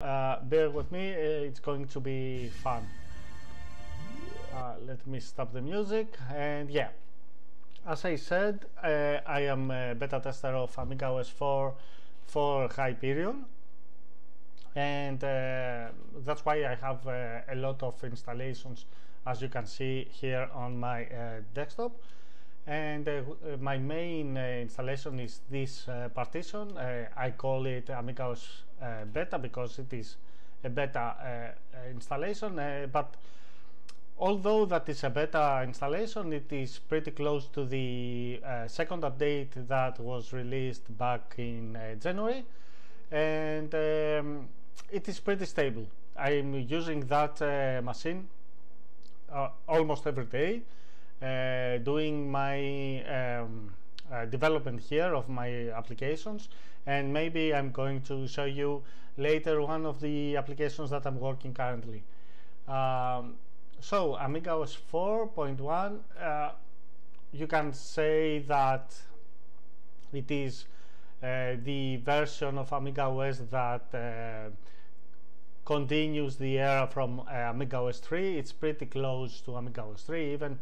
Uh, bear with me, uh, it's going to be fun. Uh, let me stop the music and yeah. As I said, uh, I am a beta tester of Amiga OS 4 for Hyperion and uh, that's why I have uh, a lot of installations as you can see here on my desktop and uh, uh, my main uh, installation is this partition. I call it AmigaOS beta because it is a beta installation but although that is a beta installation it is pretty close to the uh, second update that was released back in uh, January. And um, it is pretty stable. I'm using that uh, machine almost every day doing my um, uh, development here of my applications. And maybe I'm going to show you later one of the applications that I'm working currently. Um, so Amiga OS 4.1 uh, you can say that it is uh, the version of Amiga OS that uh, continues the era from uh, Amiga OS 3 it's pretty close to Amiga OS 3 even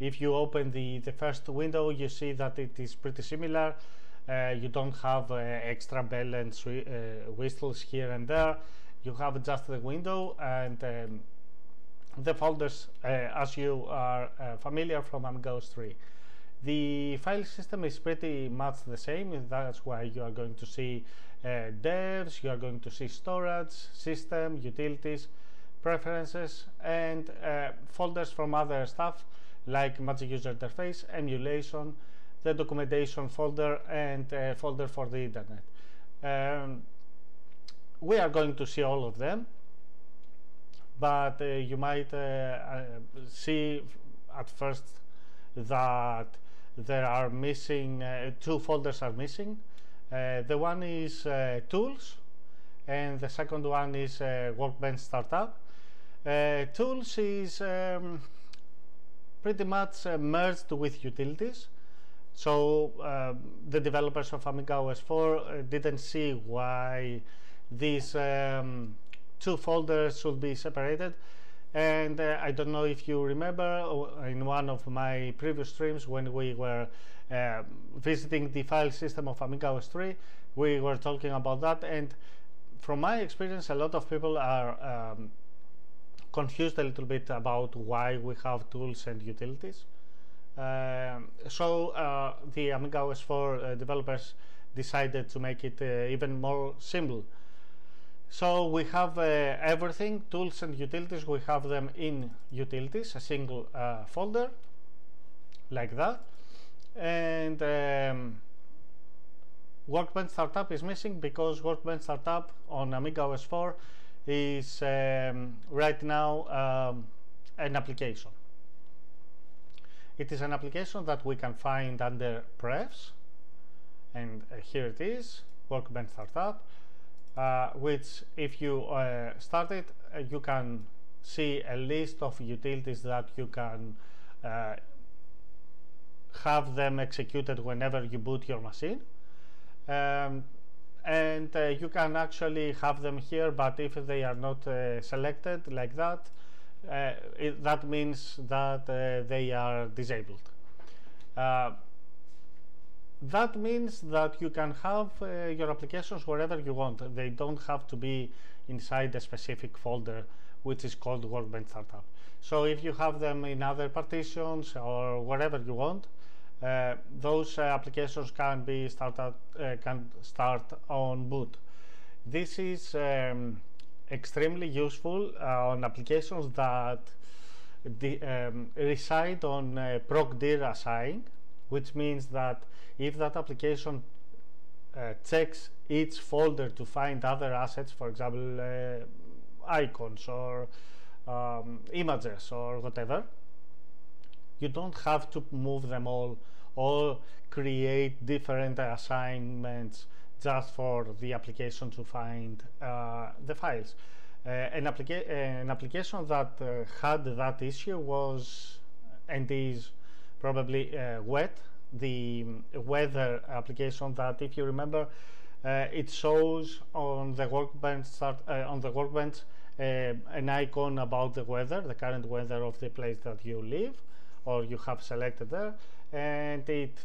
if you open the, the first window, you see that it is pretty similar. Uh, you don't have uh, extra bell and uh, whistles here and there. You have just the window and um, the folders uh, as you are uh, familiar from Amiga OS 3. The file system is pretty much the same, that's why you are going to see uh, devs, you are going to see storage, system, utilities, preferences, and folders from other stuff like Magic User Interface, emulation, the documentation folder, and a folder for the internet. Um, we are going to see all of them, but uh, you might uh, uh, see at first that there are missing, uh, two folders are missing. Uh, the one is uh, tools, and the second one is Workbench Startup. tools is um, pretty much uh, merged with utilities. So uh, the developers of Amiga OS 4 uh, didn't see why these um, two folders should be separated. And uh, I don't know if you remember uh, in one of my previous streams when we were uh, visiting the file system of Amiga OS 3, we were talking about that. And from my experience, a lot of people are um, confused a little bit about why we have tools and utilities. Uh, so uh, the Amiga OS 4 uh, developers decided to make it uh, even more simple. So we have uh, everything, tools and utilities, we have them in utilities, a single uh, folder, like that. And um, Workbench Startup is missing because Workbench Startup on Amiga OS 4 is um, right now um, an application. It is an application that we can find under prefs and uh, here it is, Workbench Startup, uh, which if you uh, start it, uh, you can see a list of utilities that you can uh, have them executed whenever you boot your machine. Um, and uh, you can actually have them here but if they are not uh, selected like that uh, it, that means that uh, they are disabled. Uh, that means that you can have your applications wherever you want. They don't have to be inside a specific folder which is called workbench startup. So if you have them in other partitions or wherever you want uh, those uh, applications can be started uh, can start on boot. This is um, extremely useful on applications that um, reside on uh, PROGDIR assign, which means that if that application uh, checks each folder to find other assets, for example, uh, icons or um, images or whatever, you don't have to move them all or create different assignments just for the application to find uh, the files. Uh, an, applica an, application that uh, had that issue was and is probably uh, wet the weather application that if you remember uh, it shows on the workbench start, uh, on the workbench an icon about the weather, the current weather of the place that you live or you have selected there, and it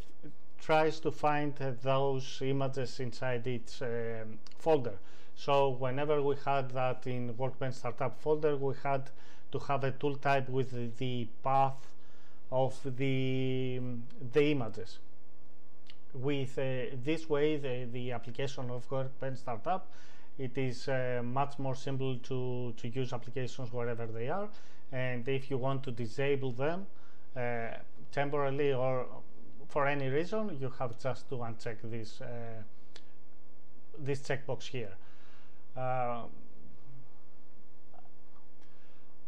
tries to find those images inside its um, folder. So whenever we had that in Workbench Startup folder, we had to have a tool type with the path of the, the images with uh, this way the, the application of Workbench Startup it is uh, much more simple to, to use applications wherever they are and if you want to disable them temporarily or for any reason you have just to uncheck this uh, this checkbox here uh,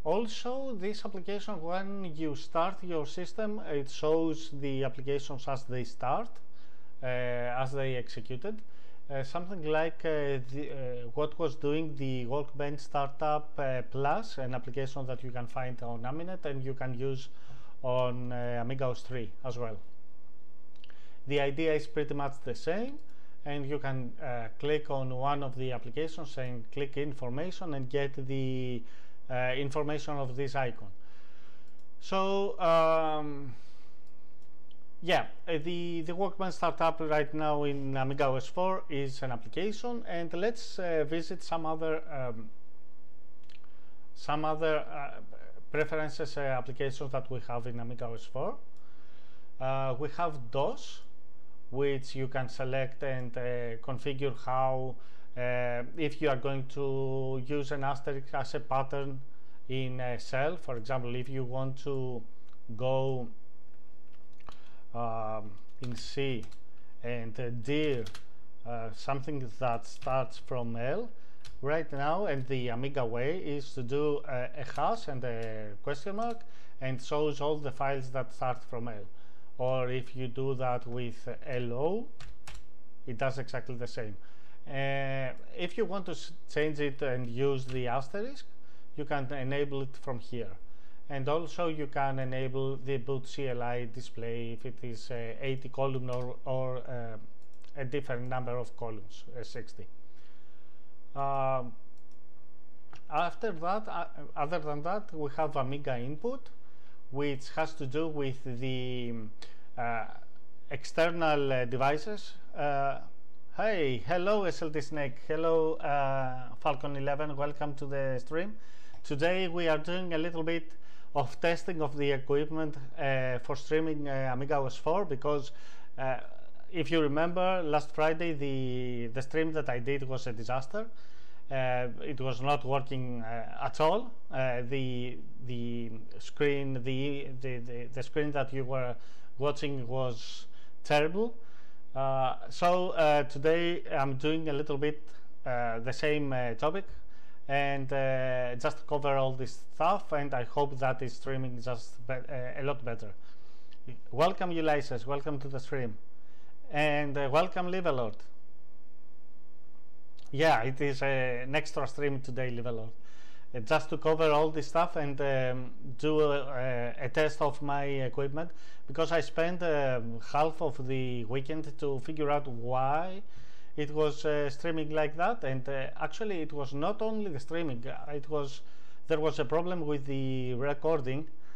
also this application when you start your system it shows the applications as they start uh, as they executed. Uh, something like uh, the, what was doing the Workbench Startup Plus, an application that you can find on Aminet and you can use on OS 3 as well. The idea is pretty much the same and you can uh, click on one of the applications and click information and get the uh, information of this icon. So um, yeah, uh, the, the Workbench startup right now in Amiga OS 4 is an application and let's uh, visit some other um, some other uh, preferences uh, applications that we have in Amiga OS 4. Uh, we have DOS which you can select and uh, configure how if you are going to use an asterisk as a pattern in a cell for example if you want to go um, in C and uh, dir uh, something that starts from L right now and the Amiga way is to do uh, a hash and a question mark and shows all the files that start from L. Or if you do that with LO it does exactly the same. Uh, if you want to change it and use the asterisk you can enable it from here. And also you can enable the boot CLI display if it is uh, 80 column or, or uh, a different number of columns, uh, 60. Um, after that, uh, other than that, we have Amiga input, which has to do with the uh, external uh, devices. hey, hello SLT Snake, hello Falcon 11, welcome to the stream. Today we are doing a little bit of testing of the equipment uh, for streaming uh, Amiga OS 4 because uh, if you remember last Friday the the stream that I did was a disaster. Uh, it was not working uh, at all. Uh, the the screen the, the, the the screen that you were watching was terrible. so today I'm doing a little bit the same topic and uh, just cover all this stuff and I hope that is streaming just uh, a lot better. Welcome Ulysses, welcome to the stream and uh, welcome Livelord. Yeah, it is an extra stream today Livelord. Uh, just to cover all this stuff and um, do a, a, test of my equipment because I spent um, half of the weekend to figure out why it was uh, streaming like that and uh, actually it was not only the streaming uh, it was there was a problem with the recording uh,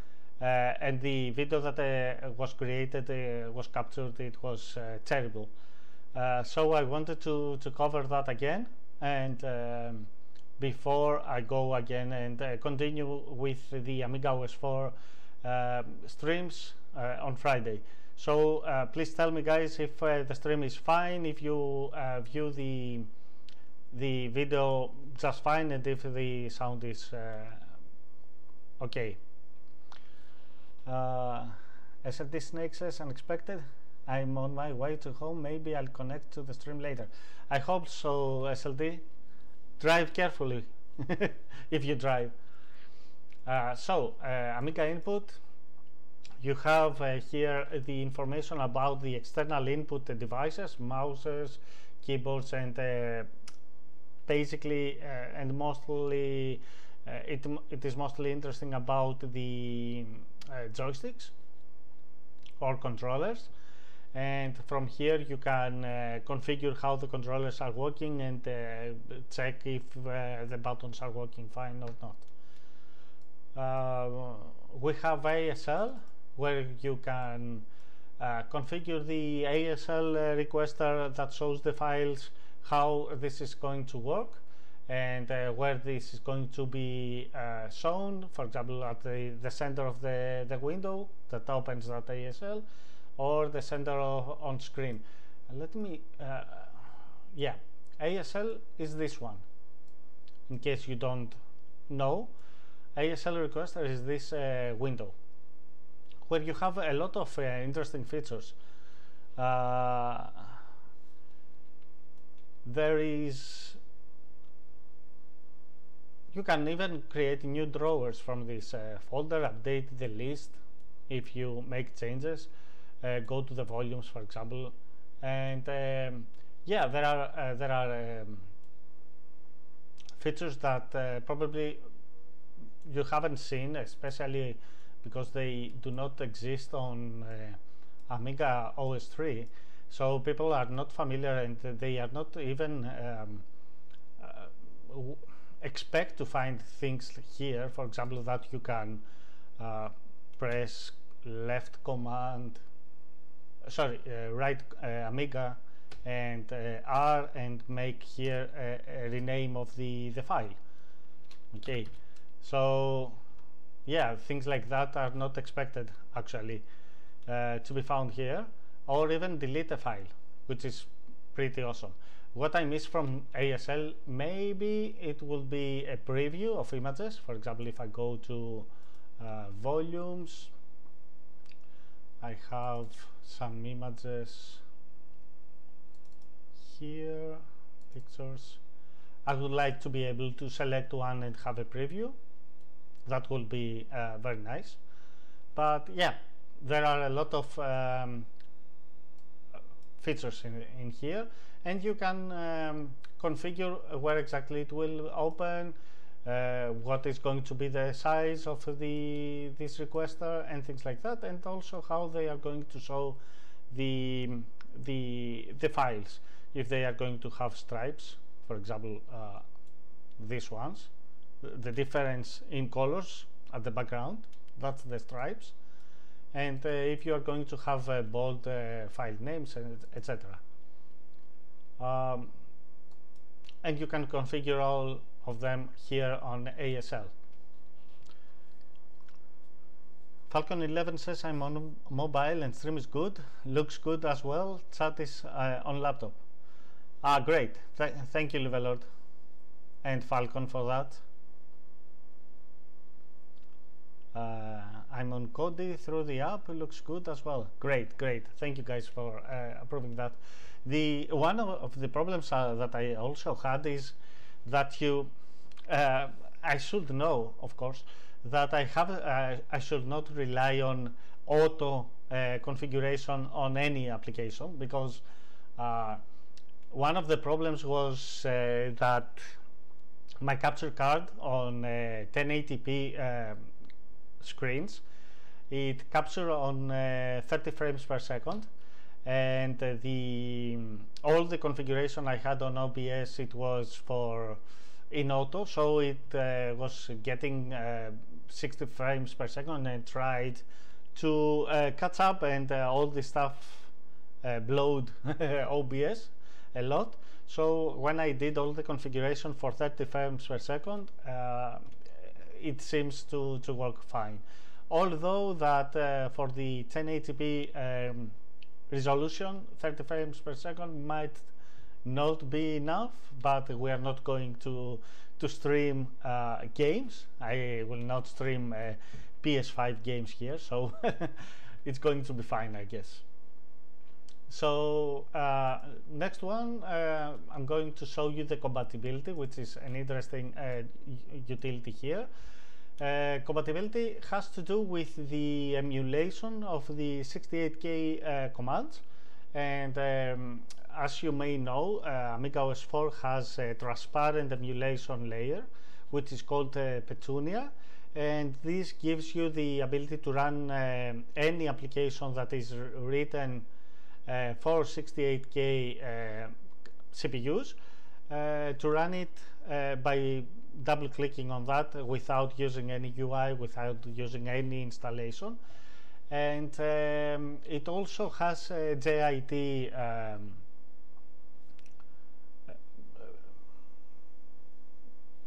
and the video that uh, was created uh, was captured it was terrible. So I wanted to to cover that again. And um, before I go again and continue with the Amiga OS 4 um, streams on Friday. So uh, please tell me guys if uh, the stream is fine, if you uh, view the the video just fine and if the sound is uh, okay. Uh, SLT Snake says unexpected. I'm on my way to home. Maybe I'll connect to the stream later. I hope so, SLT Drive carefully if you drive. Uh, so, uh, Amiga input, you have uh, here the information about the external input devices, mouses, keyboards, and uh, basically uh, and mostly uh, it, it is mostly interesting about the uh, joysticks or controllers and from here you can uh, configure how the controllers are working and uh, check if uh, the buttons are working fine or not. Uh, we have ASL where you can uh, configure the ASL uh, requester that shows the files how this is going to work and uh, where this is going to be uh, shown for example at the, the center of the, the window that opens that ASL or the center of, on screen. Let me uh, yeah ASL is this one. In case you don't know ASL requester is this uh, window where you have a lot of uh, interesting features. There is you can even create new drawers from this uh, folder update the list if you make changes uh, go to the volumes for example. And um, yeah there are uh, there are um, features that uh, probably you haven't seen especially because they do not exist on uh, Amiga OS 3 so people are not familiar and they are not even um, uh, expect to find things here for example that you can uh, press left command sorry uh, right uh, Amiga and uh, R and make here a, a rename of the the file. Okay so yeah things like that are not expected actually uh, to be found here or even delete a file which is pretty awesome what I miss from ASL maybe it will be a preview of images. For example if I go to uh, volumes I have some images here pictures. I would like to be able to select one and have a preview. That will be uh, very nice. But yeah there are a lot of um, features in, in here and you can um, configure where exactly it will open uh, what is going to be the size of the this requester and things like that and also how they are going to show the the the files. If they are going to have stripes for example uh, these ones the difference in colors at the background that's the stripes. And uh, if you are going to have uh, bold uh, file names and etc um, and you can configure all of them here on ASL Falcon 11 says I'm on mobile and stream is good looks good as well chat is uh, on laptop ah great Th thank you Livelord and Falcon for that uh, I'm on Kodi through the app. Looks good as well. Great, great. Thank you guys for uh, approving that. The one of, the problems uh, that I also had is that you, uh, I should know, of course, that I have uh, I should not rely on auto uh, configuration on any application because one of the problems was that my capture card on 1080p um, screens. It captures on uh, 30 frames per second and uh, the all the configuration I had on OBS it was for in auto so it uh, was getting uh, 60 frames per second and tried to uh, catch up and uh, all the stuff blowed OBS a lot so when I did all the configuration for 30 frames per second it seems to, to work fine. Although that uh, for the 1080p um, resolution, 30 frames per second might not be enough, but we are not going to to stream uh, games. I will not stream uh, PS5 games here, so it's going to be fine, I guess. So uh, next one, uh, I'm going to show you the compatibility, which is an interesting uh, utility here. Uh, compatibility has to do with the emulation of the 68K uh, commands. And um, as you may know uh, Amiga OS 4 has a transparent emulation layer which is called Petunia. And this gives you the ability to run any application that is written uh, 468K uh, CPUs uh, to run it uh, by double clicking on that without using any UI, without using any installation. And um, it also has a JIT um,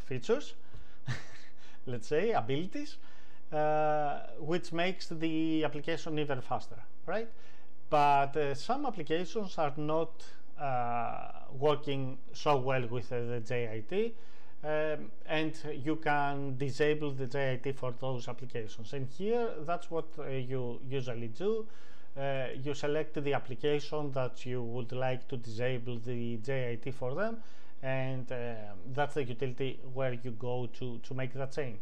features, let's say, abilities, uh, which makes the application even faster, right? But uh, some applications are not uh, working so well with the JIT. Um, and you can disable the JIT for those applications. And here, that's what uh, you usually do. Uh, you select the application that you would like to disable the JIT for them, and uh, that's the utility where you go to, to make that change.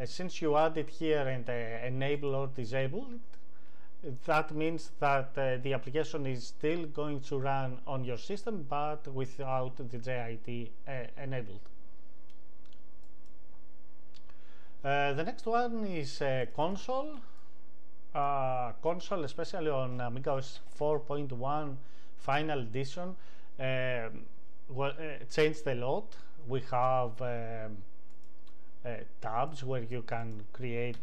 Uh, since you add it here and uh, enable or disable it, that means that uh, the application is still going to run on your system but without the JIT uh, enabled. Uh, the next one is console. console, especially on Amiga OS 4.1 Final Edition, um, well, uh, changed a lot. We have um, uh, tabs where you can create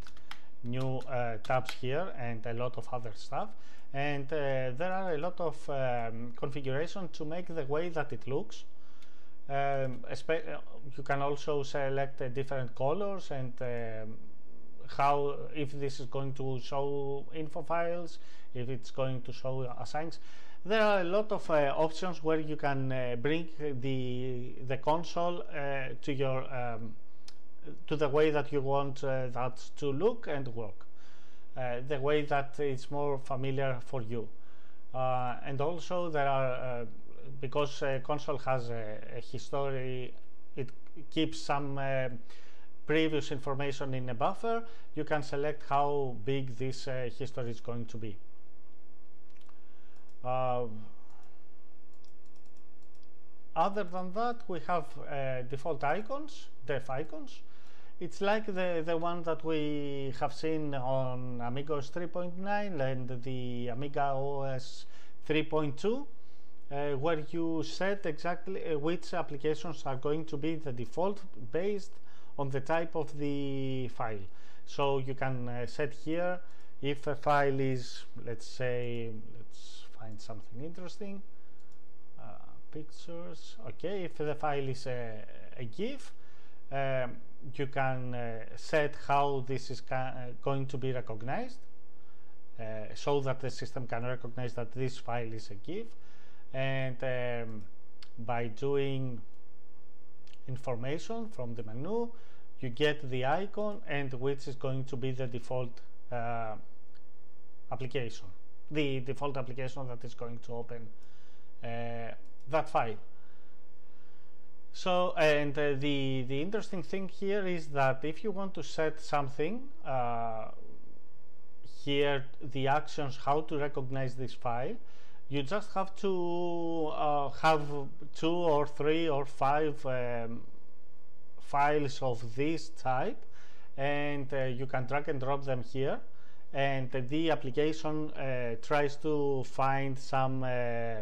new uh, tabs here and a lot of other stuff. And uh, there are a lot of um, configuration to make the way that it looks. Um, uh, you can also select uh, different colors and um, how if this is going to show info files, if it's going to show assigns. There are a lot of uh, options where you can uh, bring the the console uh, to your um, to the way that you want uh, that to look and work the way that it's more familiar for you. And also there are because console has a, a, history it keeps some previous information in a buffer you can select how big this history is going to be um, other than that, we have uh, default icons, def icons. It's like the, the one that we have seen on Amiga OS 3.9 and the Amiga OS 3.2, uh, where you set exactly uh, which applications are going to be the default based on the type of the file. So you can uh, set here if a file is, let's say, let's find something interesting uh, pictures okay if the file is a, a GIF um, you can uh, set how this is uh, going to be recognized so that the system can recognize that this file is a GIF and um, by doing information from the menu you get the icon and which is going to be the default uh, application the default application that is going to open uh, that file. So, and uh, the, the interesting thing here is that if you want to set something, uh, here the actions how to recognize this file, you just have to uh, have two or three or five um, files of this type and uh, you can drag and drop them here and the application uh, tries to find some uh,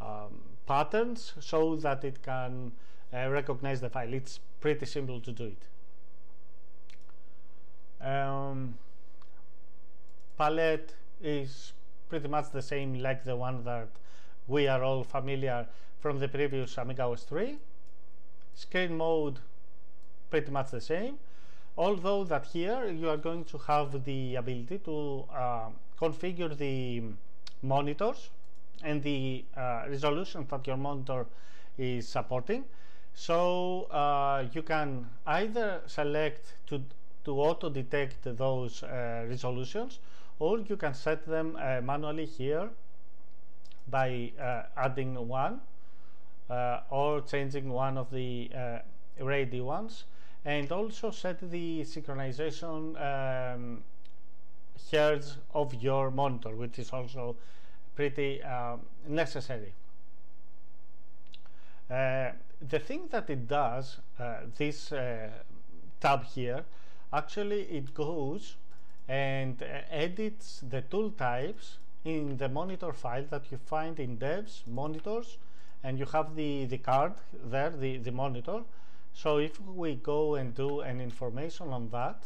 um, patterns so that it can uh, recognize the file. It's pretty simple to do it. Um, palette is pretty much the same like the one that we are all familiar from the previous Amiga OS 3. Screen mode pretty much the same although that here you are going to have the ability to uh, configure the monitors and the uh, resolution that your monitor is supporting so uh, you can either select to to auto detect those uh, resolutions or you can set them uh, manually here by uh, adding one or changing one of the ready ones. And also set the synchronization um, hertz of your monitor which is also pretty uh, necessary. Uh, the thing that it does uh, this uh, tab here actually it goes and uh, edits the tool types in the monitor file that you find in devs monitors and you have the the card there the the monitor. So if we go and do an information on that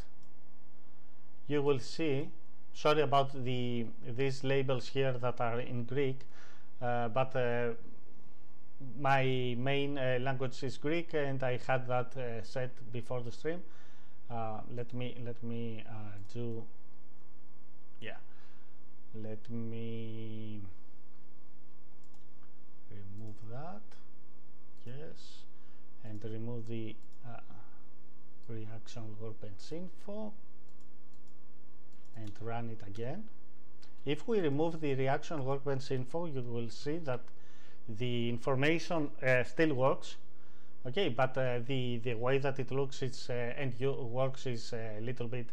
you will see sorry about the these labels here that are in Greek uh, but uh, my main uh, language is Greek and I had that uh, set before the stream. Uh, let me let me do yeah. Let me remove that. Yes. And remove the uh, reaction workbench info. And run it again. If we remove the reaction workbench info you will see that the information uh, still works. Okay but uh, the the way that it looks is uh, and works is a little bit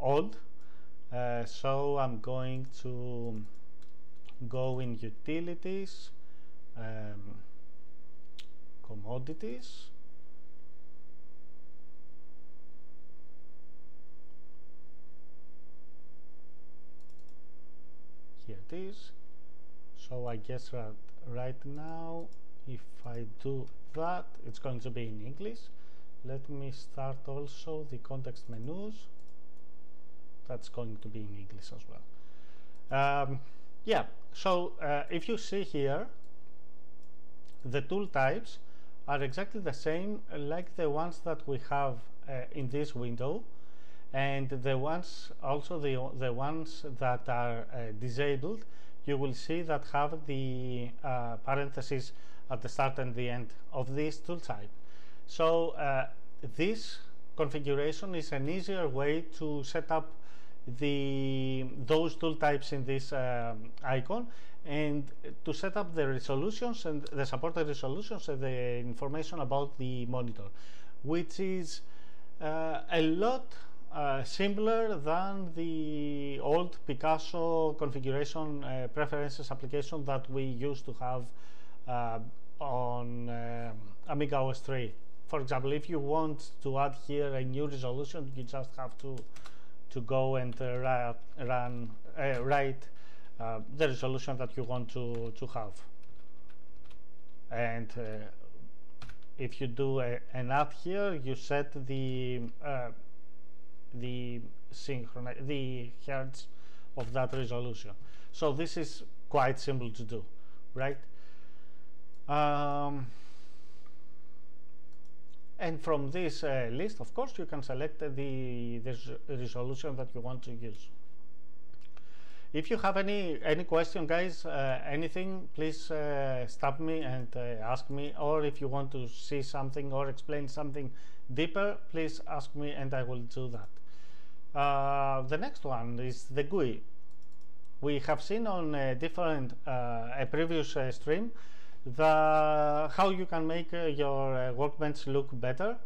old uh, so I'm going to go in utilities um, commodities. Here it is. So I guess that right now if I do that it's going to be in English. Let me start also the context menus that's going to be in English as well um, yeah so uh, if you see here the tool types are exactly the same like the ones that we have uh, in this window and the ones also the the ones that are uh, disabled you will see that have the uh, parentheses at the start and the end of this tool type. So uh, this configuration is an easier way to set up the those tool types in this um, icon and to set up the resolutions and the supported resolutions and the information about the monitor which is uh, a lot uh, simpler than the old Picasso configuration uh, preferences application that we used to have uh, on um, Amiga OS 3. For example, if you want to add here a new resolution, you just have to to go and uh, run uh, write uh, the resolution that you want to to have. And if you do a, an add here, you set the the synchronize the hertz of that resolution. So this is quite simple to do, right? Um, and from this uh, list, of course, you can select the, the resolution that you want to use. If you have any any question, guys, uh, anything, please uh, stop me and uh, ask me. Or if you want to see something or explain something deeper, please ask me and I will do that. Uh, the next one is the GUI. We have seen on a different uh, a previous uh, stream the how you can make your workbench look better,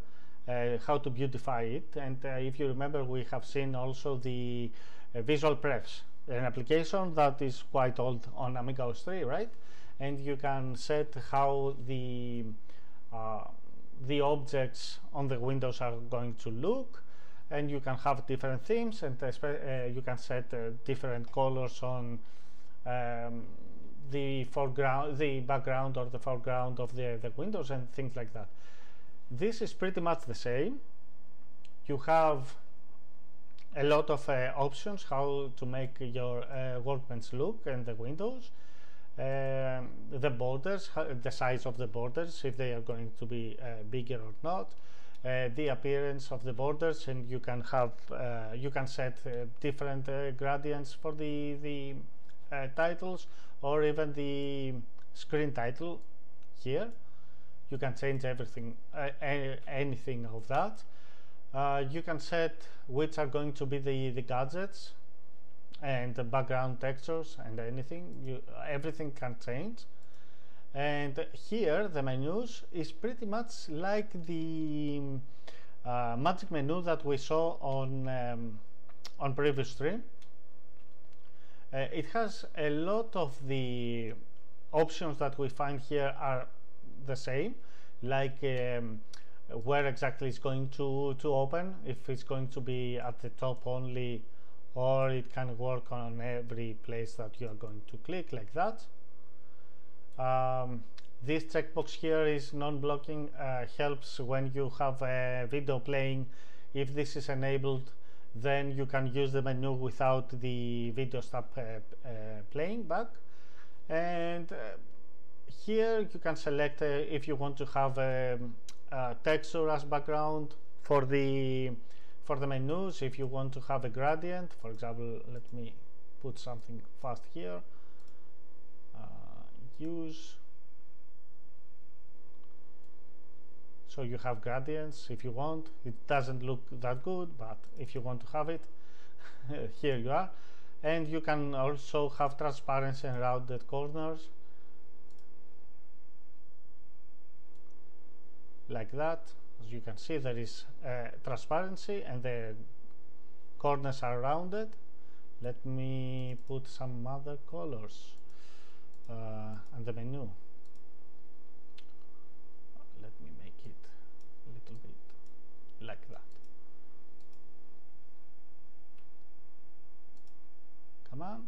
how to beautify it, and if you remember, we have seen also the visual prefs, an application that is quite old on Amiga OS 3, right? And you can set how the uh, the objects on the windows are going to look and you can have different themes and uh, uh, you can set uh, different colors on um, the foreground, the background or the foreground of the, the windows and things like that. This is pretty much the same. You have a lot of uh, options how to make your uh, workbench look and the windows. Um, the borders, the size of the borders, if they are going to be uh, bigger or not uh, the appearance of the borders and you can have uh, you can set uh, different uh, gradients for the the titles or even the screen title here. You can change everything uh, anything of that. You can set which are going to be the the gadgets and the background textures and anything. You everything can change. And here the menus is pretty much like the uh, magic menu that we saw on um, on previous stream uh, it has a lot of the options that we find here are the same like um, where exactly it's going to to open if it's going to be at the top only or it can work on every place that you are going to click like that. Um, this checkbox here is non-blocking, uh, helps when you have a video playing. If this is enabled, then you can use the menu without the video stop uh, uh, playing back. And uh, here you can select if you want to have um, a texture as background for the for the menus if you want to have a gradient for example let me put something fast here uh, use so you have gradients if you want. It doesn't look that good but if you want to have it here you are. And you can also have transparency and rounded corners. Like that. As you can see there is uh, transparency and the corners are rounded. Let me put some other colors uh, and the menu let me make it a little bit like that. Come on.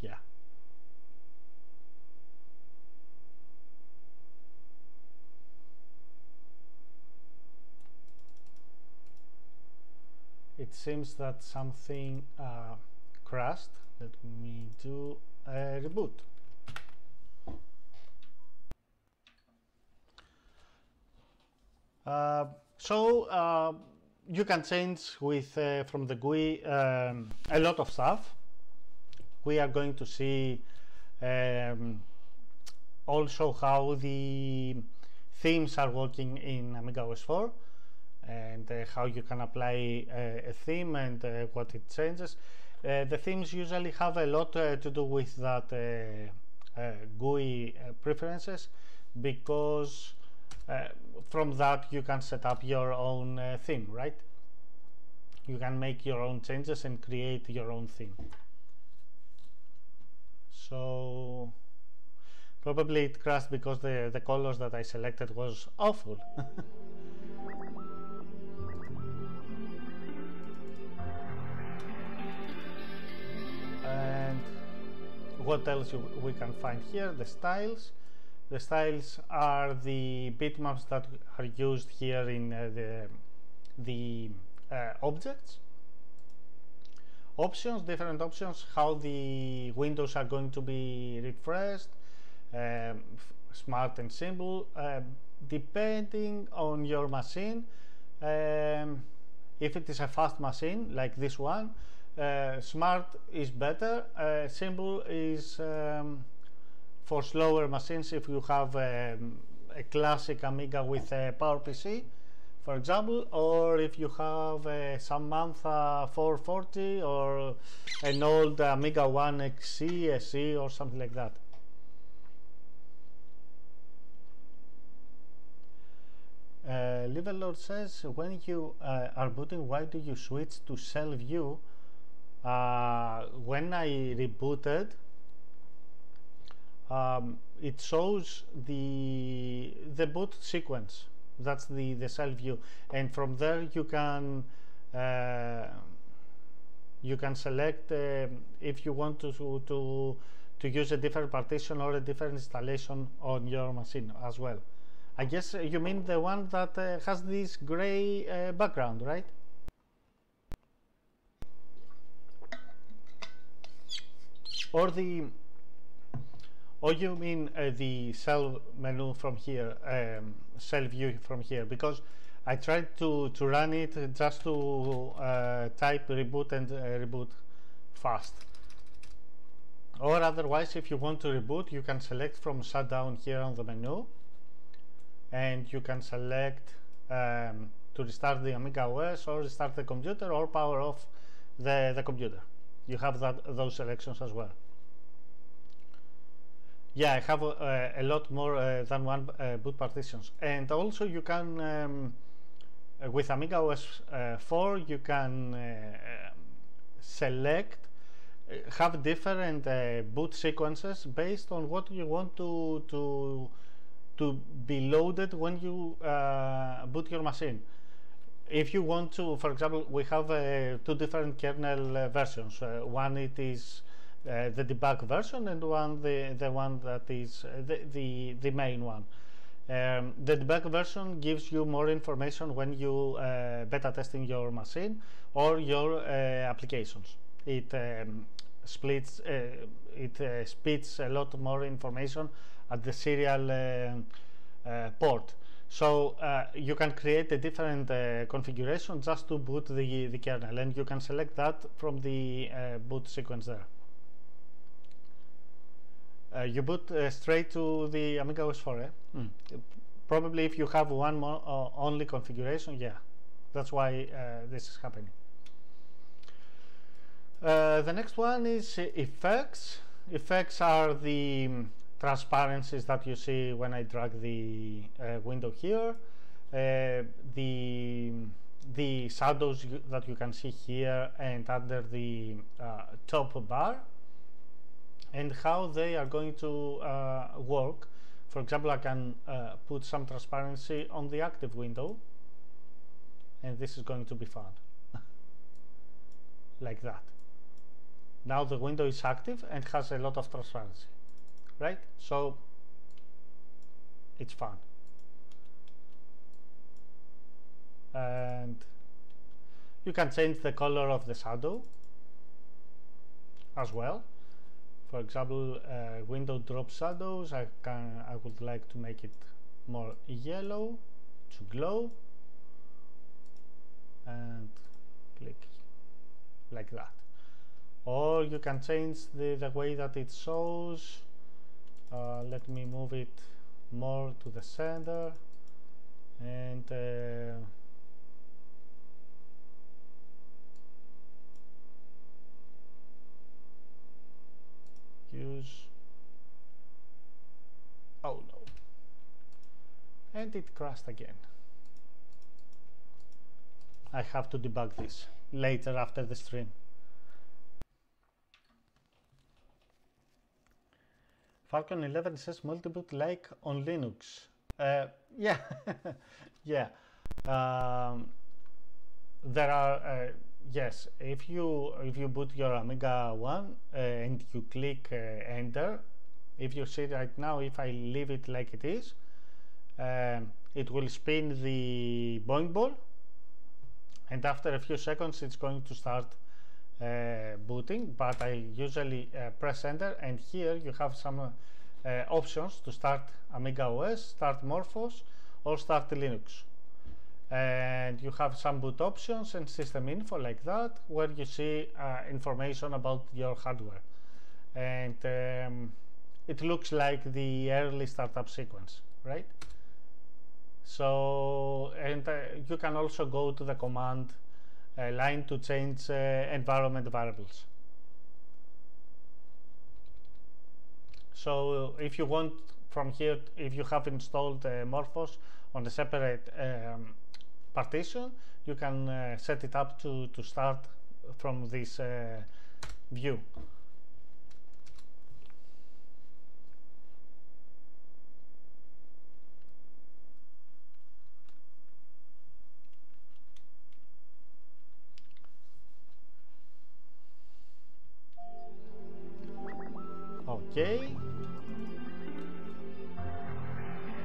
Yeah. It seems that something uh, crashed let me do a reboot uh, so uh, you can change with uh, from the GUI um, a lot of stuff we are going to see um, also how the themes are working in Amiga OS 4 and uh, how you can apply uh, a theme and what it changes. Uh, the themes usually have a lot uh, to do with that uh, GUI preferences because from that you can set up your own theme, right? You can make your own changes and create your own theme so probably it crashed because the, the colors that I selected was awful. what else you, we can find here? The styles. The styles are the bitmaps that are used here in uh, the, the uh, objects options, different options, how the windows are going to be refreshed, um, smart and simple, uh, depending on your machine. Um, if it is a fast machine like this one, uh, smart is better. Uh, simple is um, for slower machines if you have um, a classic Amiga with a PowerPC for example, or if you have a Samantha 440 or an old AmigaOne XE, SE or something like that. Uh, Livelord says, when you uh, are booting, why do you switch to cell view? Uh, when I rebooted, um, it shows the the boot sequence. That's the the cell view. And from there you can uh, you can select uh, if you want to to to use a different partition or a different installation on your machine as well. I guess you mean the one that uh, has this gray uh, background right or the or you mean uh, the cell menu from here um, cell view from here? Because I tried to, to run it just to uh, type reboot and uh, reboot fast. Or otherwise if you want to reboot you can select from shutdown here on the menu. And you can select um, to restart the Amiga OS or restart the computer or power off the, the computer. You have that those selections as well yeah, I have uh, a lot more uh, than one uh, boot partitions. And also you can, um, with Amiga OS 4, you can select, have different boot sequences based on what you want to, to, to be loaded when you uh, boot your machine. If you want to, for example, we have uh, two different kernel uh, versions. Uh, one it is uh, the debug version, and one the the one that is the the, the main one. Um, the debug version gives you more information when you uh, beta testing your machine or your uh, applications. It um, splits, uh, it uh, spits a lot more information at the serial uh, uh, port. So you can create a different configuration just to boot the, the kernel and you can select that from the boot sequence there. Uh, you boot uh, straight to the Amiga OS 4, eh? Mm. Probably if you have one more, uh, only configuration, yeah. That's why uh, this is happening. Uh, the next one is effects. Effects are the um, transparencies that you see when I drag the uh, window here. the the shadows that you can see here and under the top bar and how they are going to uh, work. For example, I can uh, put some transparency on the active window and this is going to be fun like that. Now the window is active and has a lot of transparency, right? So it's fun. And you can change the color of the shadow as well for example uh, window drop shadows I can I would like to make it more yellow to glow and click like that. Or you can change the, the way that it shows. Uh, let me move it more to the center and uh, use. Oh no. And it crashed again. I have to debug this later after the stream. Falcon 11 says multiboot like on Linux. Uh, yeah. Yeah. Um, there are uh, yes if you if you boot your AmigaOne uh, and you click uh, enter if you see right now if i leave it like it is um, it will spin the boing ball and after a few seconds it's going to start uh, booting but I usually uh, press enter and here you have some uh, options to start Amiga OS, start Morphos or start Linux and you have some boot options and system info like that where you see uh, information about your hardware. And um, it looks like the early startup sequence right? So and uh, you can also go to the command uh, line to change uh, environment variables. So if you want from here if you have installed uh, Morphos on a separate um, partition, you can uh, set it up to, to start from this uh, view. Okay.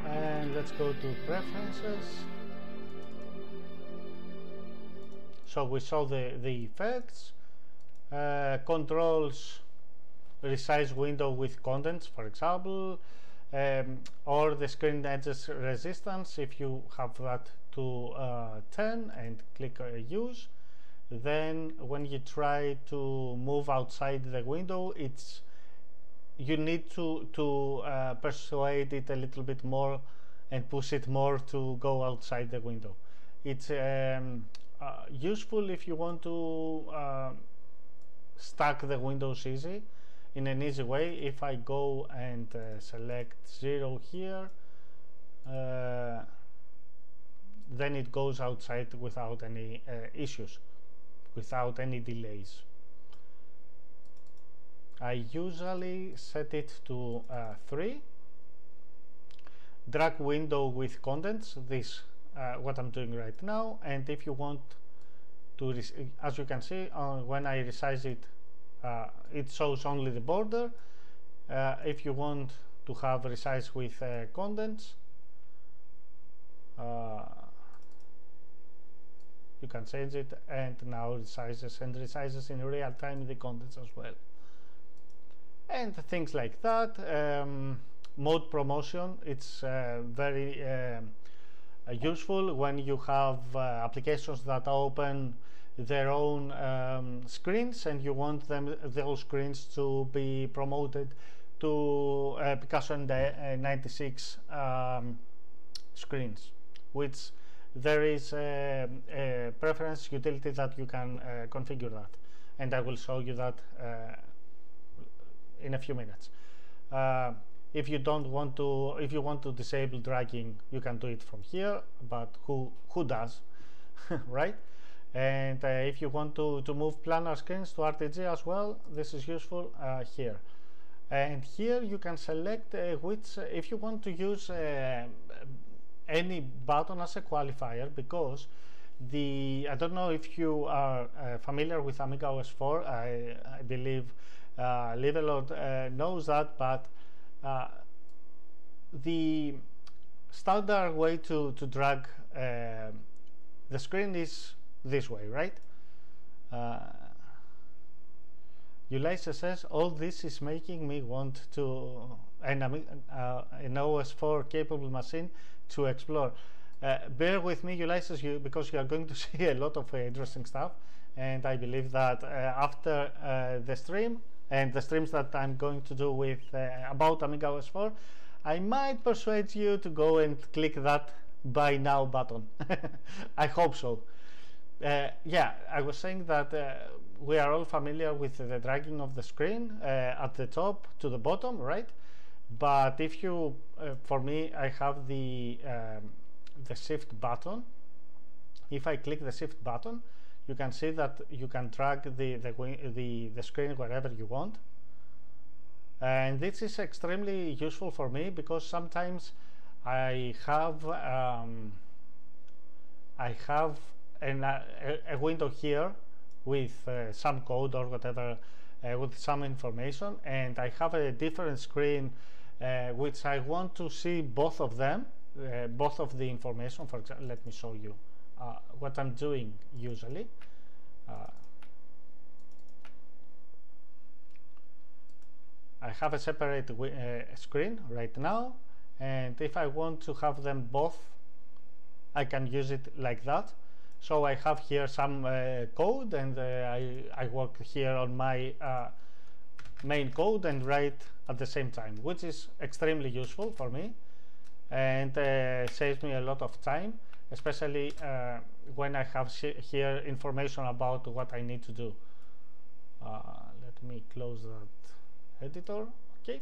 And let's go to preferences. So we saw the, the effects, uh, controls resize window with contents, for example, um, or the screen edges resistance. If you have that to uh, 10 and click uh, use then when you try to move outside the window it's you need to to uh, persuade it a little bit more and push it more to go outside the window. It's um, uh, useful if you want to uh, stack the windows easy. In an easy way if I go and uh, select 0 here uh, then it goes outside without any uh, issues without any delays. I usually set it to 3 drag window with contents this uh, what I'm doing right now and if you want to as you can see uh, when I resize it uh, it shows only the border. Uh, if you want to have resize with uh, contents you can change it and now resizes and resizes in real time the contents as well. And things like that um, mode promotion it's very um, useful when you have uh, applications that open their own um, screens and you want them those screens to be promoted to uh, Picasso uh, 96 um, screens which there is a, a, preference utility that you can uh, configure that. And I will show you that uh, in a few minutes. Uh, if you don't want to if you want to disable dragging you can do it from here but who who does? Right? And uh, if you want to to move planar screens to RTG as well this is useful uh, here. And here you can select uh, which if you want to use uh, any button as a qualifier because the I don't know if you are uh, familiar with Amiga OS 4 I, I believe uh, Livelord uh, knows that but uh, the standard way to, to drag uh, the screen is this way right uh, Ulysses says all this is making me want to an, uh, an OS 4 capable machine to explore. Uh, bear with me, Ulysses, you, because you are going to see a lot of interesting stuff. And I believe that uh, after uh, the stream and the streams that I'm going to do with uh, about Amiga OS 4, I might persuade you to go and click that buy now button. I hope so. yeah, I was saying that we are all familiar with the dragging of the screen at the top to the bottom, right? but if you uh, for me I have the um, the shift button if I click the shift button you can see that you can drag the the, the, the screen wherever you want and this is extremely useful for me because sometimes I have um, I have an, uh, a window here with uh, some code or whatever uh, with some information and I have a different screen uh, which I want to see both of them, uh, both of the information. For example, let me show you uh, what I'm doing usually. Uh, I have a separate uh, screen right now, and if I want to have them both, I can use it like that. So I have here some uh, code, and I, I work here on my main code and write at the same time, which is extremely useful for me and uh, saves me a lot of time, especially uh, when I have here information about what I need to do. Uh, let me close that editor. Okay,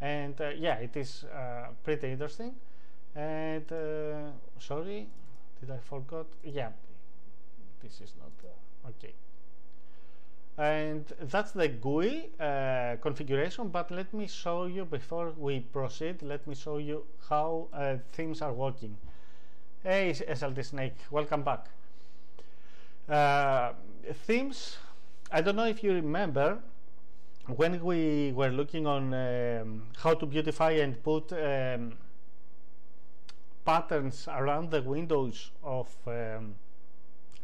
and uh, yeah, it is uh, pretty interesting. And uh, sorry, did I forgot? Yeah, this is not okay and that's the GUI uh, configuration but let me show you before we proceed let me show you how uh, things are working hey SLT Snake welcome back. Uh, themes I don't know if you remember when we were looking on um, how to beautify and put um, patterns around the windows of um,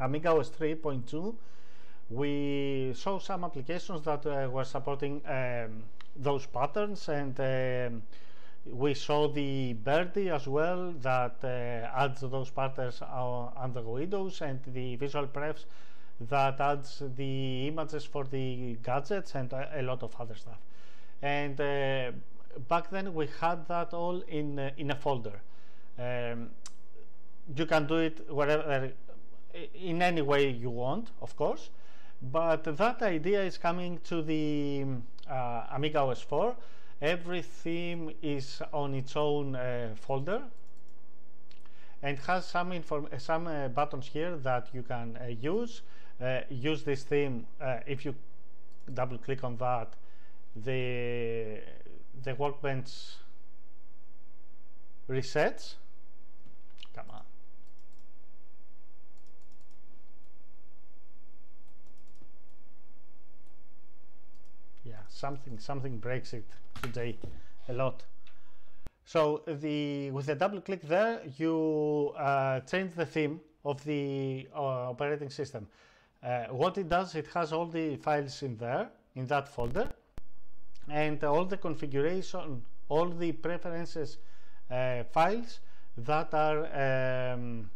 Amiga OS 3.2 we saw some applications that uh, were supporting um, those patterns and um, we saw the Birdie as well that uh, adds those patterns under Windows and the visual prefs that adds the images for the gadgets and a, a lot of other stuff. And uh, back then we had that all in, uh, in a folder. Um, you can do it wherever, in any way you want, of course, but that idea is coming to the uh, Amiga OS 4. Every theme is on its own uh, folder and has some inform some uh, buttons here that you can uh, use. Uh, use this theme uh, if you double click on that. The the workbench resets come on yeah something something breaks it today a lot so the with the double click there you uh, change the theme of the uh, operating system uh, what it does it has all the files in there in that folder and all the configuration all the preferences uh, files that are um,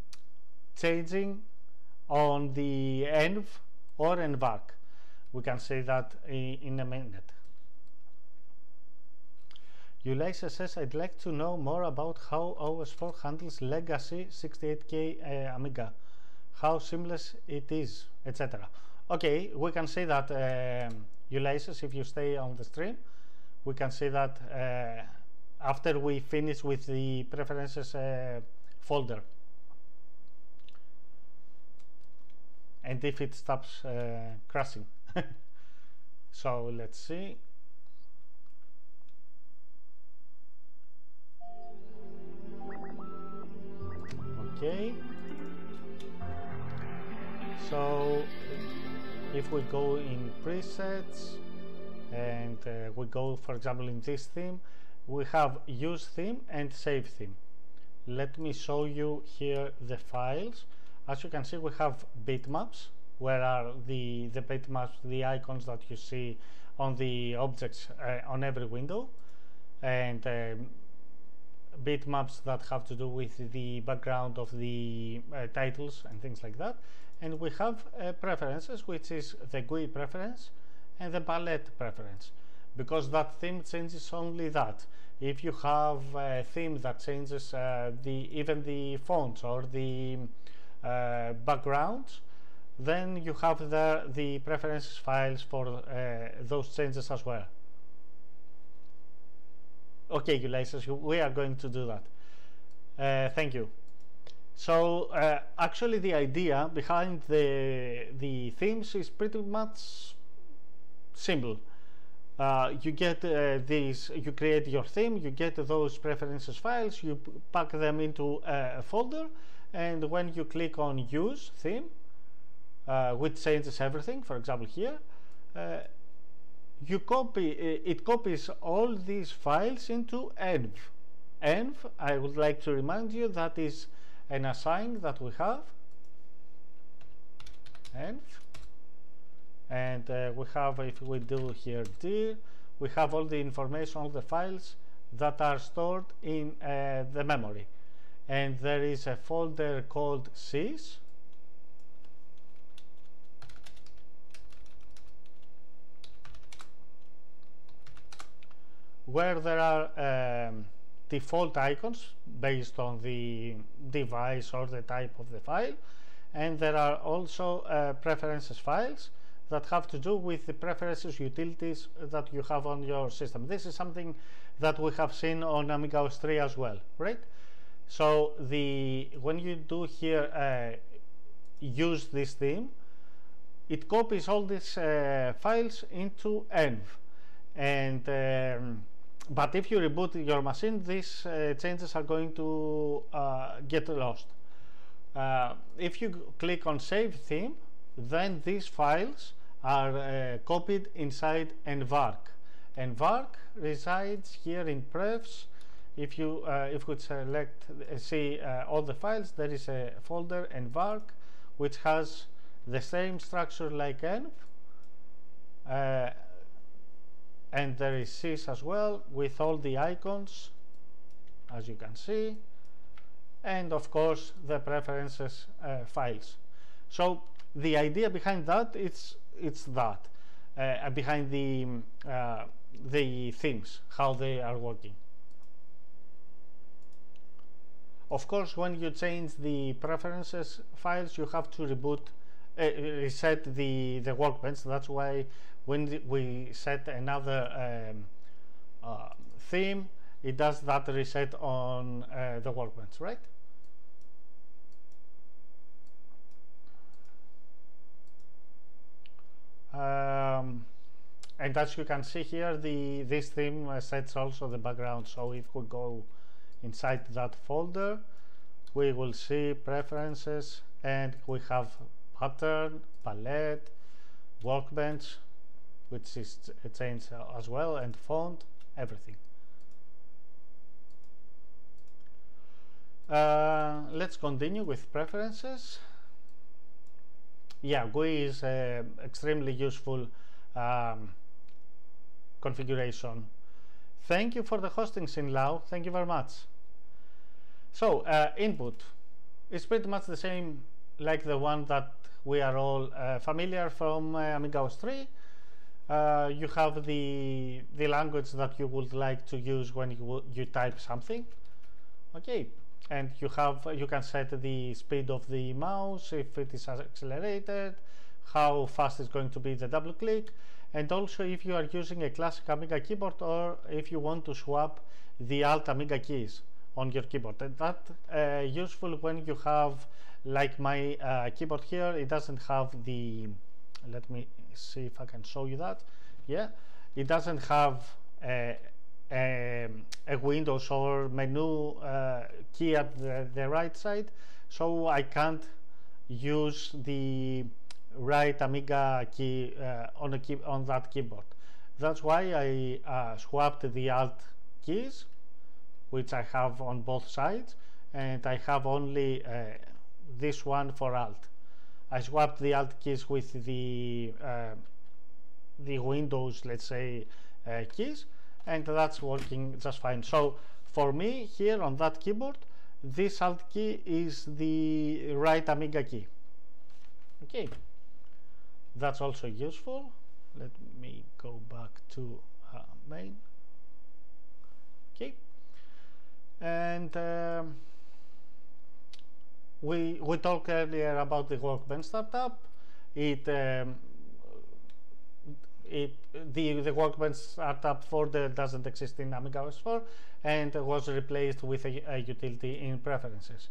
changing on the env or envarc. We can say that in, a minute. Ulysses says, I'd like to know more about how OS4 handles legacy 68K uh, Amiga, how seamless it is, etc. Okay, we can say that, um, Ulysses, if you stay on the stream, we can see that uh, after we finish with the preferences uh, folder and if it stops crashing so let's see. Okay. So if we go in presets and uh, we go for example in this theme we have use theme and save theme. Let me show you here the files. As you can see we have bitmaps where are the the bitmaps the icons that you see on the objects uh, on every window. And um, bitmaps that have to do with the background of the uh, titles and things like that. And we have uh, preferences which is the GUI preference and the palette preference. Because that theme changes only that. If you have a theme that changes uh, the even the fonts or the uh, backgrounds then you have the, the preferences files for uh, those changes as well. Okay Ulysses we are going to do that. Uh, thank you. So uh, actually the idea behind the the themes is pretty much simple. Uh, you get uh, these, you create your theme, you get those preferences files, you pack them into a folder, and when you click on use theme, uh, which changes everything, for example here, uh, you copy, it copies all these files into env. env, I would like to remind you, that is an assign that we have, env, and uh, we have if we do here dir we have all the information all the files that are stored in uh, the memory. And there is a folder called sys where there are um, default icons based on the device or the type of the file and there are also uh, preferences files that have to do with the preferences utilities that you have on your system. This is something that we have seen on Amiga OS 3 as well, right? So the when you do here uh, use this theme, it copies all these uh, files into env, and um, but if you reboot your machine, these uh, changes are going to uh, get lost. Uh, if you click on save theme, then these files are uh, copied inside envarc. envarc resides here in prefs. If you uh, if we select see all the files, there is a folder envarc which has the same structure like env, uh, and there is sys as well with all the icons, as you can see, and of course the preferences uh, files. So the idea behind that it's it's that uh, behind the uh, the themes how they are working. Of course when you change the preferences files you have to reboot uh, reset the the workbench. That's why when we set another um, uh, theme it does that reset on uh, the workbench right Um, and as you can see here, the this theme sets also the background. So if we go inside that folder we will see preferences and we have pattern palette workbench which is changed as well and font everything. Uh, let's continue with preferences. Yeah GUI is uh, extremely useful um, configuration. Thank you for the hosting Sinlau thank you very much. So uh, input. Is pretty much the same like the one that we are all uh, familiar from uh, Amiga OS 3 uh, you have the the language that you would like to use when you you type something. Okay. And you have you can set the speed of the mouse if it is accelerated how fast is going to be the double click. And also if you are using a classic Amiga keyboard or if you want to swap the Alt Amiga keys on your keyboard. And that uh, useful when you have like my uh, keyboard here it doesn't have the let me see if I can show you that. Yeah it doesn't have a, a, a Windows or menu uh, key at the, the right side so I can't use the right Amiga key uh, on, a key on that keyboard. That's why I uh, swapped the alt keys which I have on both sides and I have only uh, this one for alt I swapped the alt keys with the uh, the Windows let's say uh, keys and that's working just fine. So for me here on that keyboard this alt key is the right Amiga key. Okay. That's also useful. Let me go back to uh, main. Okay. And um, we we talked earlier about the workbench startup. It um, it the the workbench startup folder doesn't exist in Amiga OS 4 and was replaced with a, a utility in preferences.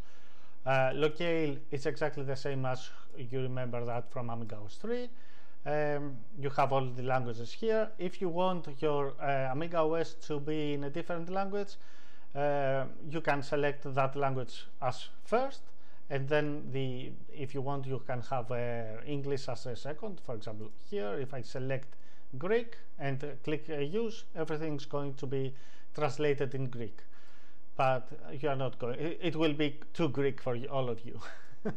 Uh, locale is exactly the same as you remember that from Amiga OS 3. Um, you have all the languages here. If you want your uh, Amiga OS to be in a different language, uh, you can select that language as first and then the if you want you can have uh, English as a second. For example here if I select Greek and uh, click uh, use everything's going to be translated in Greek. But you are not going it, will be too Greek for all of you.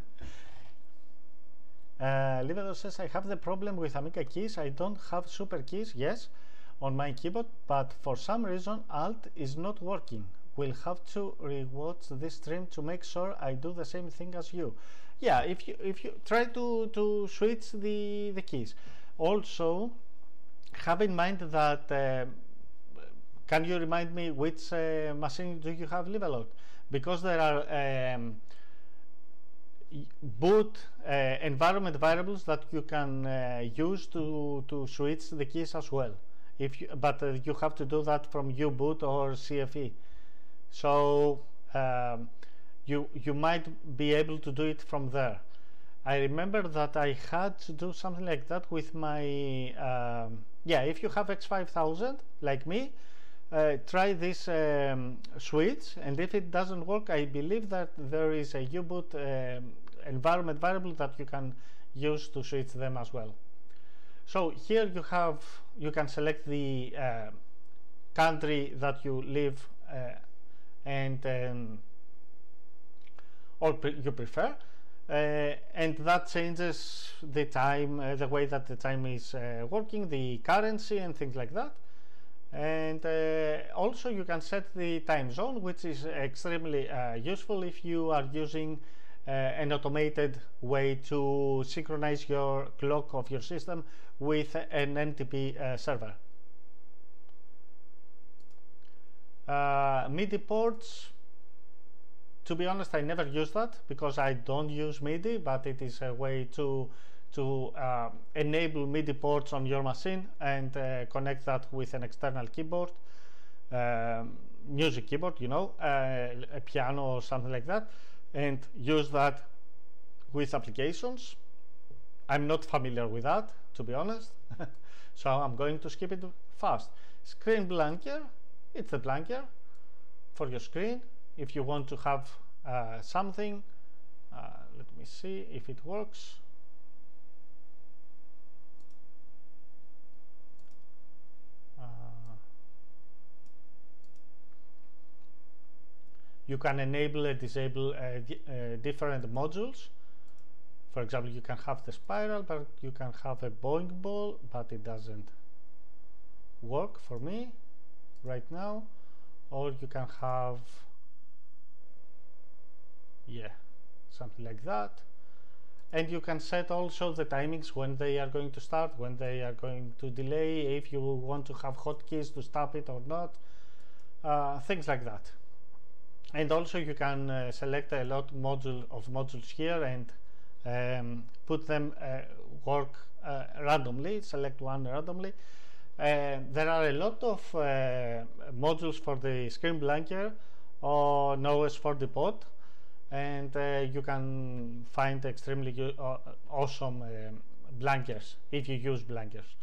Uh, says I have the problem with Amiga keys. I don't have super keys yes on my keyboard but for some reason alt is not working will have to rewatch this stream to make sure I do the same thing as you. Yeah, if you if you try to to switch the the keys. Also, have in mind that. Uh, can you remind me which uh, machine do you have Liveload? Because there are um, boot uh, environment variables that you can uh, use to to switch the keys as well. If you, but uh, you have to do that from U-boot or CFE. So um, you, you might be able to do it from there. I remember that I had to do something like that with my, um, yeah, if you have X5000 like me, uh, try this um, switch and if it doesn't work, I believe that there is a U-boot um, environment variable that you can use to switch them as well. So here you have, you can select the uh, country that you live uh, and um, or pre you prefer. Uh, and that changes the time uh, the way that the time is uh, working the currency and things like that. And uh, also you can set the time zone which is extremely uh, useful if you are using uh, an automated way to synchronize your clock of your system with an NTP server Uh, MIDI ports, to be honest, I never use that because I don't use MIDI, but it is a way to to uh, enable MIDI ports on your machine and uh, connect that with an external keyboard, um, music keyboard, you know, uh, a piano or something like that, and use that with applications. I'm not familiar with that, to be honest, so I'm going to skip it fast. Screen blanker it's the blanker for your screen. If you want to have uh, something uh, let me see if it works. Uh, you can enable and disable uh, uh, different modules. For example you can have the spiral but you can have a boing ball but it doesn't work for me right now or you can have yeah something like that. And you can set also the timings when they are going to start when they are going to delay if you want to have hotkeys to stop it or not uh, things like that. And also you can uh, select a lot module of modules here and um, put them uh, work uh, randomly select one randomly there are a lot of uh, modules for the screen blanker on OS4Depot and uh, you can find extremely uh, awesome um, blankers if you use blankers.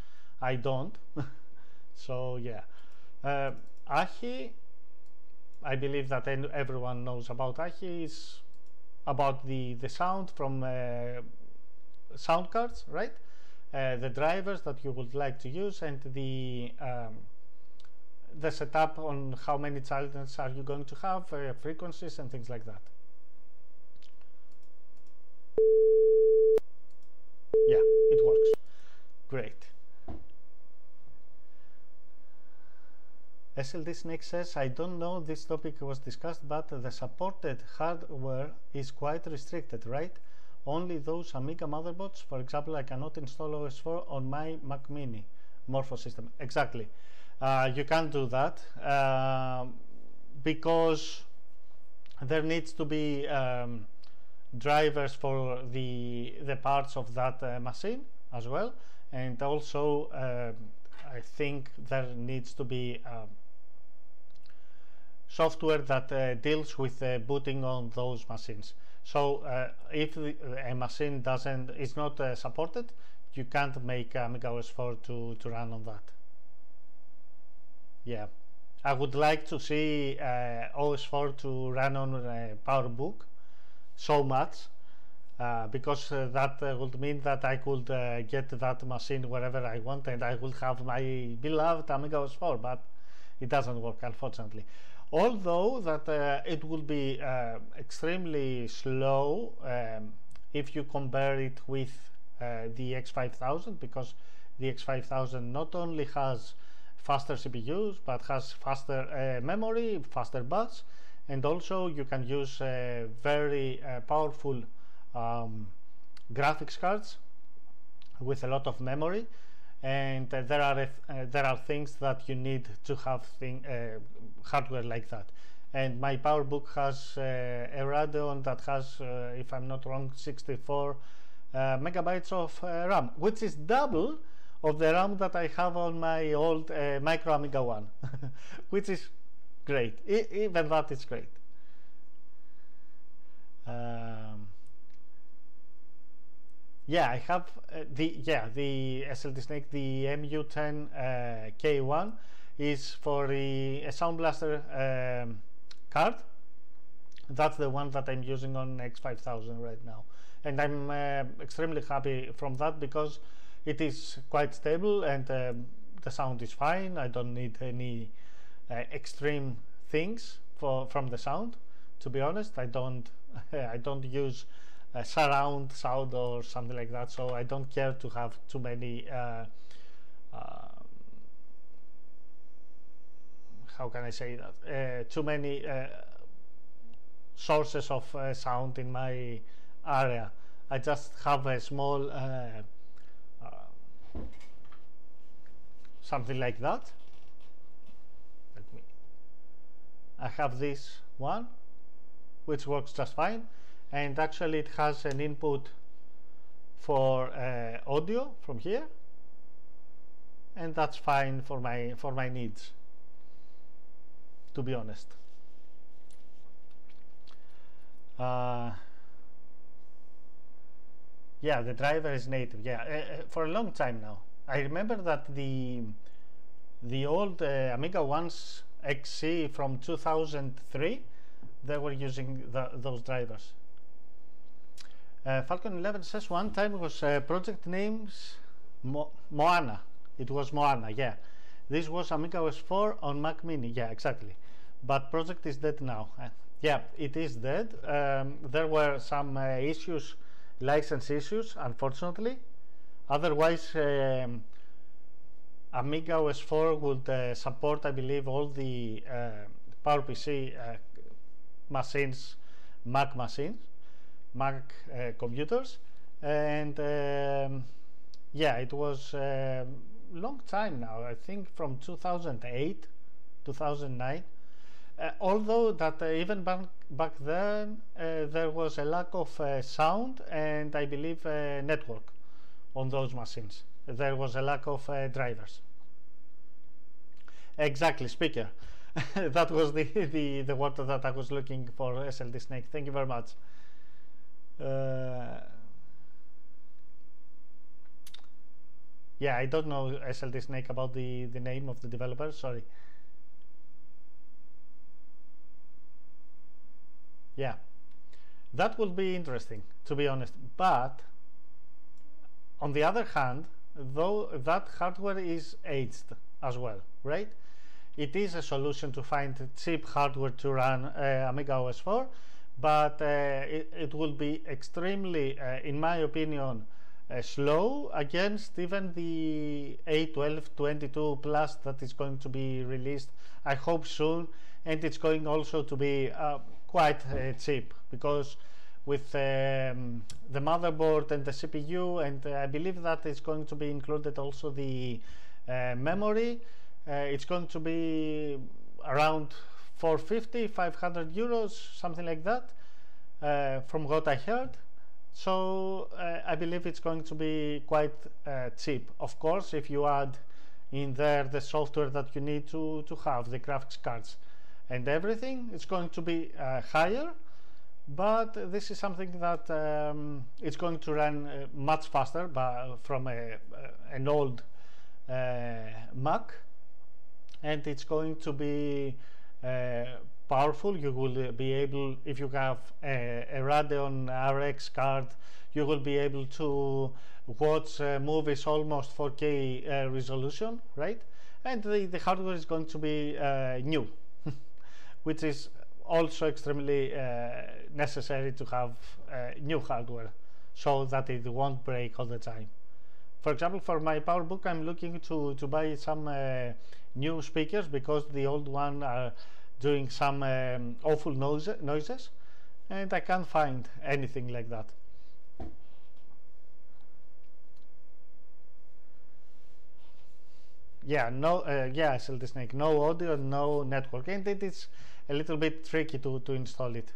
I don't, so yeah. Uh, Ahi, I believe that everyone knows about Ahi is about the the sound from uh, sound cards, right? Uh, the drivers that you would like to use and the um, the setup on how many channels are you going to have, uh, frequencies and things like that. Yeah, it works. Great. SLT Snake says, I don't know this topic was discussed, but the supported hardware is quite restricted, right? Only those Amiga motherboards. For example, I cannot install OS4 on my Mac Mini MorphOS system. Exactly. Uh, you can't do that uh, because there needs to be um, drivers for the the parts of that uh, machine as well, and also um, I think there needs to be um, software that uh, deals with uh, booting on those machines. So uh, if the, a machine doesn't is not uh, supported, you can't make Amiga OS 4 to, to run on that. Yeah, I would like to see uh, OS 4 to run on a PowerBook so much uh, because uh, that uh, would mean that I could get that machine wherever I want and I would have my beloved Amiga OS 4, but it doesn't work unfortunately although that uh, it will be uh, extremely slow um, if you compare it with uh, the X5000 because the X5000 not only has faster CPUs but has faster uh, memory, faster bus and also you can use uh, very uh, powerful um, graphics cards with a lot of memory and uh, there are uh, there are things that you need to have thing, uh, hardware like that. And my PowerBook has uh, a Radeon that has if I'm not wrong 64 megabytes of RAM which is double of the RAM that I have on my old Micro AmigaOne which is great. I even that is great. Um, yeah, I have uh, the yeah the SLT Snake the MU10 uh, K1 is for the Sound Blaster um, card. That's the one that I'm using on X5000 right now, and I'm uh, extremely happy from that because it is quite stable and um, the sound is fine. I don't need any uh, extreme things for from the sound. To be honest, I don't I don't use surround sound or something like that. So I don't care to have too many. Uh, uh, how can I say that? Uh, too many uh, sources of uh, sound in my area. I just have a small something like that. Let me. I have this one, which works just fine and actually it has an input for uh, audio from here. And that's fine for my for my needs to be honest. Uh, yeah the driver is native. Yeah uh, uh for a long time now. I remember that the the old uh, Amiga 1's XC from 2003 they were using the, those drivers. Uh, Falcon 11 says one time was uh, project names Mo Moana. It was Moana, yeah. This was Amiga OS 4 on Mac Mini, yeah, exactly. But project is dead now. Uh, yeah, it is dead. Um, there were some issues, license issues, unfortunately. Otherwise, um, Amiga OS 4 would support, I believe, all the PowerPC machines, Mac machines. Mac uh, computers. And um, yeah it was a um, long time now. I think from 2008 2009 uh, although that uh, even back, back then uh, there was a lack of uh, sound and I believe uh, network on those machines. There was a lack of drivers. Exactly speaker. That was the, the the word that I was looking for SLT Snake. Thank you very much uh, yeah, I don't know SLT Snake about the, the name of the developer, sorry. Yeah, that would be interesting, to be honest. But, on the other hand, though that hardware is aged as well, right? It is a solution to find cheap hardware to run uh, Amiga OS 4 but uh, it, it, will be extremely, uh, in my opinion, uh, slow against even the A1222 Plus that is going to be released, I hope soon, and it's going also to be quite cheap because with um, the motherboard and the CPU and uh, I believe that is going to be included also the uh, memory uh, it's going to be around 450 500 euros something like that uh, from what I heard. So uh, I believe it's going to be quite uh, cheap. Of course if you add in there the software that you need to to have the graphics cards and everything it's going to be uh, higher. But this is something that um, it's going to run uh, much faster but from a, an old Mac. And it's going to be uh, powerful. You will be able, if you have a, a Radeon RX card, you will be able to watch uh, movies almost 4K uh, resolution, right? And the, the hardware is going to be uh, new, which is also extremely uh, necessary to have uh, new hardware so that it won't break all the time. For example, for my PowerBook, I'm looking to, to buy some new speakers because the old one are doing some um, awful noise, noises and I can't find anything like that. Yeah, no, uh, yeah, SLT Snake, no audio, no network, and it is a little bit tricky to, to install it.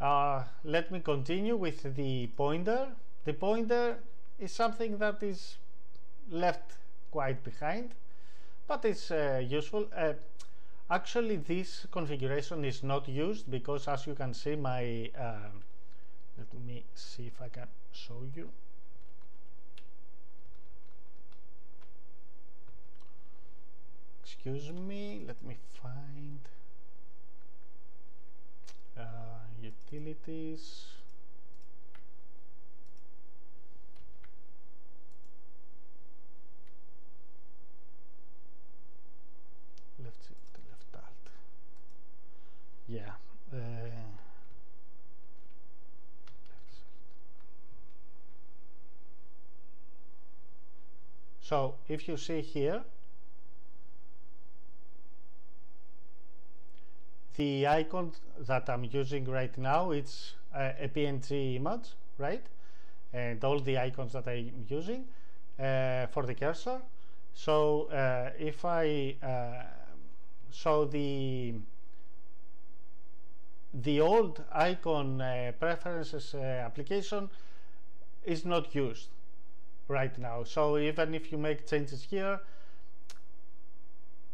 Uh, let me continue with the pointer. The pointer is something that is left quite behind but it's uh, useful. Uh, actually this configuration is not used because as you can see my uh, let me see if I can show you. Excuse me let me find uh, utilities yeah. Uh, so if you see here the icon that I'm using right now it's a PNG image right? And all the icons that I'm using uh, for the cursor. So uh, if I uh, show the the old icon uh, preferences uh, application is not used right now. So even if you make changes here,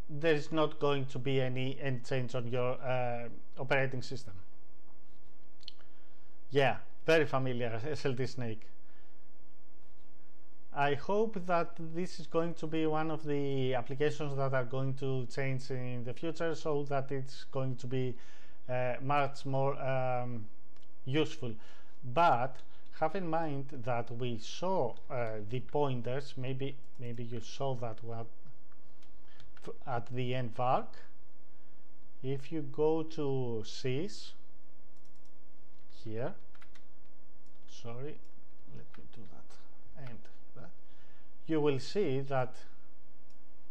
there is not going to be any, change on your uh, operating system. Yeah, very familiar, SLT Snake. I hope that this is going to be one of the applications that are going to change in the future so that it's going to be much more um, useful. But have in mind that we saw uh, the pointers, maybe maybe you saw that one at the envarc. If you go to sys here, sorry, let me do that and that you will see that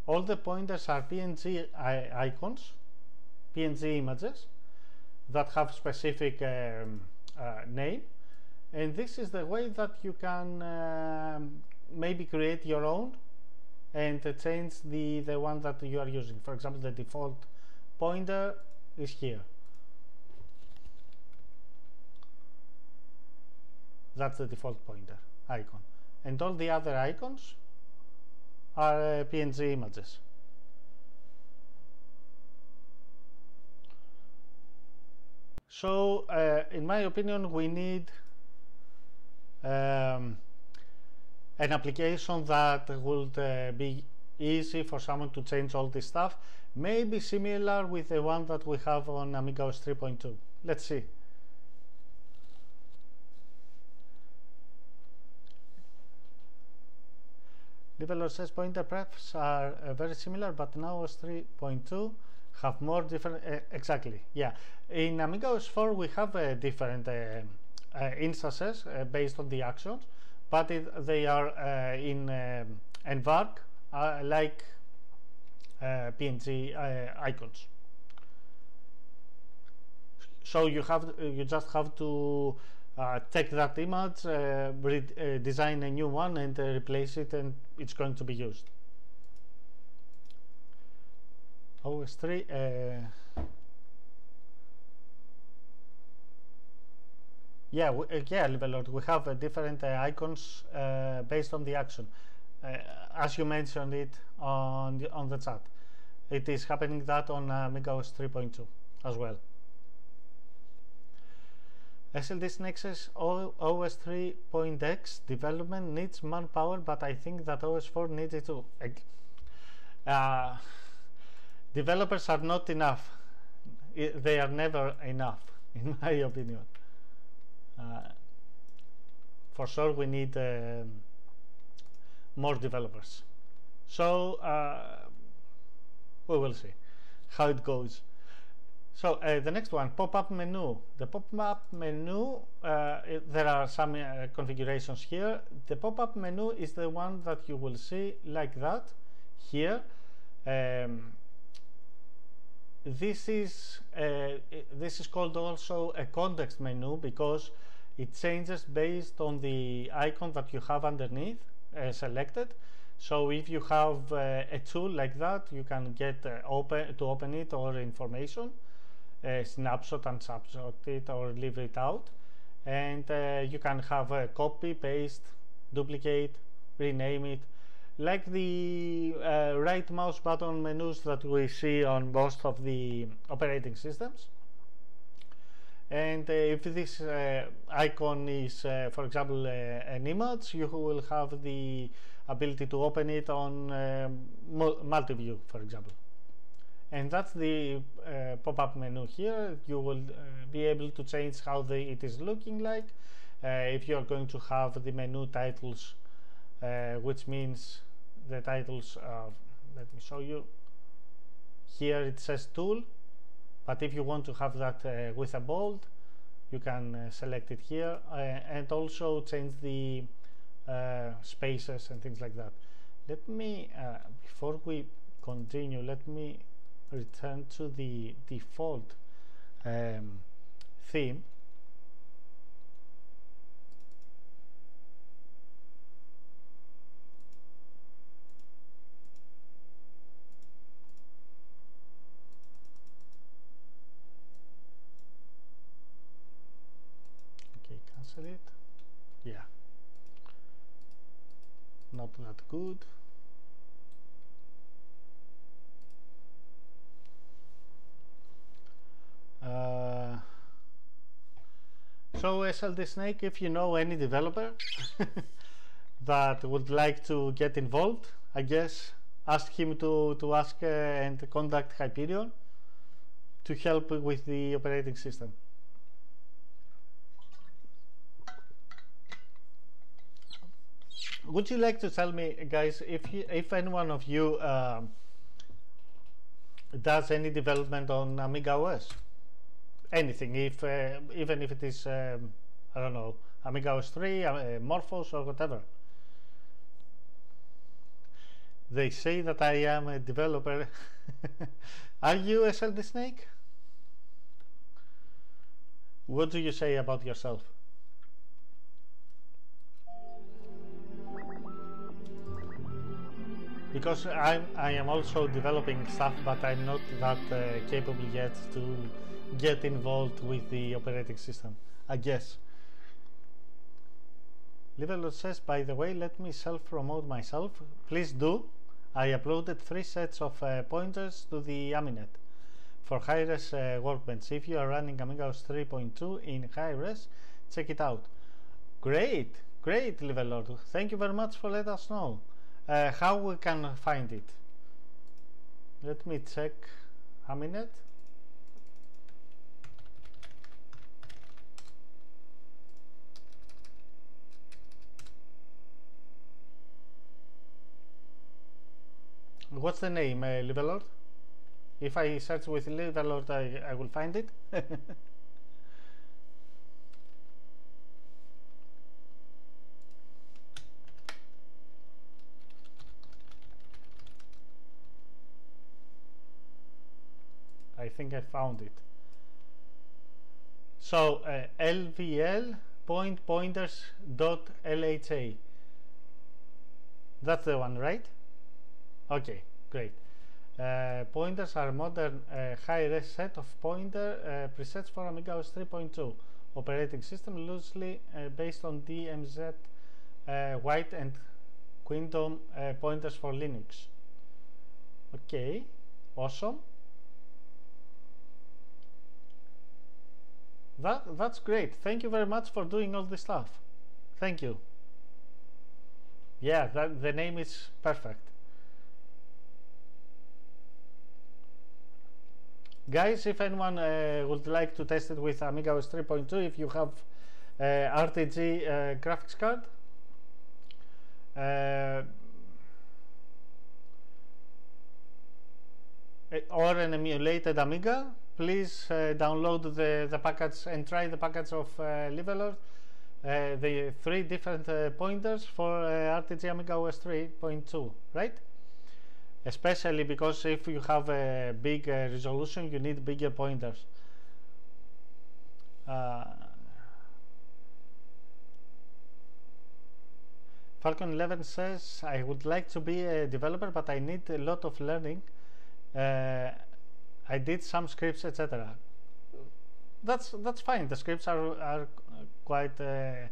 all the pointers are PNG icons, PNG images that have specific um, uh, name and this is the way that you can um, maybe create your own and uh, change the, the one that you are using. For example, the default pointer is here. That's the default pointer icon. And all the other icons are uh, PNG images. So, uh, in my opinion, we need um, an application that would uh, be easy for someone to change all this stuff. Maybe similar with the one that we have on Amiga OS 3.2. Let's see. Developer says pointer prefs are uh, very similar, but now OS 3.2 have more different. Uh, exactly, yeah. In Amiga OS 4 we have a different uh, uh instances uh, based on the actions, but it, they are uh, in um, like PNG icons. So you have you just have to uh, take that image, uh, uh, design a new one and replace it and it's going to be used. OS3 yeah we, uh, yeah Livelord, we have uh, different uh, icons based on the action. As you mentioned it on the, on the chat it is happening that on Amiga OS 3.2 as well. SLDC Nexus OS 3.x development needs manpower, but I think that OS 4 needs it too. Uh, developers are not enough. They are never enough, in my opinion. Uh, for sure, we need uh, more developers. So, uh, we will see how it goes. So uh, the next one, pop-up menu. The pop-up menu, uh, it, there are some uh, configurations here. The pop-up menu is the one that you will see like that here. Um, this is uh, this is called also a context menu because it changes based on the icon that you have underneath uh, selected. So if you have uh, a tool like that, you can get open to open it or information uh, snapshot and snapshot it or leave it out and uh, you can have a copy paste duplicate rename it like the uh, right mouse button menus that we see on most of the operating systems. And uh, if this uh, icon is uh, for example an image you will have the ability to open it on um, MultiView for example. And that's the uh, pop-up menu here. You will uh, be able to change how the, it is looking like. Uh, if you are going to have the menu titles uh, which means the titles of let me show you. Here it says tool but if you want to have that uh, with a bold you can uh, select it here and also change the spaces and things like that. Let me before we continue let me return to the default um, theme it? Yeah. Not that good. Uh, so SLT Snake, if you know any developer, that would like to get involved, I guess ask him to, to ask uh, and contact Hyperion to help with the operating system. Would you like to tell me, guys, if you, if any one of you um, does any development on Amiga OS? Anything, if uh, even if it is, um, I don't know, Amiga OS 3, uh, MorphOS, or whatever. They say that I am a developer. Are you a SLT snake? What do you say about yourself? Because I'm, I am also developing stuff, but I'm not that uh, capable yet to get involved with the operating system, I guess. Livelord says, by the way, let me self-promote myself. Please do. I uploaded three sets of uh, pointers to the Aminet for high-res uh, workbench. If you are running AmigaOS 3.2 in high-res, check it out. Great, great, Livelord. Thank you very much for letting us know uh, how we can find it. Let me check a minute What's the name, uh? If I search with Livelord, I, I will find it. think I found it. So uh, lvl point pointers dot lha. That's the one, right? Okay, great. Uh, pointers are modern uh, high-res set of pointer uh, presets for Amiga OS 3.2 operating system loosely uh, based on DMZ uh, white and quantum uh, pointers for Linux. Okay, awesome. That, that's great. Thank you very much for doing all this stuff. Thank you. Yeah, that, the name is perfect. Guys, if anyone uh, would like to test it with Amiga OS 3.2, if you have uh, RTG uh, graphics card, uh, or an emulated Amiga, please uh, download the, the package and try the package of uh. Uh, the three different uh, pointers for uh, RTG Amiga OS 3.2, right? especially because if you have a big uh, resolution you need bigger pointers Falcon 11 says I would like to be a developer but I need a lot of learning uh, I did some scripts etc that's that's fine. The scripts are, are quite uh,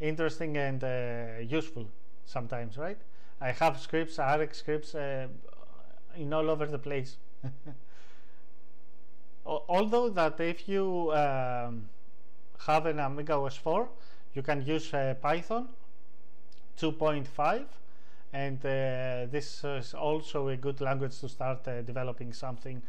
interesting and uh, useful sometimes right? I have scripts, ARexx scripts uh, in all over the place. Although that if you um, have an Amiga OS 4, you can use uh, Python 2.5 and uh, this is also a good language to start uh, developing something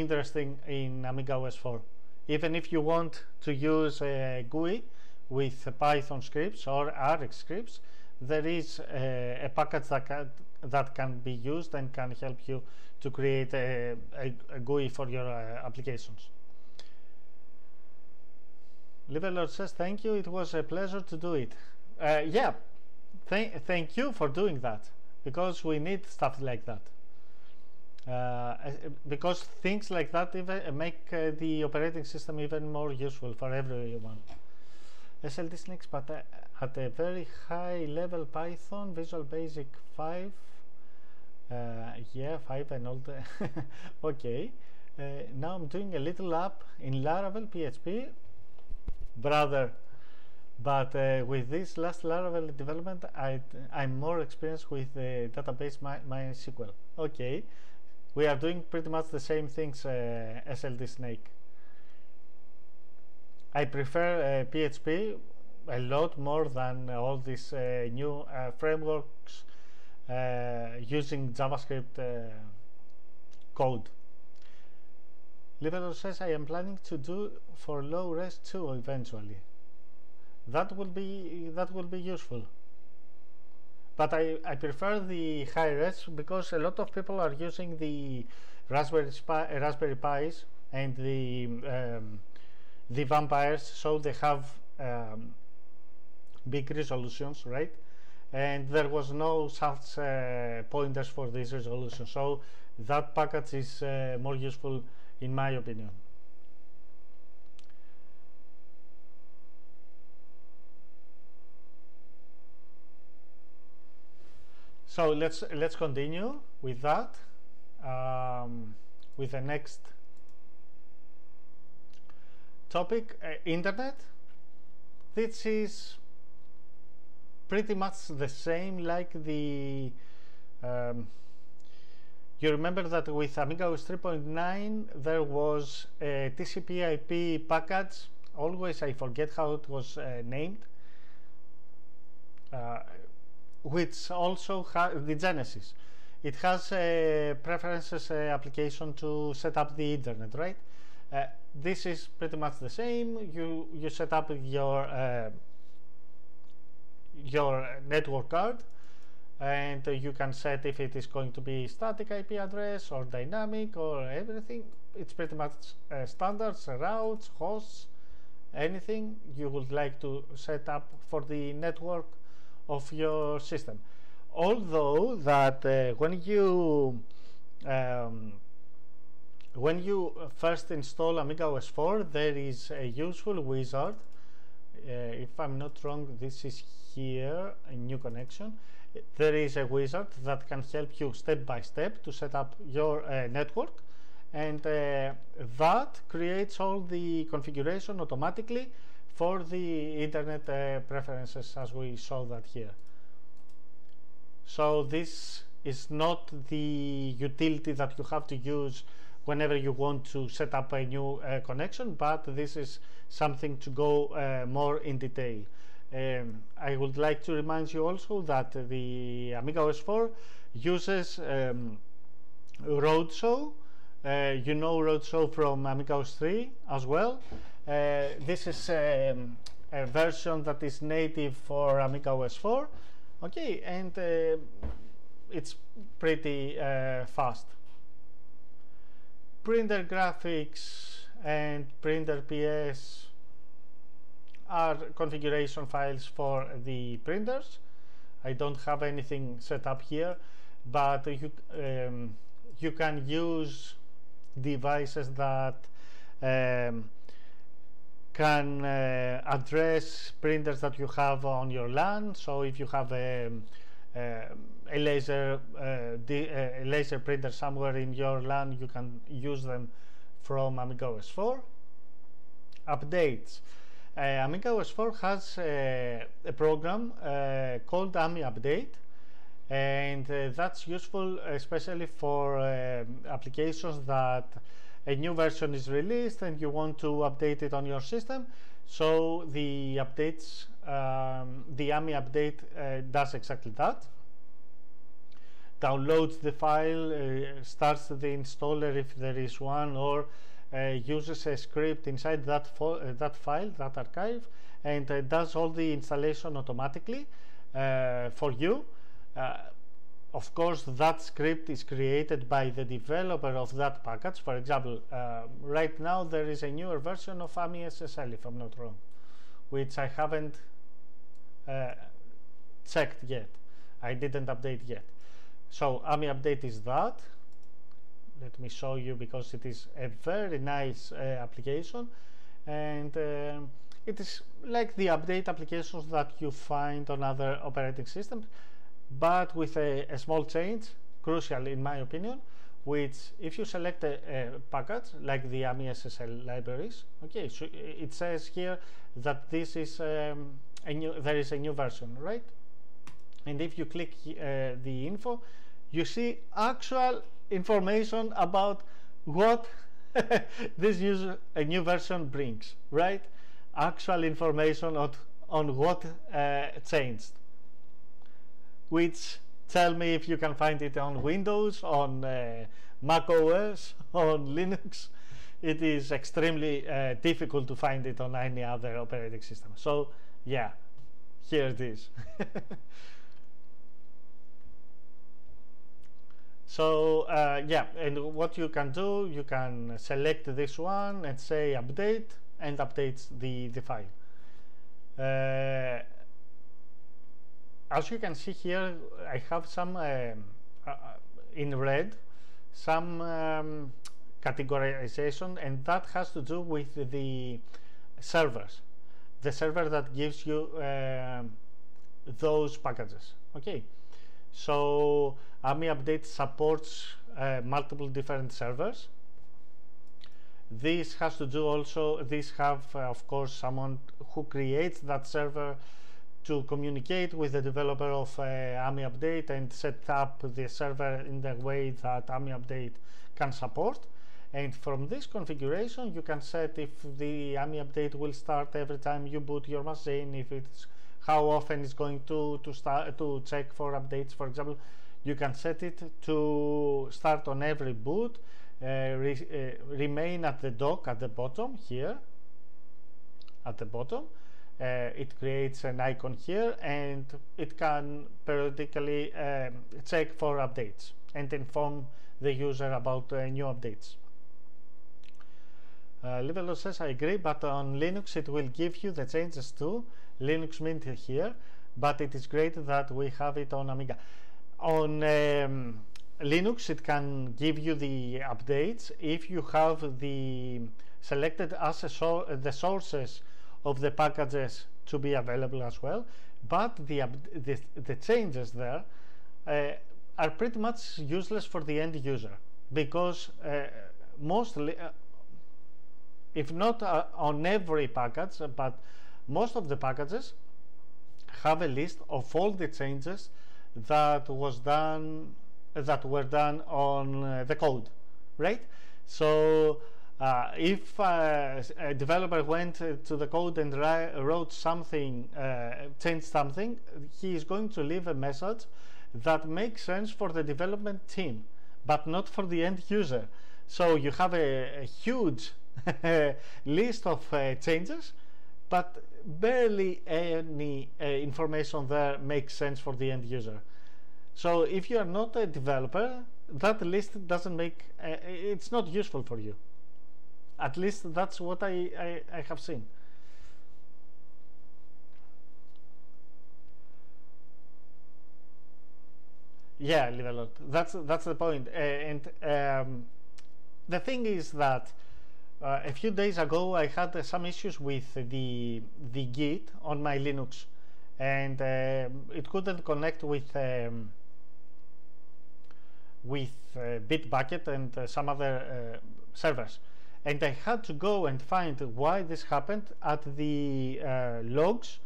interesting in Amiga OS 4. Even if you want to use a GUI with Python scripts or ARexx scripts, there is a, a package that can, that can be used and can help you to create a, a, a GUI for your uh, applications. Livelord says, thank you, it was a pleasure to do it. Uh, yeah, th thank you for doing that, because we need stuff like that. Uh, because things like that even make uh, the operating system even more useful for everyone. SLT Snakes, but uh, at a very high level Python, Visual Basic 5, uh, yeah, 5 and all the, okay. Uh, now I'm doing a little app in Laravel PHP, brother, but uh, with this last Laravel development, I, I'm more experienced with the database My, MySQL. Okay, we are doing pretty much the same things, uh, SLT Snake. I prefer PHP a lot more than all these uh, new uh, frameworks uh, using JavaScript code. Livelord says I am planning to do for low res too eventually. That will be that will be useful. But I, I prefer the high res because a lot of people are using the Raspberry Raspberry Pis and the um, the vampires, so they have um, big resolutions, right? And there was no such uh, pointers for this resolution, so that package is uh, more useful in my opinion. So let's let's continue with that um, with the next topic, uh, internet. This is pretty much the same like the um, you remember that with Amiga OS 3.9 there was a TCP IP package always I forget how it was uh, named uh, which also has the Genesis. It has a preferences uh, application to set up the internet right? Uh, this is pretty much the same. You you set up your uh, your network card and you can set if it is going to be static IP address or dynamic or everything. It's pretty much uh, standards routes hosts anything you would like to set up for the network of your system. Although that uh, when you um, when you first install Amiga OS 4 there is a useful wizard. Uh, if I'm not wrong this is here a new connection. There is a wizard that can help you step by step to set up your uh, network. And uh, that creates all the configuration automatically for the internet uh, preferences as we saw that here. So this is not the utility that you have to use whenever you want to set up a new uh, connection but this is something to go uh, more in detail. Um, I would like to remind you also that the Amiga OS 4 uses um, Roadshow. Uh, you know Roadshow from Amiga OS 3 as well this is um, a version that is native for Amiga OS 4 okay and uh, it's pretty uh, fast. Printer graphics and printer PS are configuration files for the printers. I don't have anything set up here but you um, you can use devices that um, can uh, address printers that you have on your LAN so if you have a, a, a laser uh, a laser printer somewhere in your LAN you can use them from Amiga OS 4 updates. Uh, Amiga OS 4 has uh, a program uh, called AmiUpdate and uh, that's useful especially for uh, applications that a new version is released and you want to update it on your system so the updates um, the AmiUpdate uh, does exactly that downloads the file starts the installer if there is one or uh, uses a script inside that, uh, that file, that archive, and uh, does all the installation automatically for you. Of course, that script is created by the developer of that package. For example, right now there is a newer version of AmiSSL, if I'm not wrong, which I haven't checked yet. I didn't update yet. So AmiUpdate is that let me show you because it is a very nice uh, application and uh, it is like the update applications that you find on other operating systems but with a, a small change crucial in my opinion which if you select a, a, package like the AmiSSL libraries okay so it says here that this is um, a new there is a new version right and if you click uh, the info you see actual information about what this new, a new version brings, right? Actual information of, on what uh, changed. Which tell me if you can find it on Windows, on uh, Mac OS, on Linux. It is extremely uh, difficult to find it on any other operating system. So yeah, here it is. so uh, yeah, and what you can do, you can select this one and say update and updates the, the file. Uh, as you can see here, I have some um, uh, in red, some um, categorization, and that has to do with the servers, the server that gives you uh, those packages. Okay, so AmiUpdate supports uh, multiple different servers. This has to do also, this have uh, of course someone who creates that server to communicate with the developer of uh, AmiUpdate and set up the server in the way that AmiUpdate can support. And from this configuration, you can set if the AmiUpdate will start every time you boot your machine, if it's how often it's going to to start to check for updates. For example, you can set it to start on every boot, uh, re, uh, remain at the dock at the bottom here, at the bottom, uh, it creates an icon here and it can periodically um, check for updates and inform the user about uh, new updates. Uh, says I agree, but on Linux it will give you the changes too. Linux Mint here, but it is great that we have it on Amiga. On um, Linux it can give you the updates if you have the selected as the sources of the packages to be available as well but the, the, the changes there uh, are pretty much useless for the end user because uh, mostly uh, if not uh, on every package but most of the packages have a list of all the changes that was done that were done on uh, the code right? So uh, if uh, a developer went to the code and wrote something, uh, changed something, he is going to leave a message that makes sense for the development team, but not for the end user. So you have a, a huge list of uh, changes, but barely any uh, information there makes sense for the end user. So if you are not a developer, that list doesn't make, uh, it's not useful for you. At least that's what I, I, I have seen. Yeah, Livelord. That's that's the point. Uh, and um, the thing is that uh, a few days ago I had uh, some issues with the the Git on my Linux, and um, it couldn't connect with um, with uh, Bitbucket and uh, some other uh, servers and I had to go and find why this happened at the uh, logs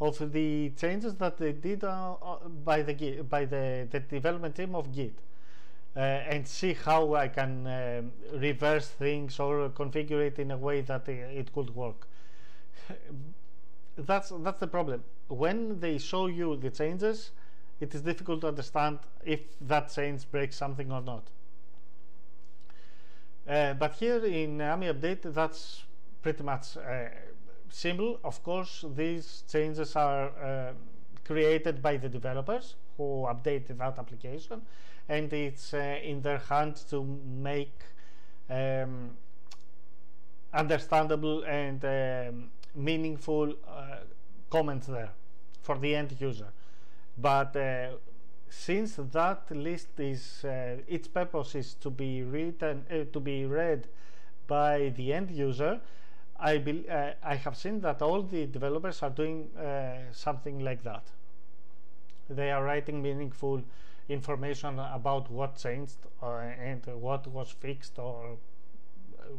of the changes that they did uh, uh by the by the, the development team of Git uh, and see how I can um, reverse things or configure it in a way that it could work. that's that's the problem. When they show you the changes, it is difficult to understand if that change breaks something or not. Uh, but here in AmiUpdate, that's pretty much uh, simple. Of course, these changes are uh, created by the developers who updated that application, and it's in their hands to make um, understandable and um, meaningful uh, comments there for the end user. But uh, since that list is uh, its purpose is to be written uh, to be read by the end user I, be, uh, I have seen that all the developers are doing uh, something like that. They are writing meaningful information about what changed uh, and what was fixed or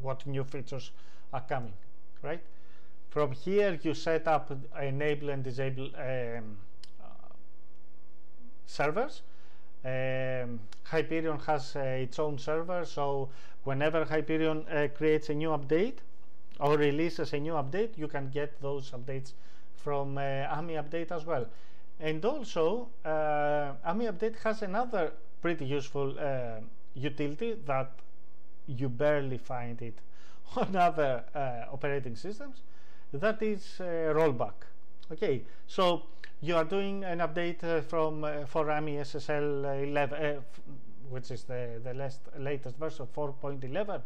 what new features are coming right? From here you set up enable and disable um, servers. Um, Hyperion has uh, its own server, so whenever Hyperion uh, creates a new update or releases a new update, you can get those updates from uh, AmiUpdate as well. And also, uh, AmiUpdate has another pretty useful uh, utility that you barely find it on other uh, operating systems. That is rollback. Okay, so you are doing an update uh, from uh, for AmiSSL 11, which is the the last, latest version 4.11,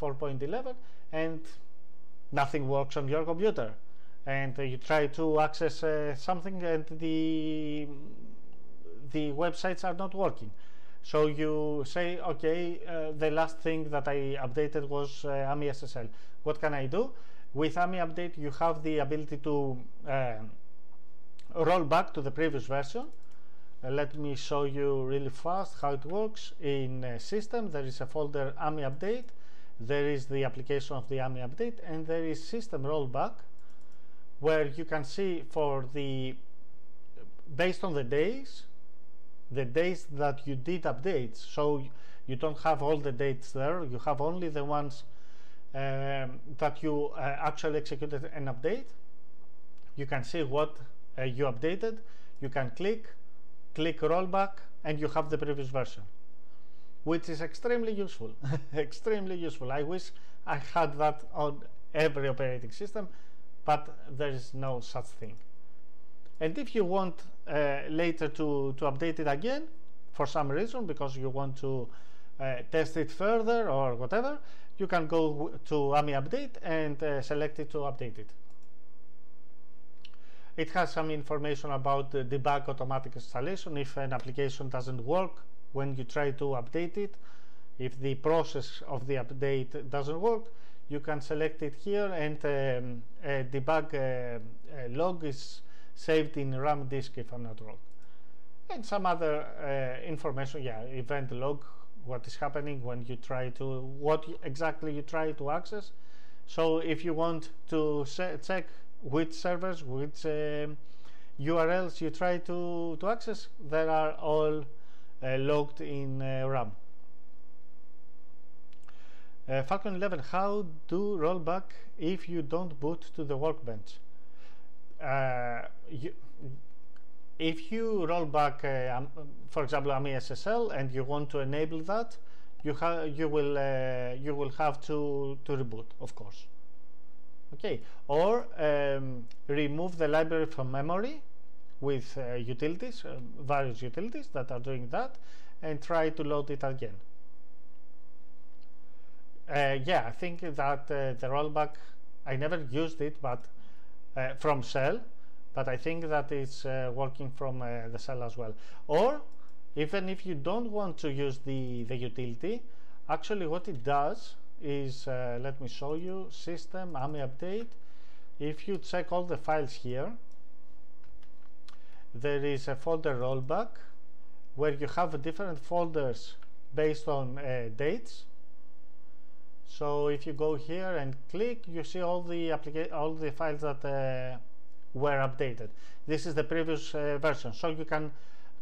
4.11, and nothing works on your computer. And uh, you try to access uh, something and the the websites are not working. So you say okay uh, the last thing that I updated was uh, AmiSSL what can I do? With AmiUpdate you have the ability to uh, roll back to the previous version. Uh, let me show you really fast how it works. In system there is a folder AmiUpdate there is the application of the AmiUpdate and there is system rollback where you can see for the based on the days the days that you did updates. So you don't have all the dates there you have only the ones um, that you uh, actually executed an update. You can see what uh, you updated you can click click rollback and you have the previous version which is extremely useful extremely useful. I wish I had that on every operating system but there is no such thing. And if you want uh, later to, to update it again for some reason because you want to uh, test it further or whatever you can go to AmiUpdate and uh, select it to update it it has some information about the debug automatic installation. If an application doesn't work when you try to update it if the process of the update doesn't work you can select it here and um, debug uh, uh, log is saved in RAM disk if I'm not wrong. And some other uh, information yeah event log what is happening when you try to what exactly you try to access. So if you want to check which servers which um, URLs you try to, to access they are all uh, logged in uh, RAM. Uh, Falcon 11, how do rollback if you don't boot to the workbench? You, if you roll back, uh, um, for example, AmiSSL, and you want to enable that, you you will uh, you will have to to reboot, of course. Okay, or um, remove the library from memory with uh, utilities, uh, various utilities that are doing that, and try to load it again. Uh, yeah, I think that uh, the rollback, I never used it, but uh, from shell, but I think that it's uh, working from the shell as well. Or even if you don't want to use the, the utility, actually what it does is, let me show you, system, AmiUpdate. If you check all the files here, there is a folder rollback where you have different folders based on uh, dates. So if you go here and click you see all the all the files that uh, were updated. This is the previous uh, version. So you can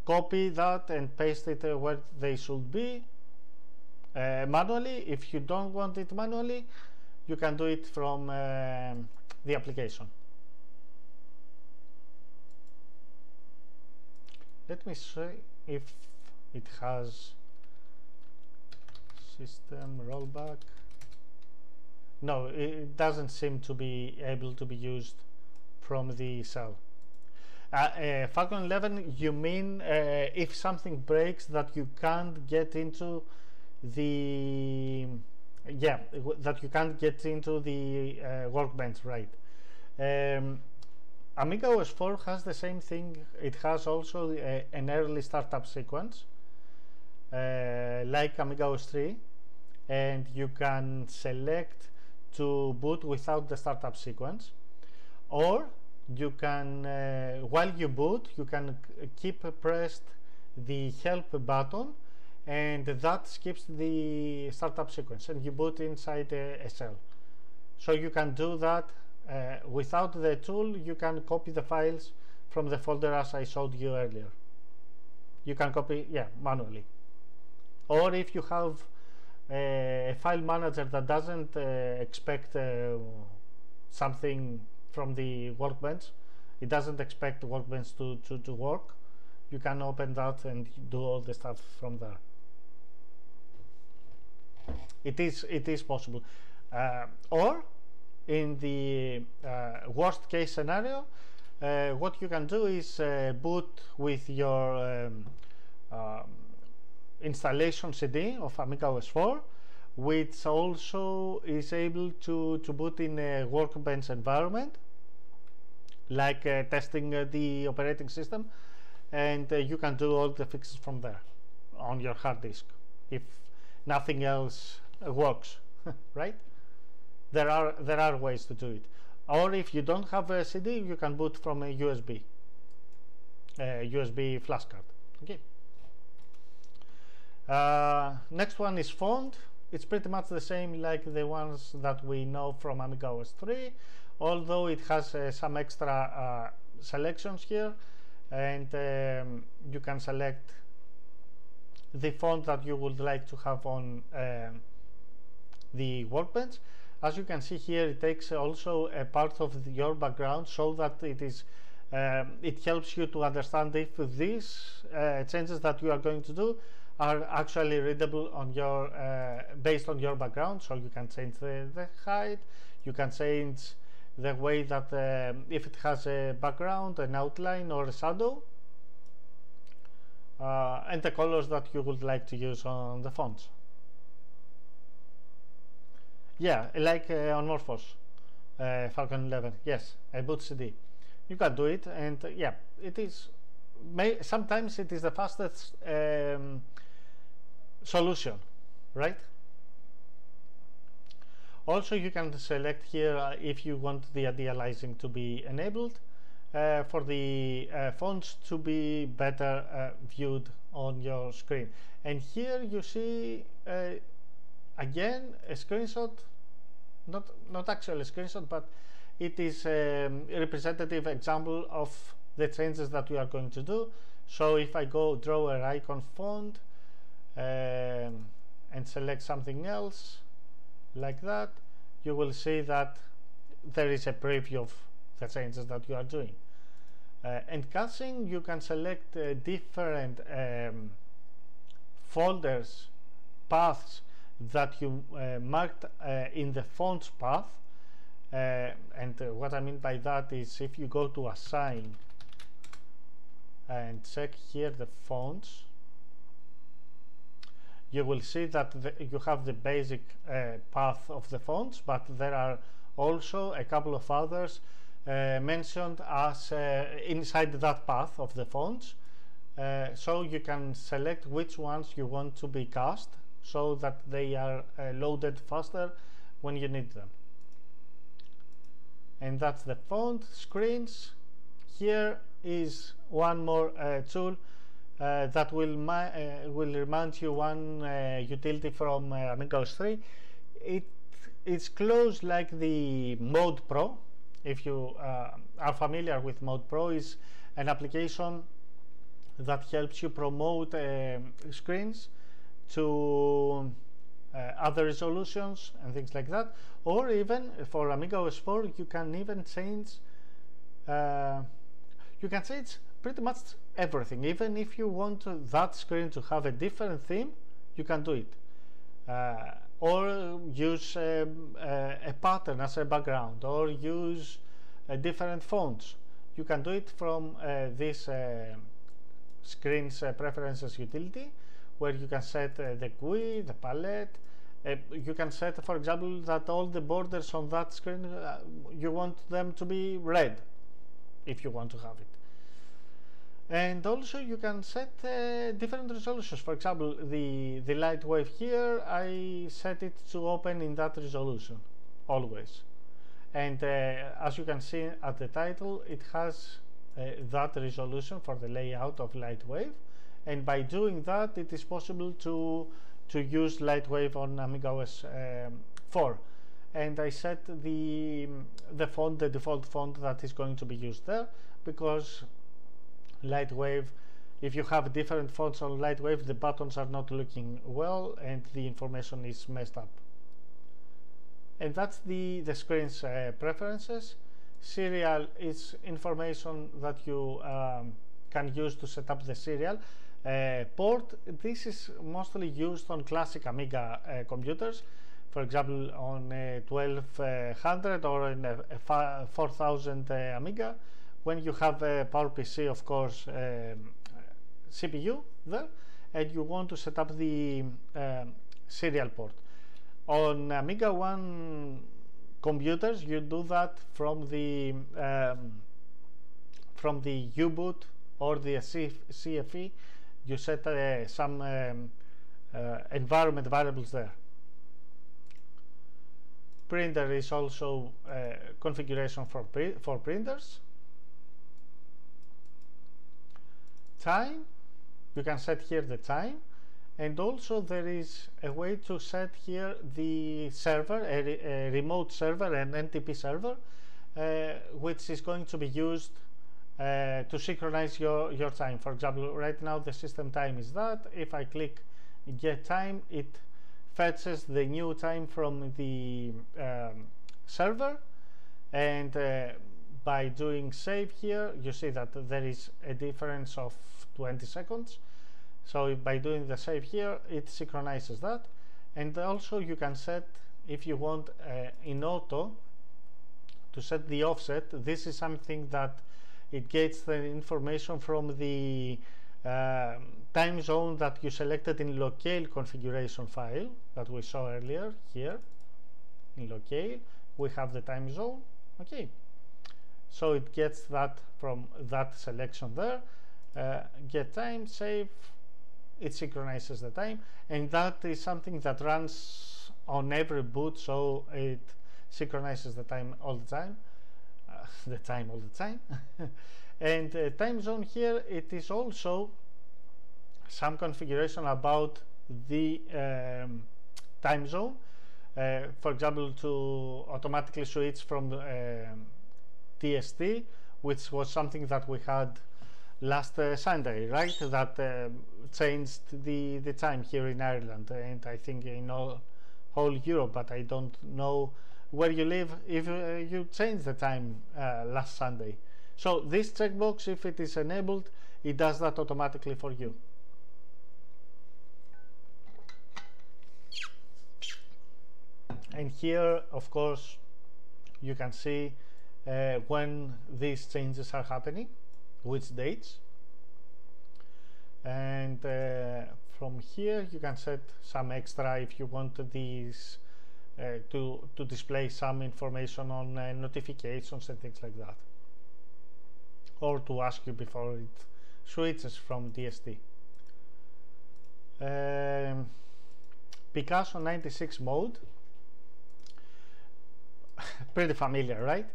copy that and paste it uh, where they should be uh, manually if you don't want it manually you can do it from um, the application. Let me see if it has system rollback. No it doesn't seem to be able to be used from the cell. Uh, uh, Falcon 11 you mean uh, if something breaks that you can't get into the yeah that you can't get into the uh, workbench right um, Amiga OS 4 has the same thing. It has also a, an early startup sequence, uh, like Amiga OS 3, and you can select to boot without the startup sequence, or you can, uh, while you boot, you can keep pressed the help button, and that skips the startup sequence, and you boot inside a, a shell. So you can do that uh, without the tool you can copy the files from the folder as I showed you earlier you can copy yeah manually or if you have a file manager that doesn't uh, expect uh, something from the workbench it doesn't expect Workbench to, to, to work. You can open that and do all the stuff from there. It is it is possible, uh, or in the uh, worst case scenario, uh, what you can do is uh, boot with your um, um, installation CD of Amiga OS 4 which also is able to, to boot in a workbench environment like uh, testing uh, the operating system and you can do all the fixes from there on your hard disk if nothing else works right? There are there are ways to do it. Or if you don't have a CD you can boot from a USB a USB flash card okay? Uh, next one is font it's pretty much the same like the ones that we know from Amiga OS 3 although it has uh, some extra uh, selections here. And um, you can select the font that you would like to have on um, the workbench. As you can see here it takes also a part of the, your background so that it is um, it helps you to understand if these uh, changes that you are going to do are actually readable on your uh, based on your background. So you can change the, the height you can change the way that um, if it has a background an outline or a shadow and the colors that you would like to use on the fonts. Yeah like uh, on MorphOS uh, Falcon 11 yes a boot CD you can do it and uh, yeah it is may sometimes it is the fastest um, solution right? Also you can select here uh, if you want the anti-aliasing to be enabled uh, for the uh, fonts to be better uh, viewed on your screen. And here you see uh, again a screenshot not not actually a screenshot but it is a um, representative example of the changes that we are going to do. So if I go draw a icon font um, and select something else like that you will see that there is a preview of the changes that you are doing and caching you can select uh, different um, folders paths that you uh, marked uh, in the fonts path. Uh, and uh, what I mean by that is if you go to assign and check here the fonts you will see that the, you have the basic uh, path of the fonts, but there are also a couple of others uh, mentioned as uh, inside that path of the fonts. Uh, so you can select which ones you want to be cast so that they are uh, loaded faster when you need them. And that's the font screens. Here is one more uh, tool uh, that will uh, will remind you one uh, utility from uh, Amiga 3. It it's close like the ModePro. If you uh, are familiar with ModePro, is an application that helps you promote uh, screens to other resolutions and things like that. Or even for Amiga OS 4, you can even change. you can change pretty much everything. Even if you want that screen to have a different theme, you can do it. Uh, or use um, a pattern as a background, or use different fonts. You can do it from uh, this uh, screen's preferences utility, where you can set the GUI, the palette, uh, you can set for example that all the borders on that screen uh, you want them to be red if you want to have it and also you can set uh, different resolutions. For example the the Lightwave here I set it to open in that resolution always. And uh, as you can see at the title it has uh, that resolution for the layout of Lightwave and by doing that it is possible to to use Lightwave on Amiga OS um, 4 and I set the the font the default font that is going to be used there because Lightwave if you have different fonts on Lightwave the buttons are not looking well and the information is messed up and that's the the screen's uh, preferences Serial is information that you um, can use to set up the serial. Uh, port, this is mostly used on classic Amiga uh, computers, for example on a 1200 or in a, a 4000 uh, Amiga. When you have a PowerPC, of course, um, CPU there, and you want to set up the um, serial port. On AmigaOne computers, you do that from the um, from the U-boot or the CFE. You set uh, some um, uh, environment variables there. Printer is also uh, configuration for for printers. Time, you can set here the time. And also there is a way to set here the server a, re a remote server an NTP server uh, which is going to be used uh, to synchronize your your time. For example right now the system time is that. If I click get time it fetches the new time from the um, server. And uh, by doing save here you see that there is a difference of 20 seconds. So by doing the save here it synchronizes that. And also you can set if you want uh, in auto to set the offset this is something that it gets the information from the uh, time zone that you selected in locale configuration file that we saw earlier here. In locale we have the time zone. Okay so it gets that from that selection there. Uh, get time save. It synchronizes the time. And that is something that runs on every boot so it synchronizes the time all the time. Uh, the time all the time. And uh, time zone here it is also some configuration about the um, time zone. Uh, for example to automatically switch from um, DST which was something that we had last uh, Sunday, right? That uh, changed the the time here in Ireland and I think in all whole Europe, but I don't know where you live if uh, you change the time uh, last Sunday. So this checkbox, if it is enabled, it does that automatically for you. And here, of course, you can see uh, when these changes are happening which dates? And uh, from here you can set some extra if you want these uh, to, to display some information on uh, notifications and things like that. Or to ask you before it switches from DST. Um, Picasso 96 mode. Pretty familiar right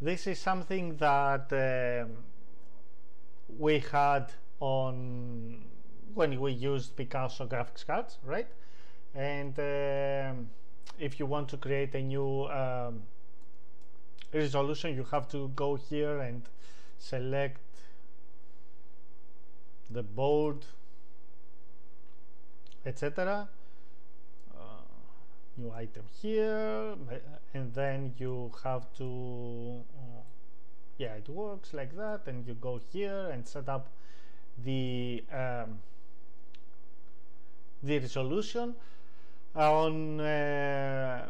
this is something that um, we had on when we used Picasso graphics cards, right? And um, if you want to create a new um, resolution, you have to go here and select the board, etc. Uh, new item here, and then you have to uh, yeah it works like that and you go here and set up the um, the resolution on uh,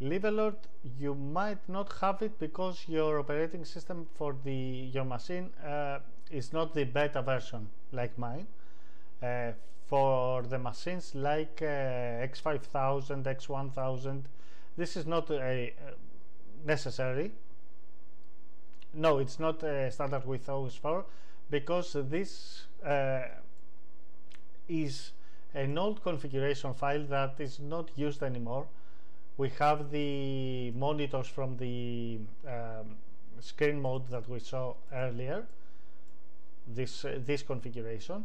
Livelord you might not have it because your operating system for the your machine uh, is not the beta version like mine uh, for the machines like uh, X5000 X1000 this is not a necessary. No it's not a standard with OS4 because this uh, is an old configuration file that is not used anymore. We have the monitors from the um, screen mode that we saw earlier this uh, this configuration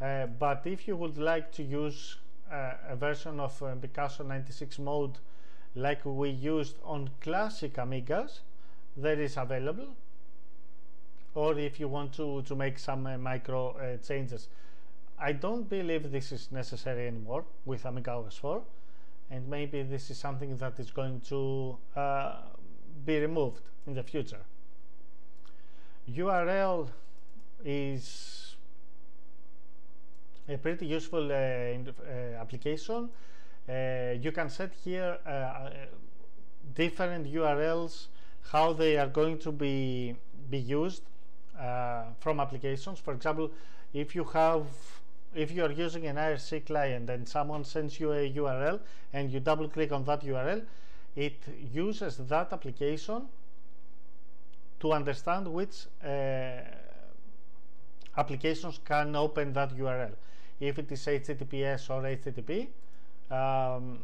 uh, but if you would like to use uh, a version of uh, Picasso 96 mode like we used on classic Amigas that is available or if you want to, to make some uh, micro uh, changes. I don't believe this is necessary anymore with Amiga OS 4 and maybe this is something that is going to be removed in the future. URL is a pretty useful uh, uh, application. Uh, you can set here different URLs, how they are going to be, be used from applications. For example, if you have if you are using an IRC client and someone sends you a URL and you double click on that URL, it uses that application to understand which uh, applications can open that URL. If it is HTTPS or HTTP, um,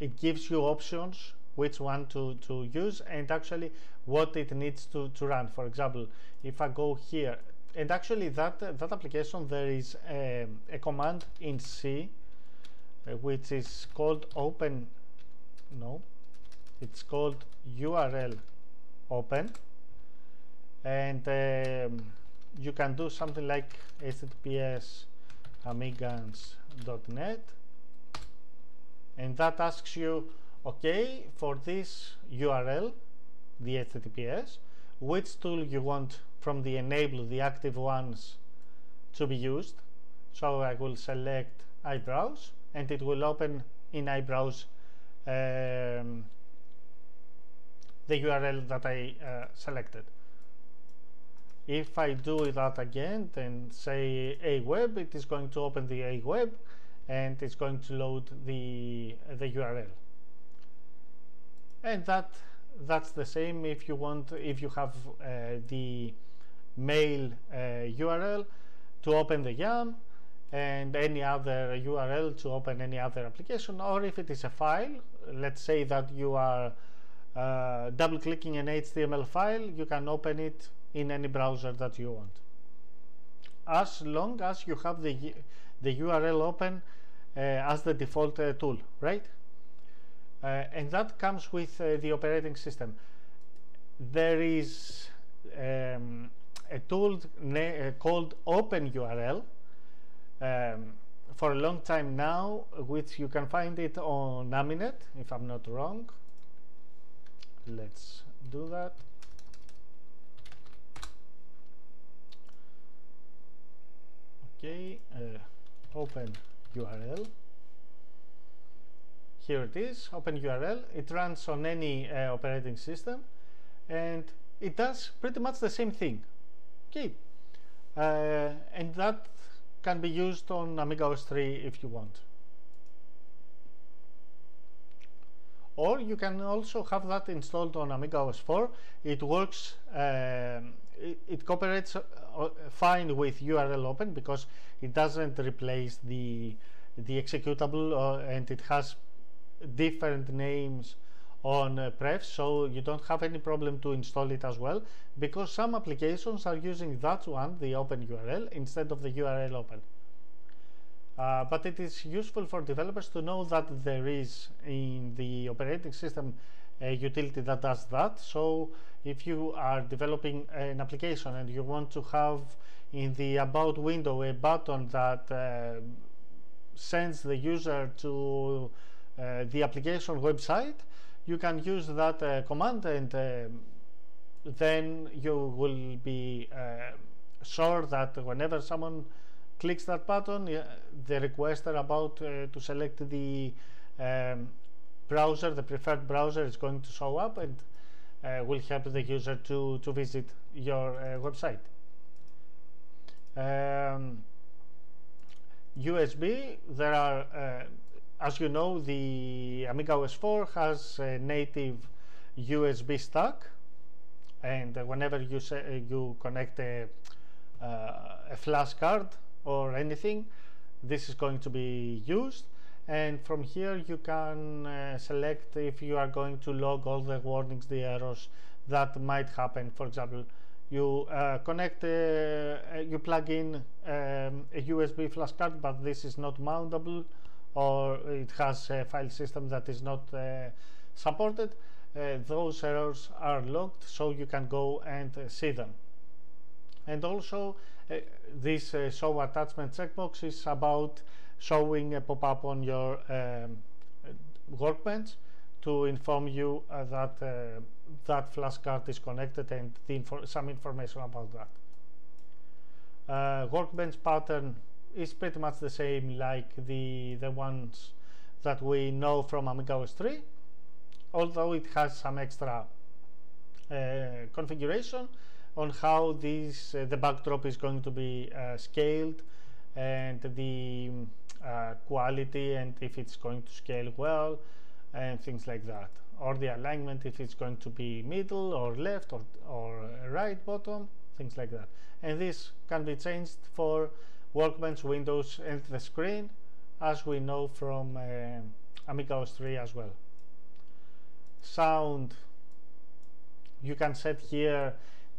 it gives you options which one to, to use and actually what it needs to, to run. For example, if I go here, and actually that, that application, there is a, a command in C uh, which is called open, no, it's called URL open and um, you can do something like https amigans.net and that asks you okay for this URL the HTTPS which tool you want from the enable the active ones to be used. So I will select iBrowse and it will open in iBrowse um, the URL that I uh, selected if I do that again then say AWeb it is going to open the AWeb and it's going to load the the URL and that that's the same if you want if you have uh, the mail uh, URL to open the YAM and any other URL to open any other application or if it is a file let's say that you are uh, double clicking an HTML file you can open it in any browser that you want. As long as you have the the URL open uh, as the default uh, tool right? Uh, and that comes with uh, the operating system. There is um, a tool uh, called OpenURL um, for a long time now which you can find it on Aminet if I'm not wrong. Let's do that okay uh, open URL here it is open URL it runs on any uh, operating system and it does pretty much the same thing. Okay uh, and that can be used on Amiga OS 3 if you want. Or you can also have that installed on Amiga OS 4 it works um, it, it, cooperates uh, fine with URL open because it doesn't replace the the executable uh, and it has different names on uh, pref so you don't have any problem to install it as well because some applications are using that one the open URL instead of the URL open. Uh, but it is useful for developers to know that there is in the operating system a utility that does that. So if you are developing an application and you want to have in the about window a button that uh, sends the user to uh, the application website, you can use that uh, command and uh, then you will be uh, sure that whenever someone clicks that button, the requester about uh, to select the um, browser, the preferred browser is going to show up and uh, will help the user to, to visit your uh, website. Um, USB, there are, uh, as you know, the Amiga OS 4 has a native USB stack and whenever you, say, you connect a, uh, a flash card or anything this is going to be used and from here you can uh, select if you are going to log all the warnings the errors that might happen. For example you uh, connect uh, uh you plug in um, a USB flash card but this is not mountable or it has a file system that is not uh, supported. Uh, those errors are logged so you can go and see them. And also this show attachment checkbox is about showing a pop-up on your um, workbench to inform you uh, that uh, that flashcard is connected and some information about that. Uh, workbench pattern is pretty much the same like the the ones that we know from AmigaOS 3 although it has some extra uh, configuration on how this uh, the backdrop is going to be uh, scaled and the uh, quality and if it's going to scale well and things like that. Or the alignment if it's going to be middle or left or, or right bottom things like that. And this can be changed for workbench windows and the screen as we know from uh, Amiga OS 3 as well. Sound. You can set here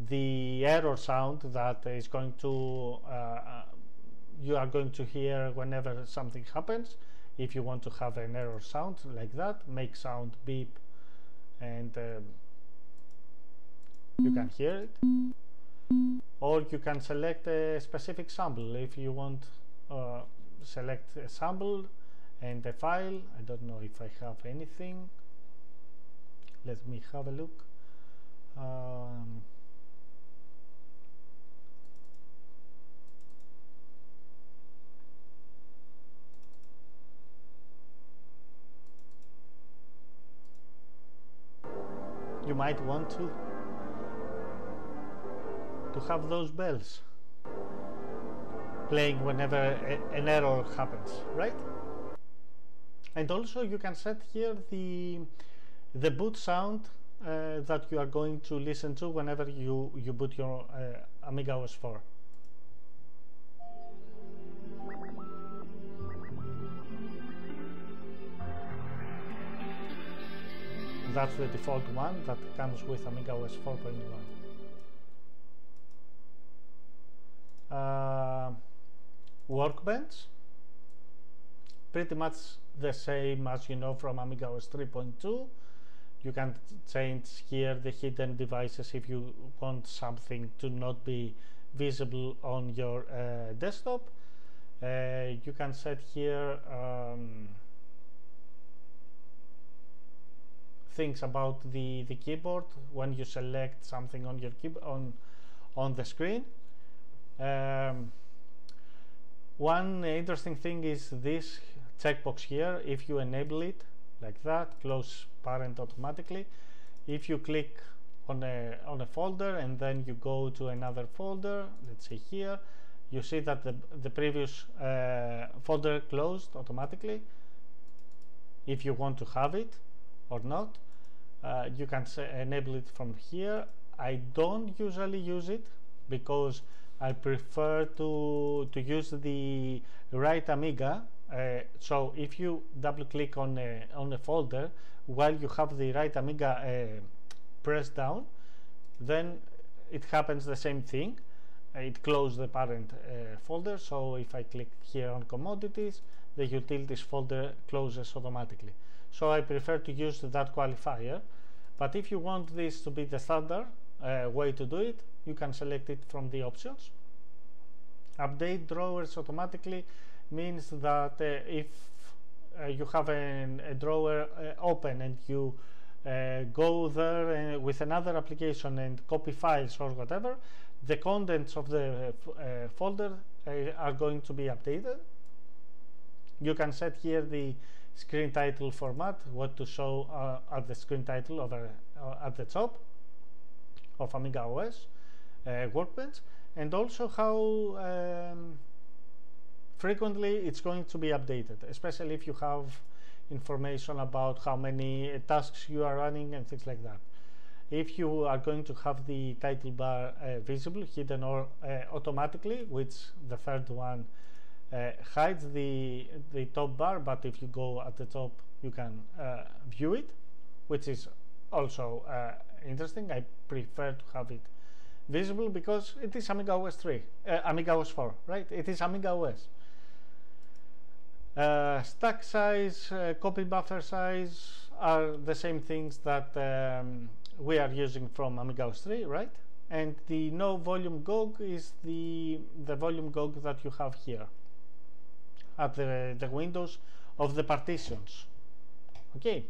the error sound that is going to uh, uh, you are going to hear whenever something happens. If you want to have an error sound like that make sound beep and um, you can hear it. Or you can select a specific sample. If you want uh, select a sample and a file I don't know if I have anything. Let me have a look. Um, you might want to. To have those bells. Playing whenever a, an error happens right? And also you can set here the the boot sound uh, that you are going to listen to whenever you you boot your uh, Amiga OS 4 that's the default one that comes with Amiga OS 4.1. Uh, workbench, pretty much the same as you know from Amiga OS 3.2. You can change here the hidden devices if you want something to not be visible on your uh, desktop. Uh, you can set here um, things about the, the keyboard when you select something on your keyboard on, on the screen. Um, one interesting thing is this checkbox here. If you enable it like that, close parent automatically. If you click on a, on a folder and then you go to another folder, let's say here, you see that the, the previous uh, folder closed automatically if you want to have it or not uh, you can enable it from here. I don't usually use it because I prefer to to use the right Amiga. Uh, so if you double click on a, on a folder while you have the right Amiga uh, pressed down then it happens the same thing. It closes the parent uh, folder. So if I click here on commodities the utilities folder closes automatically so I prefer to use that qualifier. But if you want this to be the standard uh, way to do it you can select it from the options. Update drawers automatically means that uh, if uh, you have an, a drawer uh, open and you uh, go there uh, with another application and copy files or whatever the contents of the folder are going to be updated. You can set here the screen title format, what to show uh, at the screen title over uh, at the top of Amiga OS uh, Workbench, and also how um, frequently it's going to be updated, especially if you have information about how many tasks you are running and things like that. If you are going to have the title bar uh, visible, hidden or uh, automatically, which the third one uh, hides the the top bar but if you go at the top you can uh, view it which is also uh, interesting. I prefer to have it visible because it is Amiga OS 3 uh, Amiga OS 4 right? It is Amiga OS uh, stack size uh, copy buffer size are the same things that um, we are using from Amiga OS 3 right? And the no volume GOG is the the volume GOG that you have here at the, the windows of the partitions. Okay.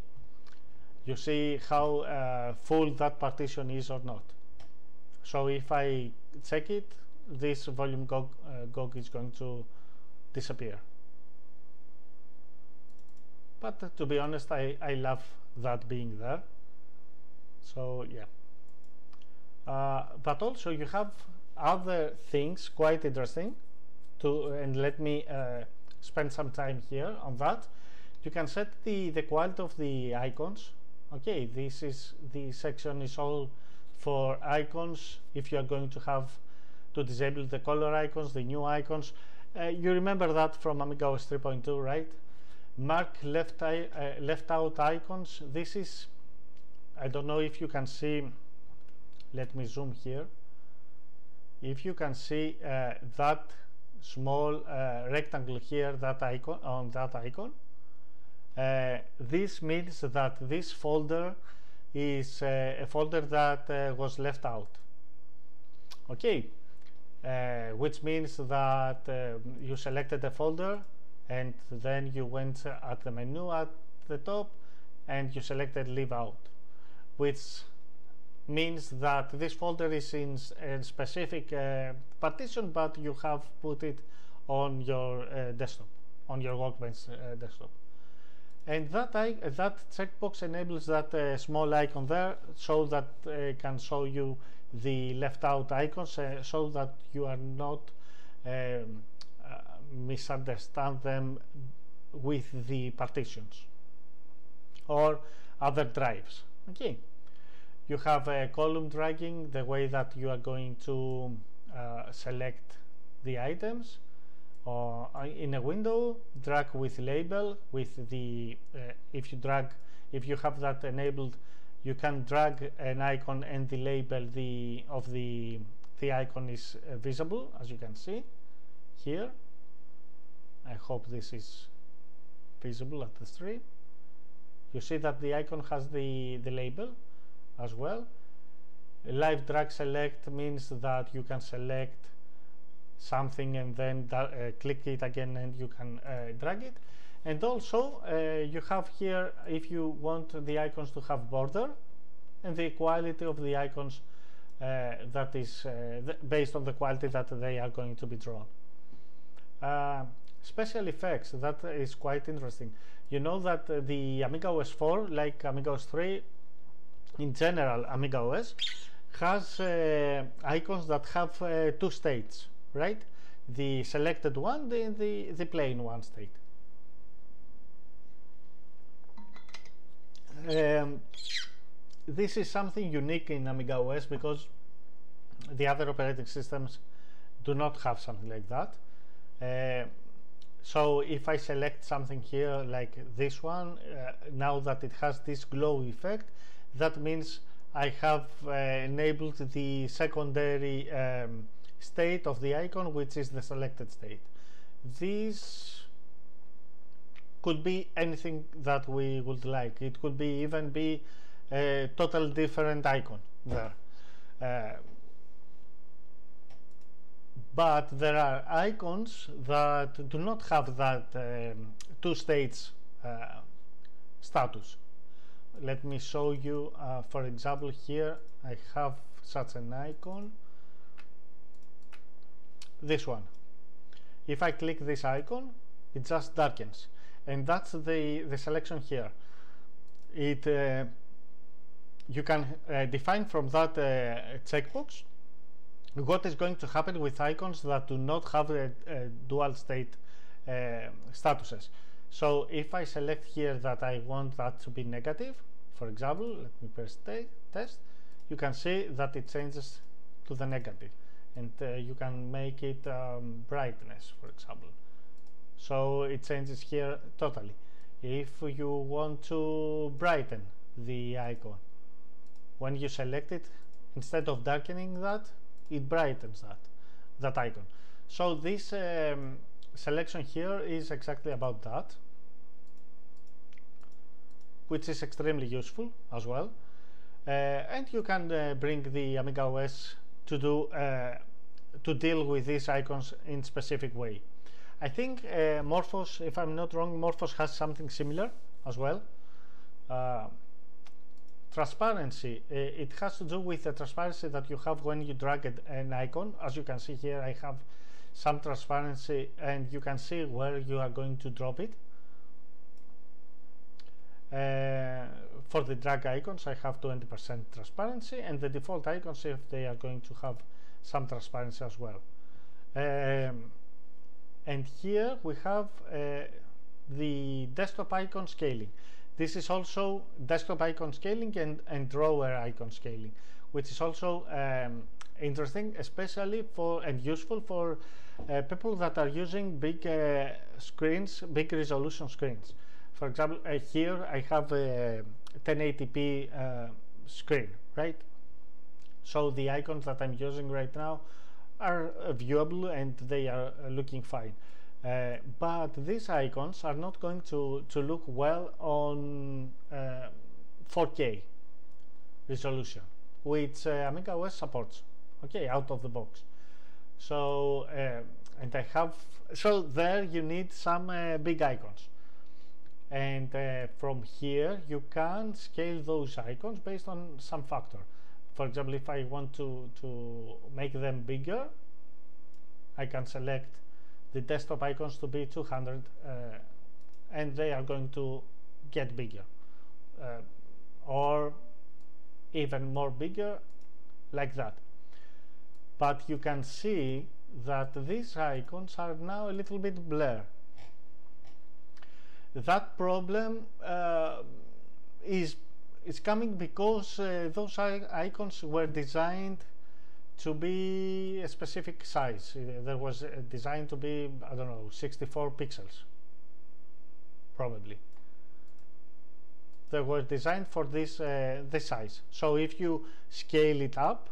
You see how uh, full that partition is or not. So if I check it this volume gog, uh, gog is going to disappear. But uh, to be honest I, I love that being there. So yeah. Uh, but also you have other things quite interesting to and let me uh, spend some time here on that. You can set the the quality of the icons. Okay this is the section is all for icons. If you are going to have to disable the color icons the new icons uh, you remember that from Amiga OS 3.2 right? Mark left, uh, left out icons. This is I don't know if you can see let me zoom here. If you can see uh, that small uh, rectangle here that icon on that icon. Uh, this means that this folder is uh, a folder that uh, was left out. Okay. Uh, which means that you selected a folder and then you went at the menu at the top and you selected leave out which means that this folder is in a specific uh, partition but you have put it on your uh, desktop on your workbench uh, desktop. And that that checkbox enables that uh, small icon there so that uh, can show you the left out icons uh, so that you are not um, misunderstand them with the partitions or other drives. Okay you have a column dragging the way that you are going to uh, select the items or uh, in a window drag with label with the uh, if you drag if you have that enabled you can drag an icon and the label the of the the icon is uh, visible as you can see here. I hope this is visible at the stream. You see that the icon has the the label as well. Live drag select means that you can select something and then uh, click it again and you can uh, drag it. And also uh, you have here if you want the icons to have border and the quality of the icons uh, that is uh, th based on the quality that they are going to be drawn. Uh, special effects that is quite interesting. You know that the Amiga OS 4 like Amiga OS 3 in general Amiga OS has icons that have two states right? The selected one, the, the, the plain one state. Um, this is something unique in Amiga OS because the other operating systems do not have something like that. Uh, so if I select something here like this one, uh, now that it has this glow effect, that means I have uh, enabled the secondary um, state of the icon which is the selected state. This could be anything that we would like. It could be even be a total different icon there. Uh, but there are icons that do not have that um, two states uh, status let me show you uh, for example here I have such an icon this one. If I click this icon, it just darkens. And that's the, the selection here. It uh, You can uh, define from that uh, checkbox what is going to happen with icons that do not have a, a dual state uh, statuses. So if I select here that I want that to be negative, for example, let me press test, you can see that it changes to the negative. And uh, you can make it um, brightness for example. So it changes here totally. If you want to brighten the icon when you select it instead of darkening that it brightens that that icon. So this um, selection here is exactly about that which is extremely useful as well uh, and you can uh, bring the Amiga OS to do uh, to deal with these icons in specific way. I think uh, MorphOS, if I'm not wrong, MorphOS has something similar as well. uh, transparency, it has to do with the transparency that you have when you drag an icon. As you can see here, I have some transparency and you can see where you are going to drop it. Uh, for the drag icons I have 20% transparency and the default icons if they are going to have some transparency as well. Um, and here we have uh, the desktop icon scaling. This is also desktop icon scaling and, and drawer icon scaling, which is also um, interesting, especially for and useful for uh, people that are using big uh, screens, big resolution screens. For example, uh, here I have a 1080p uh, screen, right? So the icons that I'm using right now are viewable and they are looking fine. Uh, but these icons are not going to, to look well on uh, 4K resolution, which uh, Amiga OS supports, okay, out of the box. So, uh, and I have, so there you need some uh, big icons. And uh, from here, you can scale those icons based on some factor. For example, if I want to, to make them bigger, I can select the desktop icons to be 200 uh, and they are going to get bigger uh, or even more bigger like that but you can see that these icons are now a little bit blur that problem uh, is is coming because uh, those icons were designed to be a specific size. There was designed to be, I don't know, 64 pixels, probably. They were designed for this, uh, this size. So if you scale it up,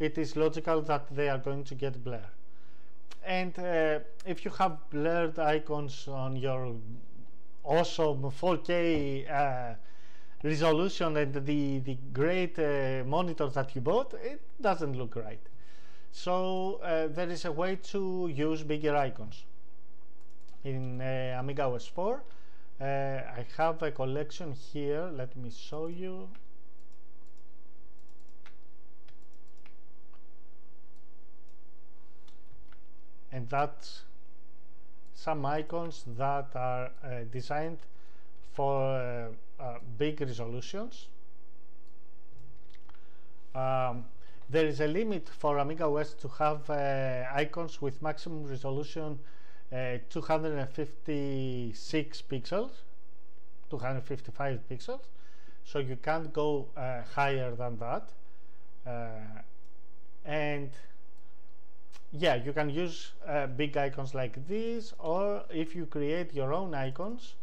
it is logical that they are going to get blur. And uh, if you have blurred icons on your awesome 4K uh, resolution and the, the great uh, monitors that you bought, it doesn't look right. So uh, there is a way to use bigger icons. In uh, Amiga OS 4, uh, I have a collection here, let me show you. And that's some icons that are uh, designed for uh, uh, big resolutions. Um, there is a limit for Amiga OS to have uh, icons with maximum resolution uh, 256 pixels, 255 pixels. So you can't go uh, higher than that. Uh, and yeah, you can use big icons like this, or if you create your own icons,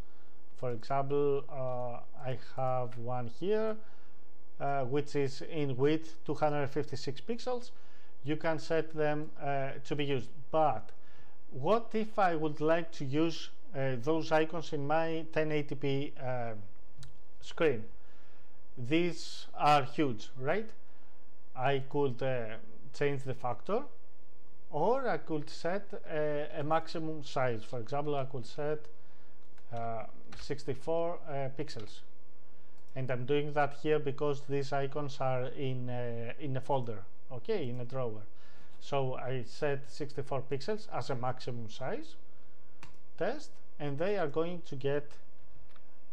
for example uh, I have one here uh, which is in width 256 pixels. You can set them uh, to be used. But what if I would like to use uh, those icons in my 1080p uh, screen? These are huge right? I could uh, change the factor or I could set a maximum size. For example I could set 64 uh, pixels. And I'm doing that here because these icons are in uh, in a folder okay in a drawer. So I set 64 pixels as a maximum size test and they are going to get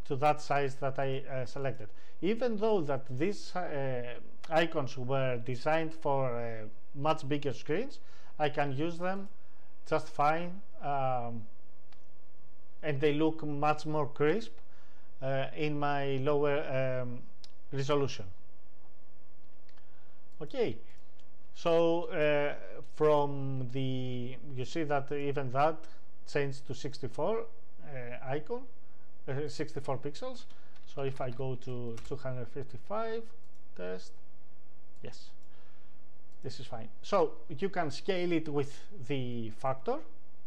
to that size that I uh, selected. Even though that these uh, icons were designed for uh, much bigger screens I can use them just fine um, and they look much more crisp uh, in my lower um, resolution. Okay, so uh, from the, you see that even that changed to 64 uh, icon, uh, 64 pixels. So if I go to 255 test, yes, this is fine. So you can scale it with the factor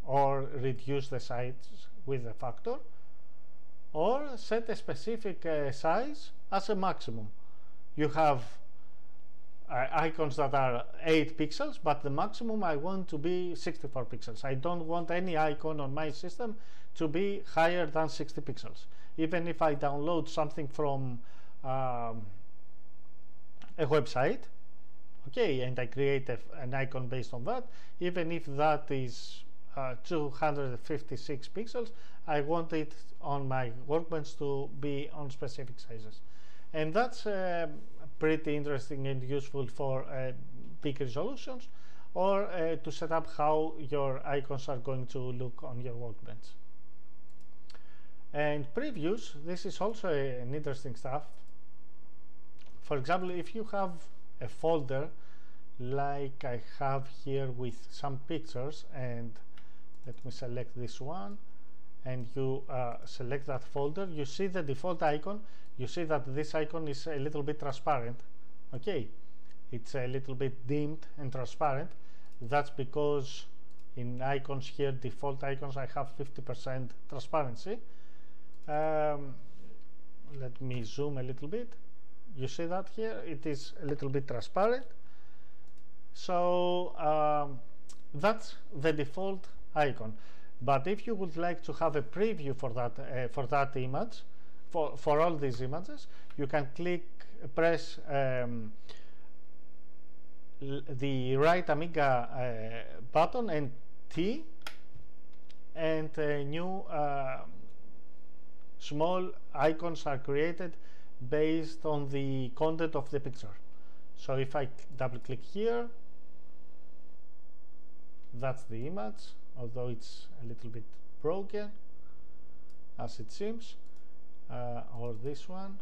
or reduce the size with the factor or set a specific uh, size as a maximum. You have uh, icons that are 8 pixels, but the maximum I want to be 64 pixels. I don't want any icon on my system to be higher than 60 pixels. Even if I download something from um, a website, okay, and I create a, an icon based on that, even if that is uh, 256 pixels, I want it on my workbench to be on specific sizes. And that's uh, pretty interesting and useful for uh, big resolutions or uh, to set up how your icons are going to look on your workbench. And previews, this is also a, an interesting stuff. For example, if you have a folder like I have here with some pictures and let me select this one. And you uh, select that folder. You see the default icon. You see that this icon is a little bit transparent. Okay. It's a little bit dimmed and transparent. That's because in icons here default icons I have 50% transparency. Um, let me zoom a little bit you see that here? It is a little bit transparent. So um, that's the default icon. But if you would like to have a preview for that uh, for that image for for all these images you can click press um, the right Amiga uh, button and T and uh, new uh, small icons are created based on the content of the picture. So if I double click here that's the image although it's a little bit broken as it seems uh, or this one.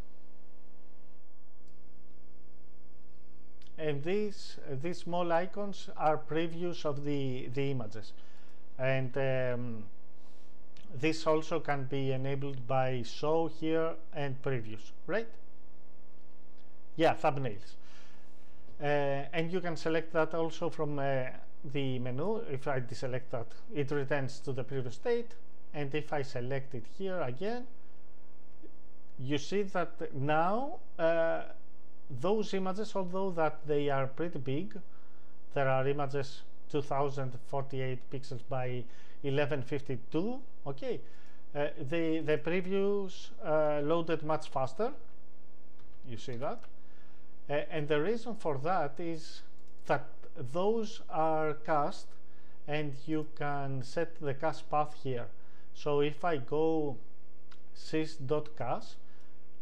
And these uh, these small icons are previews of the the images. And um, this also can be enabled by show here and previews right? Yeah thumbnails. Uh, and you can select that also from uh, the menu, if I deselect that, it returns to the previous state. And if I select it here again, you see that now uh, those images, although that they are pretty big, there are images 2048 pixels by 1152, okay, uh, the, the previews uh, loaded much faster, you see that, uh, and the reason for that is that those are cast and you can set the cast path here. So if I go sys.cast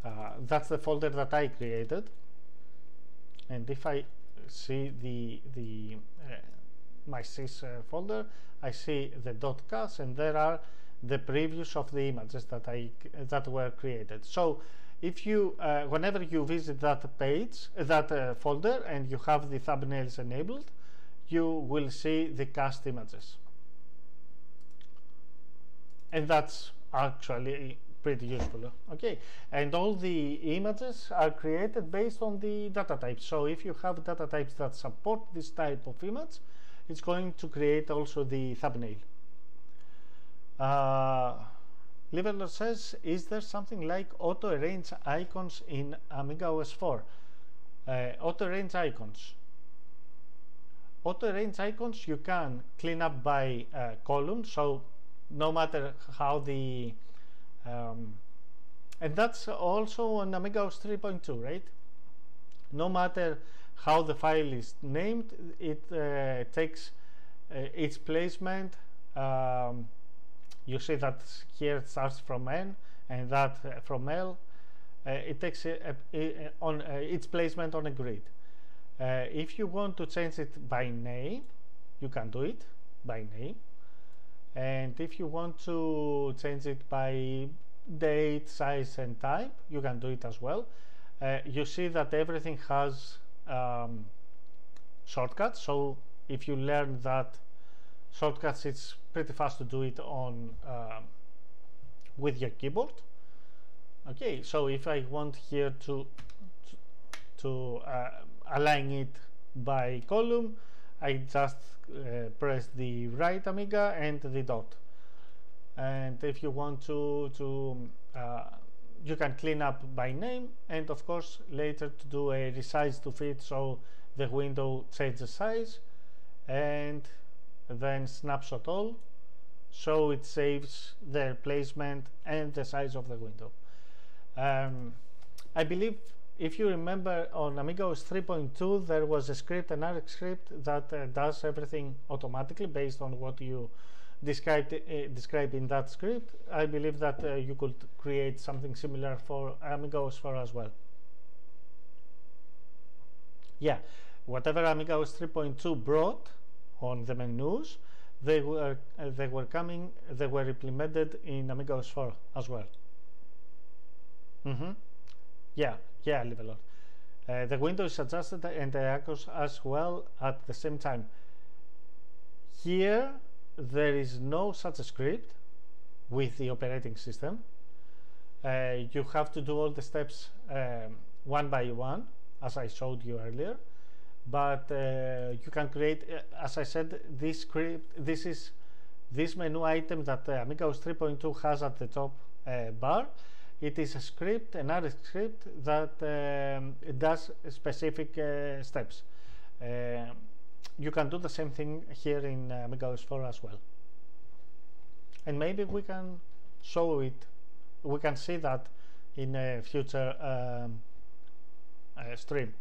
uh, that's the folder that I created. And if I see the the uh, my sys uh, folder I see the dot .cast and there are the previews of the images that I that were created. So if you uh, whenever you visit that page that uh, folder and you have the thumbnails enabled you will see the cast images. And that's actually pretty useful okay? And all the images are created based on the data types. So if you have data types that support this type of image it's going to create also the thumbnail uh, says, is there something like auto-arrange icons in Amiga OS 4? Uh, auto-arrange icons. Auto-arrange icons you can clean up by uh, column, so no matter how the... Um, and that's also on Amiga OS 3.2, right? No matter how the file is named, it uh, takes uh, its placement um, you see that here it starts from N and that uh, from L. Uh, it takes a, a, a, on uh, its placement on a grid. If you want to change it by name, you can do it by name. And if you want to change it by date, size, and type, you can do it as well. Uh, you see that everything has um, shortcuts. So if you learn that shortcuts, it's pretty fast to do it on um, with your keyboard. Okay so if I want here to to, uh, align it by column I just uh, press the right Amiga and the dot. And if you want to to uh, you can clean up by name and of course later to do a resize to fit so the window changes size. And then snapshot all so it saves the placement and the size of the window. Um, I believe if you remember on AmigaOS 3.2 there was a script, an script that uh, does everything automatically based on what you described, uh, described in that script. I believe that uh, you could create something similar for AmigaOS 4 as well. Yeah, whatever AmigaOS 3.2 brought on the menus, they were uh, they were coming, they were implemented in AmigaOS 4 as well. Mm -hmm. Yeah, yeah, Livelord. Uh, the window is adjusted and the echoes as well at the same time. Here, there is no such a script with the operating system. Uh, you have to do all the steps um, one by one, as I showed you earlier. But uh, you can create, uh, as I said, this script. This is this menu item that uh, AmigaOS 3.2 has at the top uh, bar it is a script, another script that um, does specific uh, steps. Uh, you can do the same thing here in AmigaOS 4 as well. And maybe we can show it, we can see that in a future um, stream.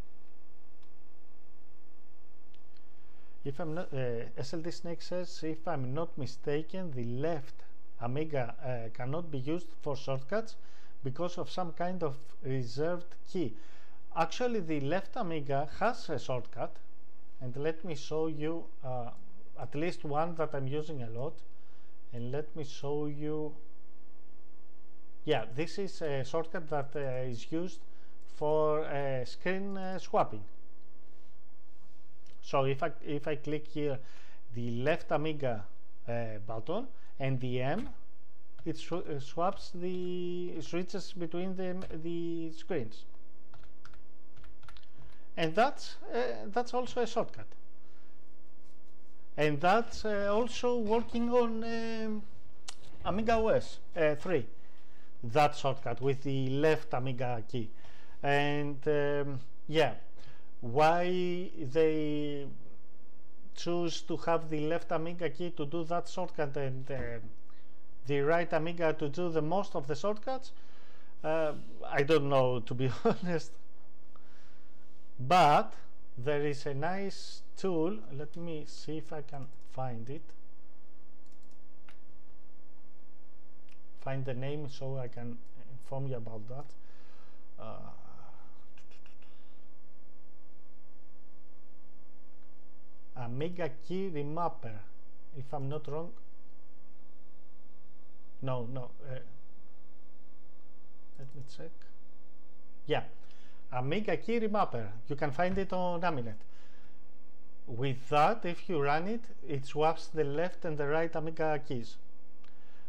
If I'm not, uh, SLT Snake says, if I'm not mistaken, the left Amiga uh, cannot be used for shortcuts because of some kind of reserved key. Actually, the left Amiga has a shortcut, and let me show you uh, at least one that I'm using a lot. And let me show you. Yeah, this is a shortcut that uh, is used for uh, screen uh, swapping. So if I if I click here the left Amiga uh, button and the M it sw uh, swaps the switches between the, the screens. And that's uh, that's also a shortcut. And that's uh, also working on um, Amiga OS uh, 3 that shortcut with the left Amiga key. And um, yeah why they choose to have the left Amiga key to do that shortcut and uh, the right Amiga to do the most of the shortcuts? Uh, I don't know to be honest. But there is a nice tool. Let me see if I can find it. Find the name so I can inform you about that. Uh, Amiga key remapper. If I'm not wrong, no no uh, let me check. Yeah Amiga key remapper you can find it on Aminet with that if you run it it swaps the left and the right Amiga keys.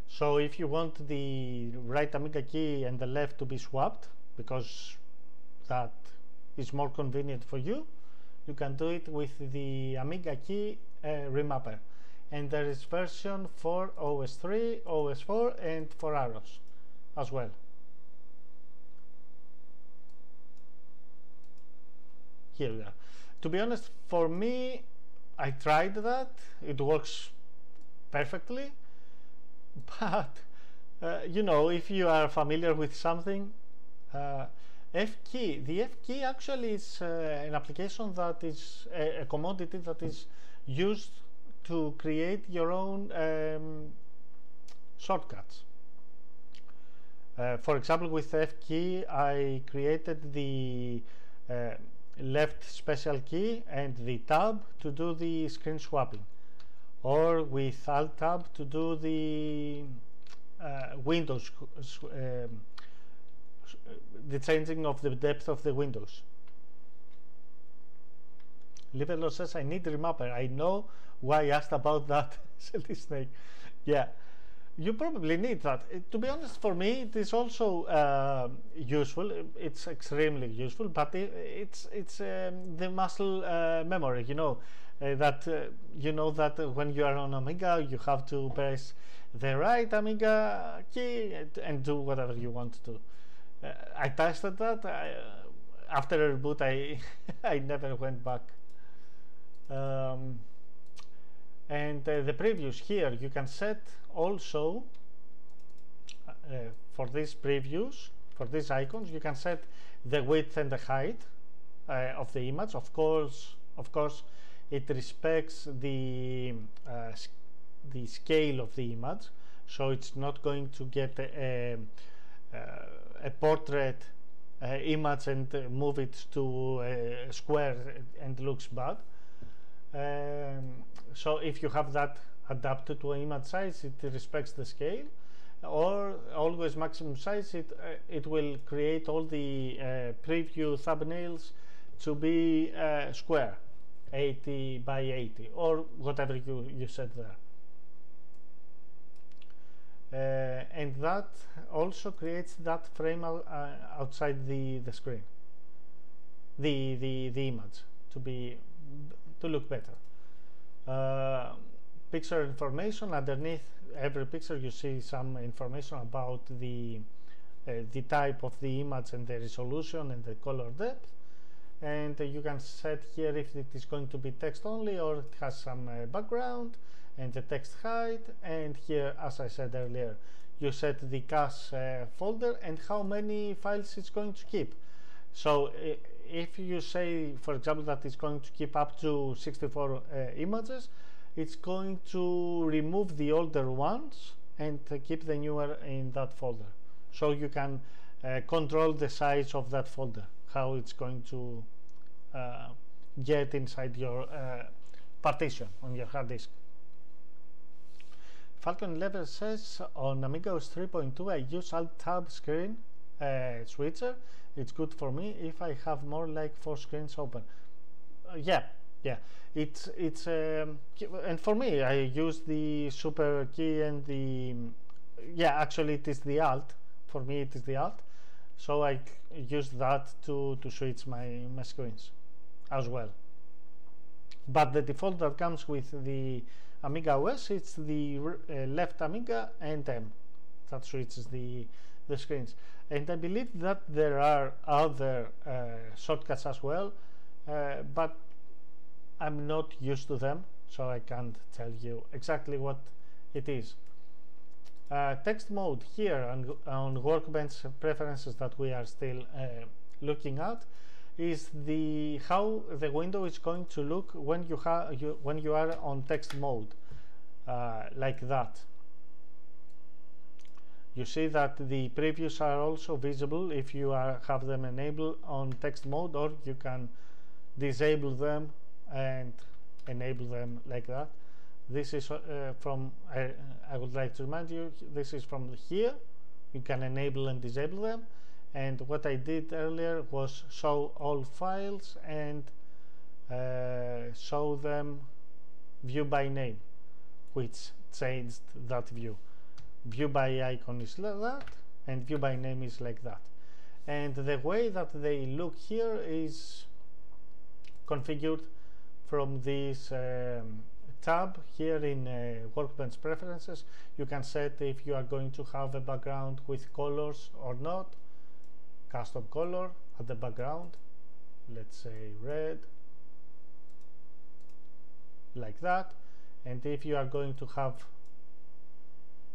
So if you want the right Amiga key and the left to be swapped because that is more convenient for you you can do it with the Amiga key uh, remapper and there is version for OS 3, OS 4 and for AROS as well. Here we are. To be honest, for me, I tried that. It works perfectly. But, uh, you know, if you are familiar with something, uh, F key, the F key actually is uh, an application that is a, a commodity that is used to create your own um, shortcuts. Uh, for example, with FKey, I created the uh, left special key and the tab to do the screen swapping, or with Alt tab to do the uh, windows, um, the changing of the depth of the windows. Livelord says, I need remapper. I know why I asked about that SLT snake. Yeah, you probably need that. It, to be honest, for me, it is also uh, useful. It's extremely useful, but it, it's it's um, the muscle uh, memory. You know uh, that uh, you know that when you are on Amiga, you have to press the right Amiga key and, and do whatever you want to do. Uh, I tested that. I, after a reboot I I never went back um, and uh, the previews here you can set also uh, for these previews for these icons you can set the width and the height uh, of the image of course of course it respects the uh, the scale of the image so it's not going to get a, a, a portrait uh, image and move it to a square and looks bad. Um, so if you have that adapted to image size it respects the scale. Or always maximum size it uh, it will create all the uh, preview thumbnails to be uh, square 80 by 80 or whatever you, you said there and that also creates that frame uh, outside the, the screen. The, the, the image to be to look better. Uh, picture information underneath every picture you see some information about the uh, the type of the image and the resolution and the color depth. And uh, you can set here if it is going to be text only or it has some uh, background and the text height and here as I said earlier you set the cache uh, folder and how many files it's going to keep so if you say for example that it's going to keep up to 64 uh, images it's going to remove the older ones and keep the newer in that folder so you can uh, control the size of that folder how it's going to uh, get inside your uh, partition on your hard disk. Falcon 11 says on Amiga OS 3.2 I use Alt Tab screen uh, switcher. It's good for me if I have more like four screens open. Uh, yeah, yeah. It's it's um, and for me I use the super key and the yeah actually it is the Alt. For me it is the Alt. So I use that to to switch my my screens as well. But the default that comes with the Amiga OS, it's the uh, left Amiga and M that switches the, the screens. And I believe that there are other uh, shortcuts as well, uh, but I'm not used to them, so I can't tell you exactly what it is. Uh, text mode here on, on Workbench preferences that we are still uh, looking at is the how the window is going to look when you have you, when you are on text mode uh, like that. You see that the previews are also visible if you are, have them enabled on text mode or you can disable them and enable them like that. This is uh, from I, I would like to remind you this is from here. You can enable and disable them and what I did earlier was show all files and uh, show them view by name which changed that view. View by icon is like that and view by name is like that. And the way that they look here is configured from this um, tab here in uh, workbench preferences. You can set if you are going to have a background with colors or not custom color at the background. Let's say red. Like that. And if you are going to have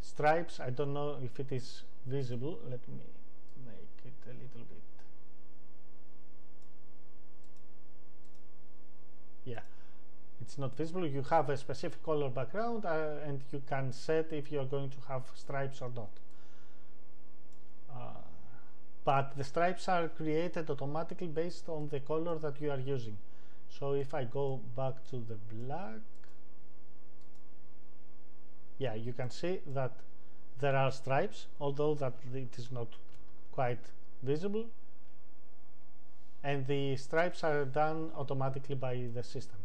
stripes I don't know if it is visible. Let me make it a little bit. Yeah. It's not visible. You have a specific color background uh, and you can set if you are going to have stripes or not but the stripes are created automatically based on the color that you are using. So if I go back to the black yeah you can see that there are stripes although that it is not quite visible. And the stripes are done automatically by the system.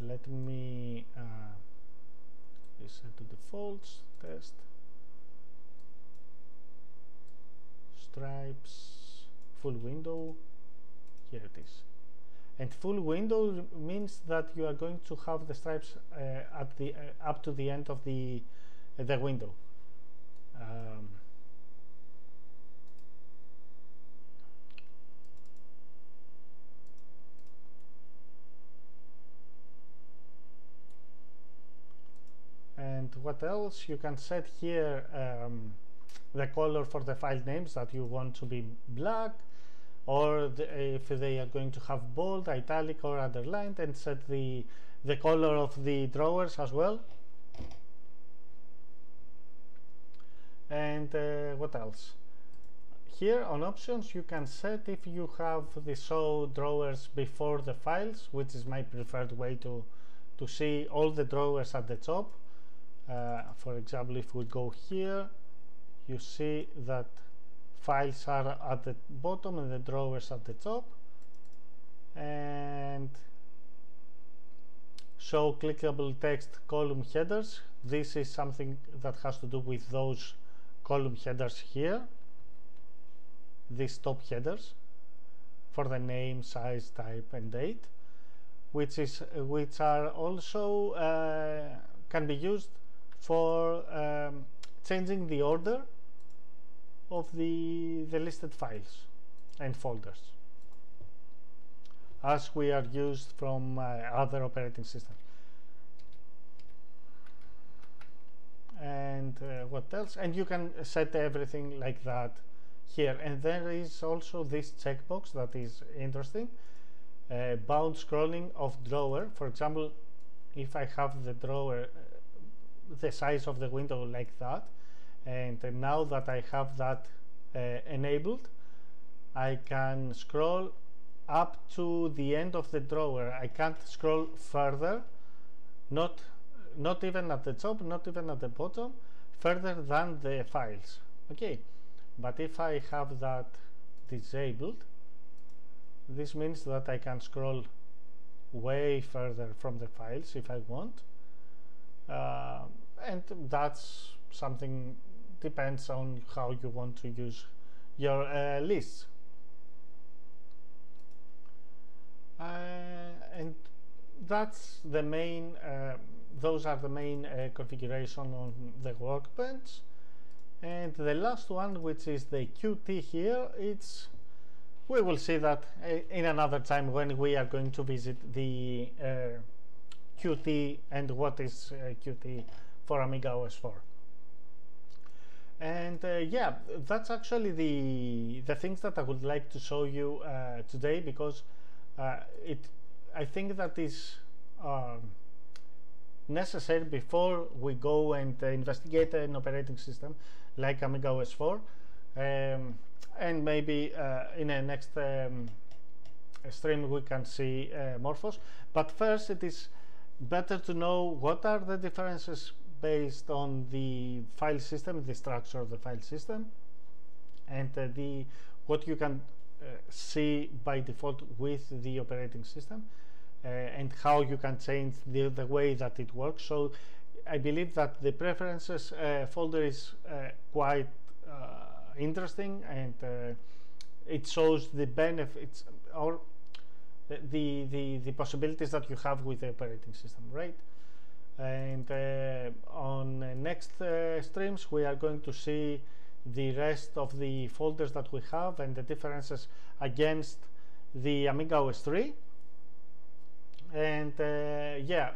Let me uh, reset to defaults test stripes full window here it is. And full window means that you are going to have the stripes uh, at the uh, up to the end of the uh, the window. Um, and what else? You can set here um, the color for the file names that you want to be black or the, if they are going to have bold, italic or underlined and set the, the color of the drawers as well. And uh, what else? Here on options you can set if you have the show drawers before the files, which is my preferred way to, to see all the drawers at the top. Uh, for example, if we go here, you see that files are at the bottom and the drawers at the top. And show clickable text column headers. This is something that has to do with those column headers here. These top headers for the name size type and date which is which are also uh, can be used for um, changing the order of the, the listed files and folders as we are used from uh, other operating systems. And uh, what else? And you can set everything like that here. And there is also this checkbox that is interesting. Uh, bound scrolling of drawer. For example, if I have the drawer, uh, the size of the window like that, and now that I have that uh, enabled I can scroll up to the end of the drawer. I can't scroll further not not even at the top not even at the bottom further than the files. Okay but if I have that disabled this means that I can scroll way further from the files if I want. Uh, and that's something depends on how you want to use your uh, lists. Uh, and that's the main, uh, those are the main uh, configuration on the workbench. And the last one, which is the Qt here, it's we will see that uh, in another time when we are going to visit the uh, Qt and what is Qt for Amiga OS 4 and uh, yeah that's actually the the things that I would like to show you uh, today because uh, it I think that is um, necessary before we go and investigate an operating system like Amiga OS 4 um, and maybe uh, in a next um, stream we can see uh, MorphOS. But first it is better to know what are the differences based on the file system, the structure of the file system, and uh, the what you can uh, see by default with the operating system, uh, and how you can change the, the way that it works. So I believe that the preferences uh, folder is uh, quite interesting, and it shows the benefits or the, the the possibilities that you have with the operating system, right? And uh, on next uh, streams we are going to see the rest of the folders that we have and the differences against the Amiga OS 3 and uh, yeah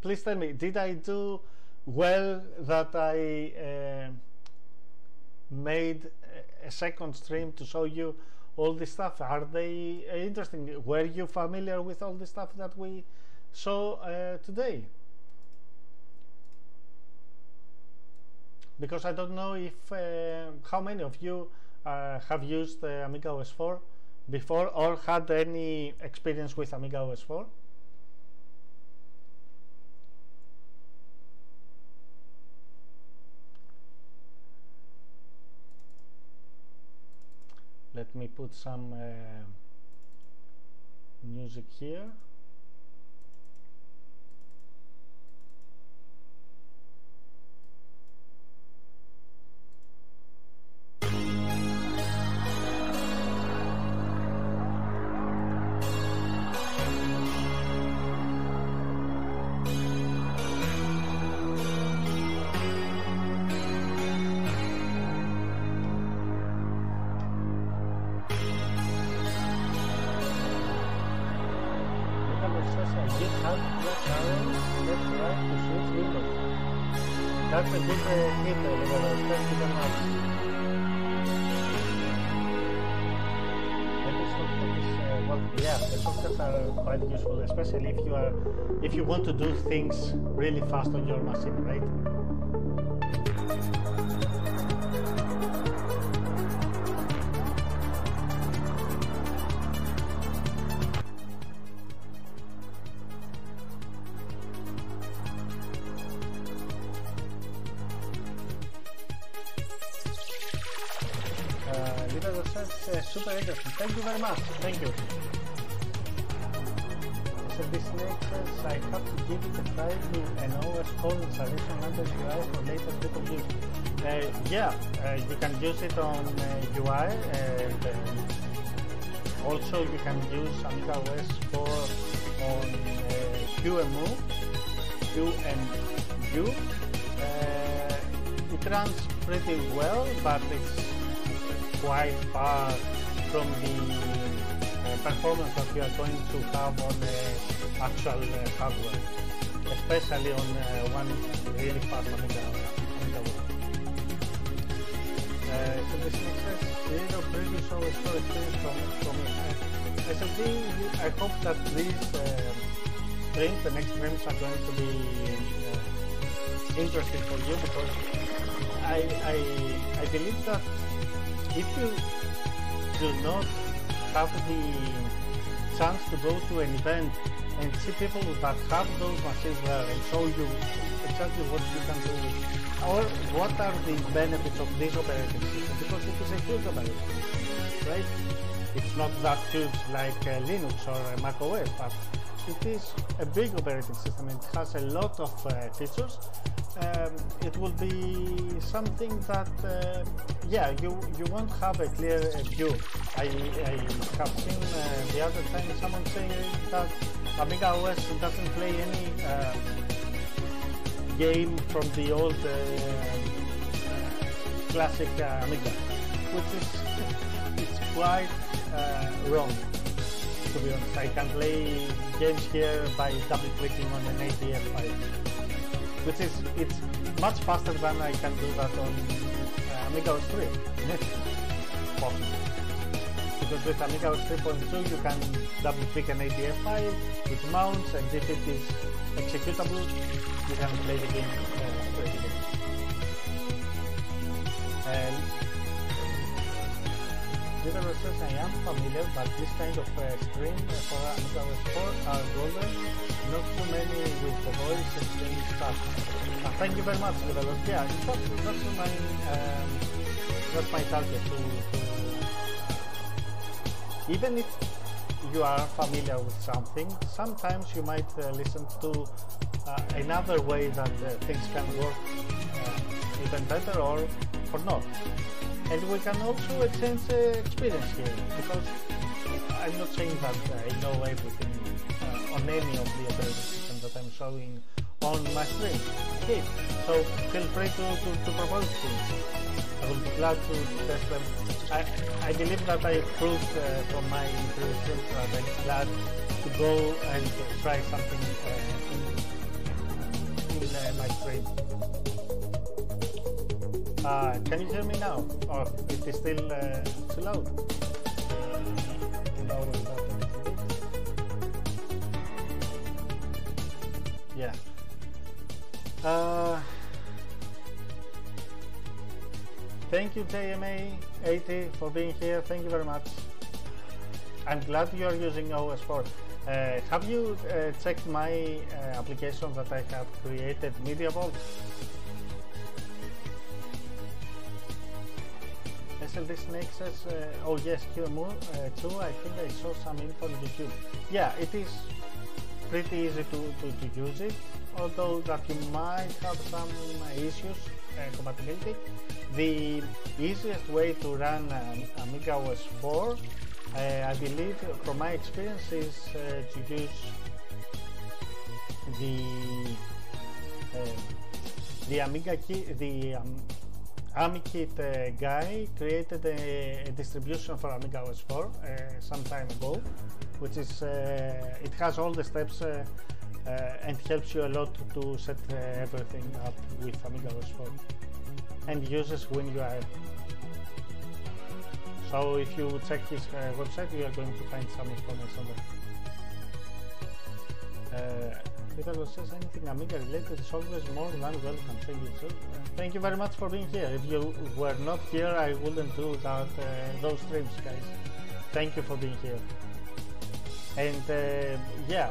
please tell me did I do well that I uh, made a second stream to show you all this stuff? Are they interesting? Were you familiar with all the stuff that we saw uh, today because I don't know if uh, how many of you uh, have used uh, Amiga OS 4 before or had any experience with Amiga OS 4. Let me put some uh, music here. Want to do things really fast on your machine, right? Can use Amiga OS 4 on uh, QEMU, QEMU. Uh, it runs pretty well, but it's quite far from the uh, performance that you are going to have on uh, actual hardware, especially on uh, one really fast Amiga, uh, so this makes sense. Zero previous OS store experience from, from uh, SLT, I hope that these uh, streams, the next streams are going to be uh, interesting for you because I, I, I believe that if you do not have the chance to go to an event and see people that have those machines there and show you exactly what you can do or what are the benefits of this operating system because it is a huge operating system, right? It's not that huge like uh, Linux or uh, Mac OS, but it is a big operating system. It has a lot of uh, features um, it will be something that uh, yeah you you won't have a clear uh, view I, I have seen uh, the other time someone saying that Amiga OS doesn't play any uh, game from the old uh, classic Amiga which is quite wrong to be honest I can play games here by double clicking on an ADF file which is it's much faster than I can do that on uh, Amiga OS 3. Possible. Because with Amiga OS 3.2 you can double click an ADF file, it mounts and if it is executable you can play the game uh, straight away. Little I am familiar but this kind of uh, stream for OS 4 are golden not too many with the voice and stuff. Uh, thank you very much, Little. Yeah, that's, that's my um, that's my target to, to even if you are familiar with something, sometimes you might uh, listen to uh, another way that uh, things can work uh, even better or or not. And we can also exchange uh, experience here because I'm not saying that I know everything on any of the operating systems that I'm showing on my screen. Okay, so feel free to, to, to propose things. I will be glad to test them. I, I believe that I proved uh, from my previous that I'm glad to go and try something uh, in, in uh, my screen. Uh, can you hear me now? Or is it still uh, too loud? Yeah. Uh, thank you JMA80 for being here. Thank you very much. I'm glad you are using OS4. Uh, have you uh, checked my uh, application that I have created, MediaVault? SLT Snake says, uh, oh yes, QEMU uh, too. I think I saw some info on YouTube. Yeah, it is pretty easy to, to, to use it, although that you might have some issues, uh, compatibility. The easiest way to run um, Amiga OS 4, uh, I believe, from my experience, is uh, to use the uh, the Amiga key, the um, AmiKit uh, guy created a, a, distribution for Amiga OS 4 uh, some time ago which is uh, it has all the steps uh, uh, and helps you a lot to set uh, everything up with Amiga OS 4 and uses WinUAE. So if you check his website, you are going to find some information there. Uh, says anything Amiga related is always more than welcome. Thank you. So, uh, thank you very much for being here. If you were not here, I wouldn't do that uh, those streams, guys. Thank you for being here. And uh, yeah,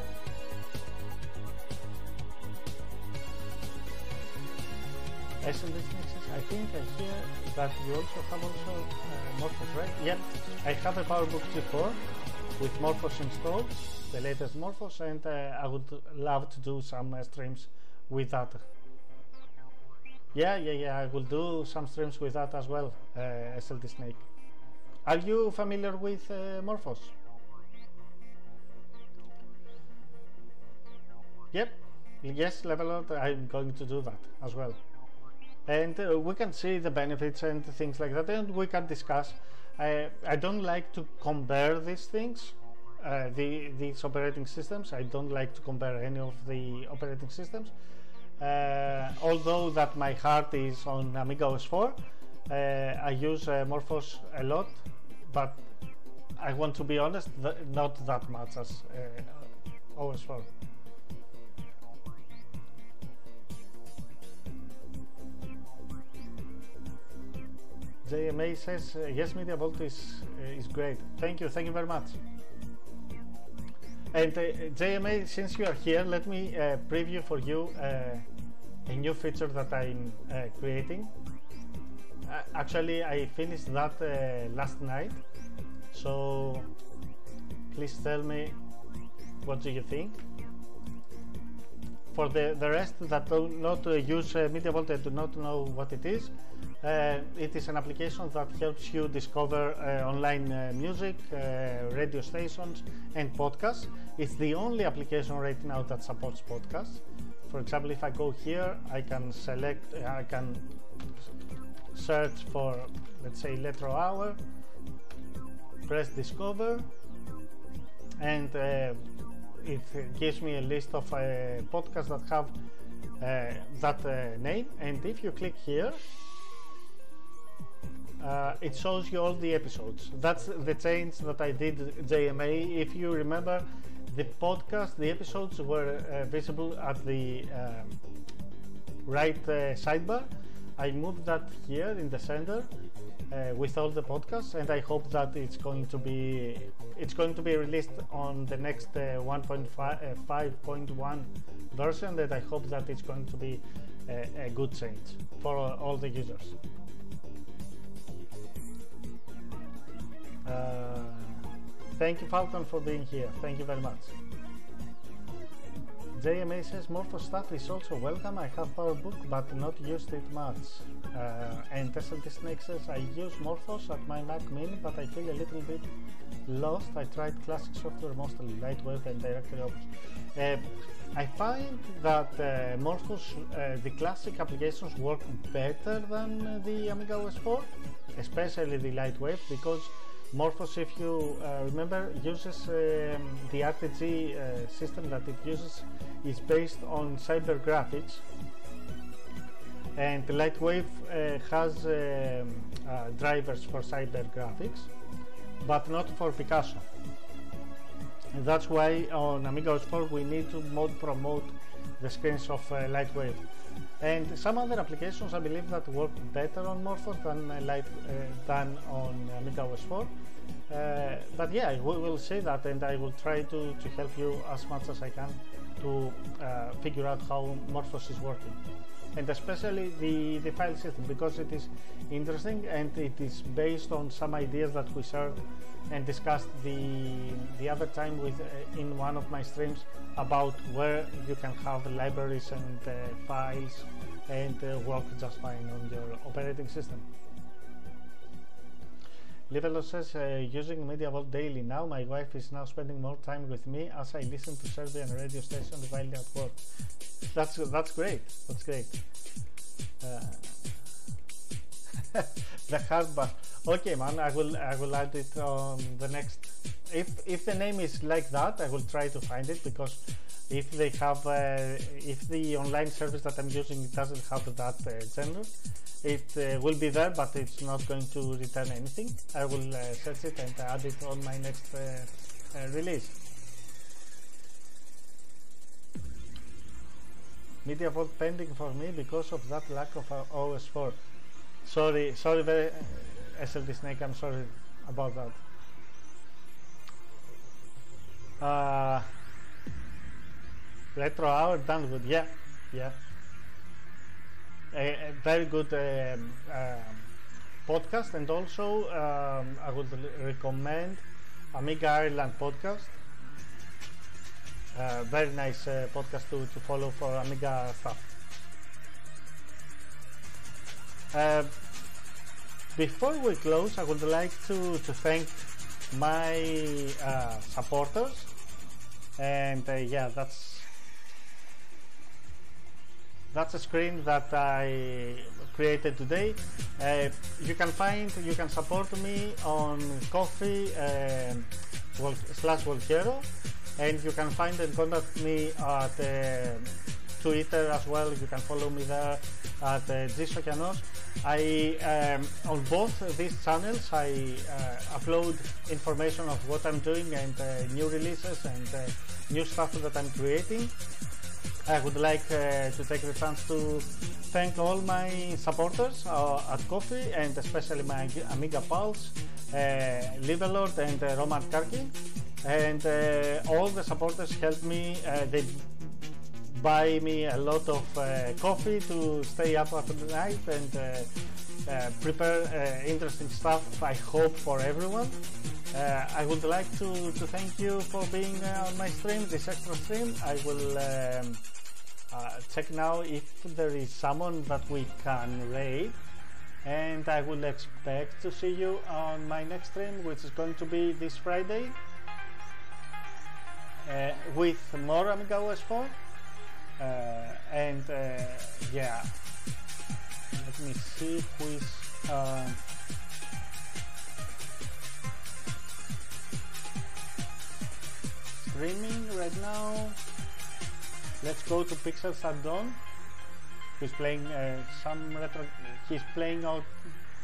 I think I hear that you also have also uh, MorphOS, right? Yeah, I have a PowerBook G4 with MorphOS installed, the latest MorphOS, and uh, I would love to do some uh, streams with that. Yeah, yeah, yeah, I will do some streams with that as well, uh, SLT Snake. Are you familiar with uh, MorphOS? Yep, yes, level I'm going to do that as well and uh, we can see the benefits and things like that and we can discuss I, I don't like to compare these things uh, the, these operating systems. I don't like to compare any of the operating systems. Uh, although that my heart is on Amiga OS 4 uh, I use uh, MorphOS a lot but I want to be honest th not that much as uh, OS 4 JMA says, uh, yes, Media Vault is, uh, is great. Thank you, thank you very much. And uh, JMA, since you are here, let me uh, preview for you uh, a new feature that I'm uh, creating. actually, I finished that last night, so please tell me what do you think. For the, the rest that do not use Media Vault and do not know what it is, uh, it is an application that helps you discover uh, online uh, music, uh, radio stations, and podcasts. It's the only application right now that supports podcasts. For example, if I go here, I can select, uh, I can search for, let's say, Retro Hour, press Discover, and uh, it gives me a list of podcasts that have that name. And if you click here, uh, it shows you all the episodes. That's the change that I did JMA. If you remember, the podcast, the episodes were uh, visible at the um, right uh, sidebar. I moved that here in the center uh, with all the podcasts, and I hope that it's going to be it's going to be released on the next uh, 1.5.1 uh, version. That I hope that it's going to be a good change for all the users. Uh, thank you, Falcon, for being here. Thank you very much. JMA says MorphOS stuff is also welcome. I have PowerBook but not used it much. Uh, and SLT Snake says I use MorphOS at my Mac Mini but I feel a little bit lost. I tried classic software mostly, Lightwave and Directory Opus. Uh, I find that uh, MorphOS, uh, the classic applications work better than the Amiga OS 4, especially the Lightwave because MorphOS, if you uh, remember, uses um, the RTG uh, system that it uses is based on CyberGraphX and Lightwave uh, has um, uh, drivers for cyber graphics but not for Picasso. And that's why on Amiga OS 4 we need to mod promote the screens of uh, Lightwave and some other applications I believe that work better on MorphOS than uh, light, uh, than on Amiga OS 4 uh, but yeah we will see that and I will try to, to help you as much as I can to uh, figure out how MorphOS is working and especially the, the file system because it is interesting and it is based on some ideas that we shared and discussed the the other time with uh, in one of my streams about where you can have libraries and uh, files and uh, work just fine on your operating system. Livelord says, uh, using MediaVault daily now, my wife is now spending more time with me as I listen to Serbian radio stations while at work. That's, that's great, that's great. Uh, the hard bar. Okay, man. I will I will add it on the next. If if the name is like that, I will try to find it because if they have uh, if the online service that I'm using doesn't have that uh, gender, it uh, will be there, but it's not going to return anything. I will uh, search it and add it on my next uh, uh, release. Media Vault pending for me because of that lack of OS4. Sorry, sorry, very, SLT Snake. I'm sorry about that. Uh, retro hour done good. Yeah, yeah. A, a very good um, um, podcast, and also um, I would recommend Amiga Ireland podcast. Uh, very nice uh, podcast to, to follow for Amiga stuff. Uh, before we close, I would like to, to thank my uh, supporters, and uh, yeah, that's that's a screen that I created today. Uh, you can find, you can support me on Ko-fi uh, slash walkero, and you can find and contact me at uh, Twitter as well. You can follow me there at uh. I um, on both these channels I uh, upload information of what I'm doing and uh, new releases and uh, new stuff that I'm creating. I would like uh, to take the chance to thank all my supporters uh, at Ko-fi and especially my Amiga Pals, uh, and Roman Karki. And all the supporters helped me, they buy me a lot of uh, coffee to stay up after the night and uh, uh, prepare uh, interesting stuff I hope for everyone. Uh, I would like to, to thank you for being uh, on my stream, this extra stream. I will um, check now if there is someone that we can raid and I will expect to see you on my next stream which is going to be this Friday with more Amiga OS 4 uh, and uh, yeah. Let me see who is uh, streaming right now. Let's go to Pixels at Dawn who's playing uh, some retro he's playing out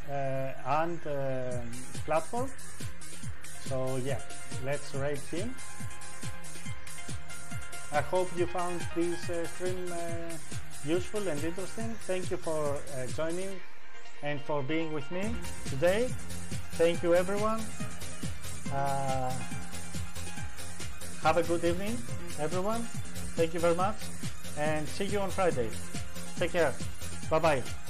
uh, and uh, platform. So yeah. Let's rate him I hope you found this uh, stream uh, useful and interesting. Thank you for uh, joining and for being with me today. Thank you everyone. Uh, have a good evening everyone. Thank you very much and see you on Friday. Take care. Bye bye.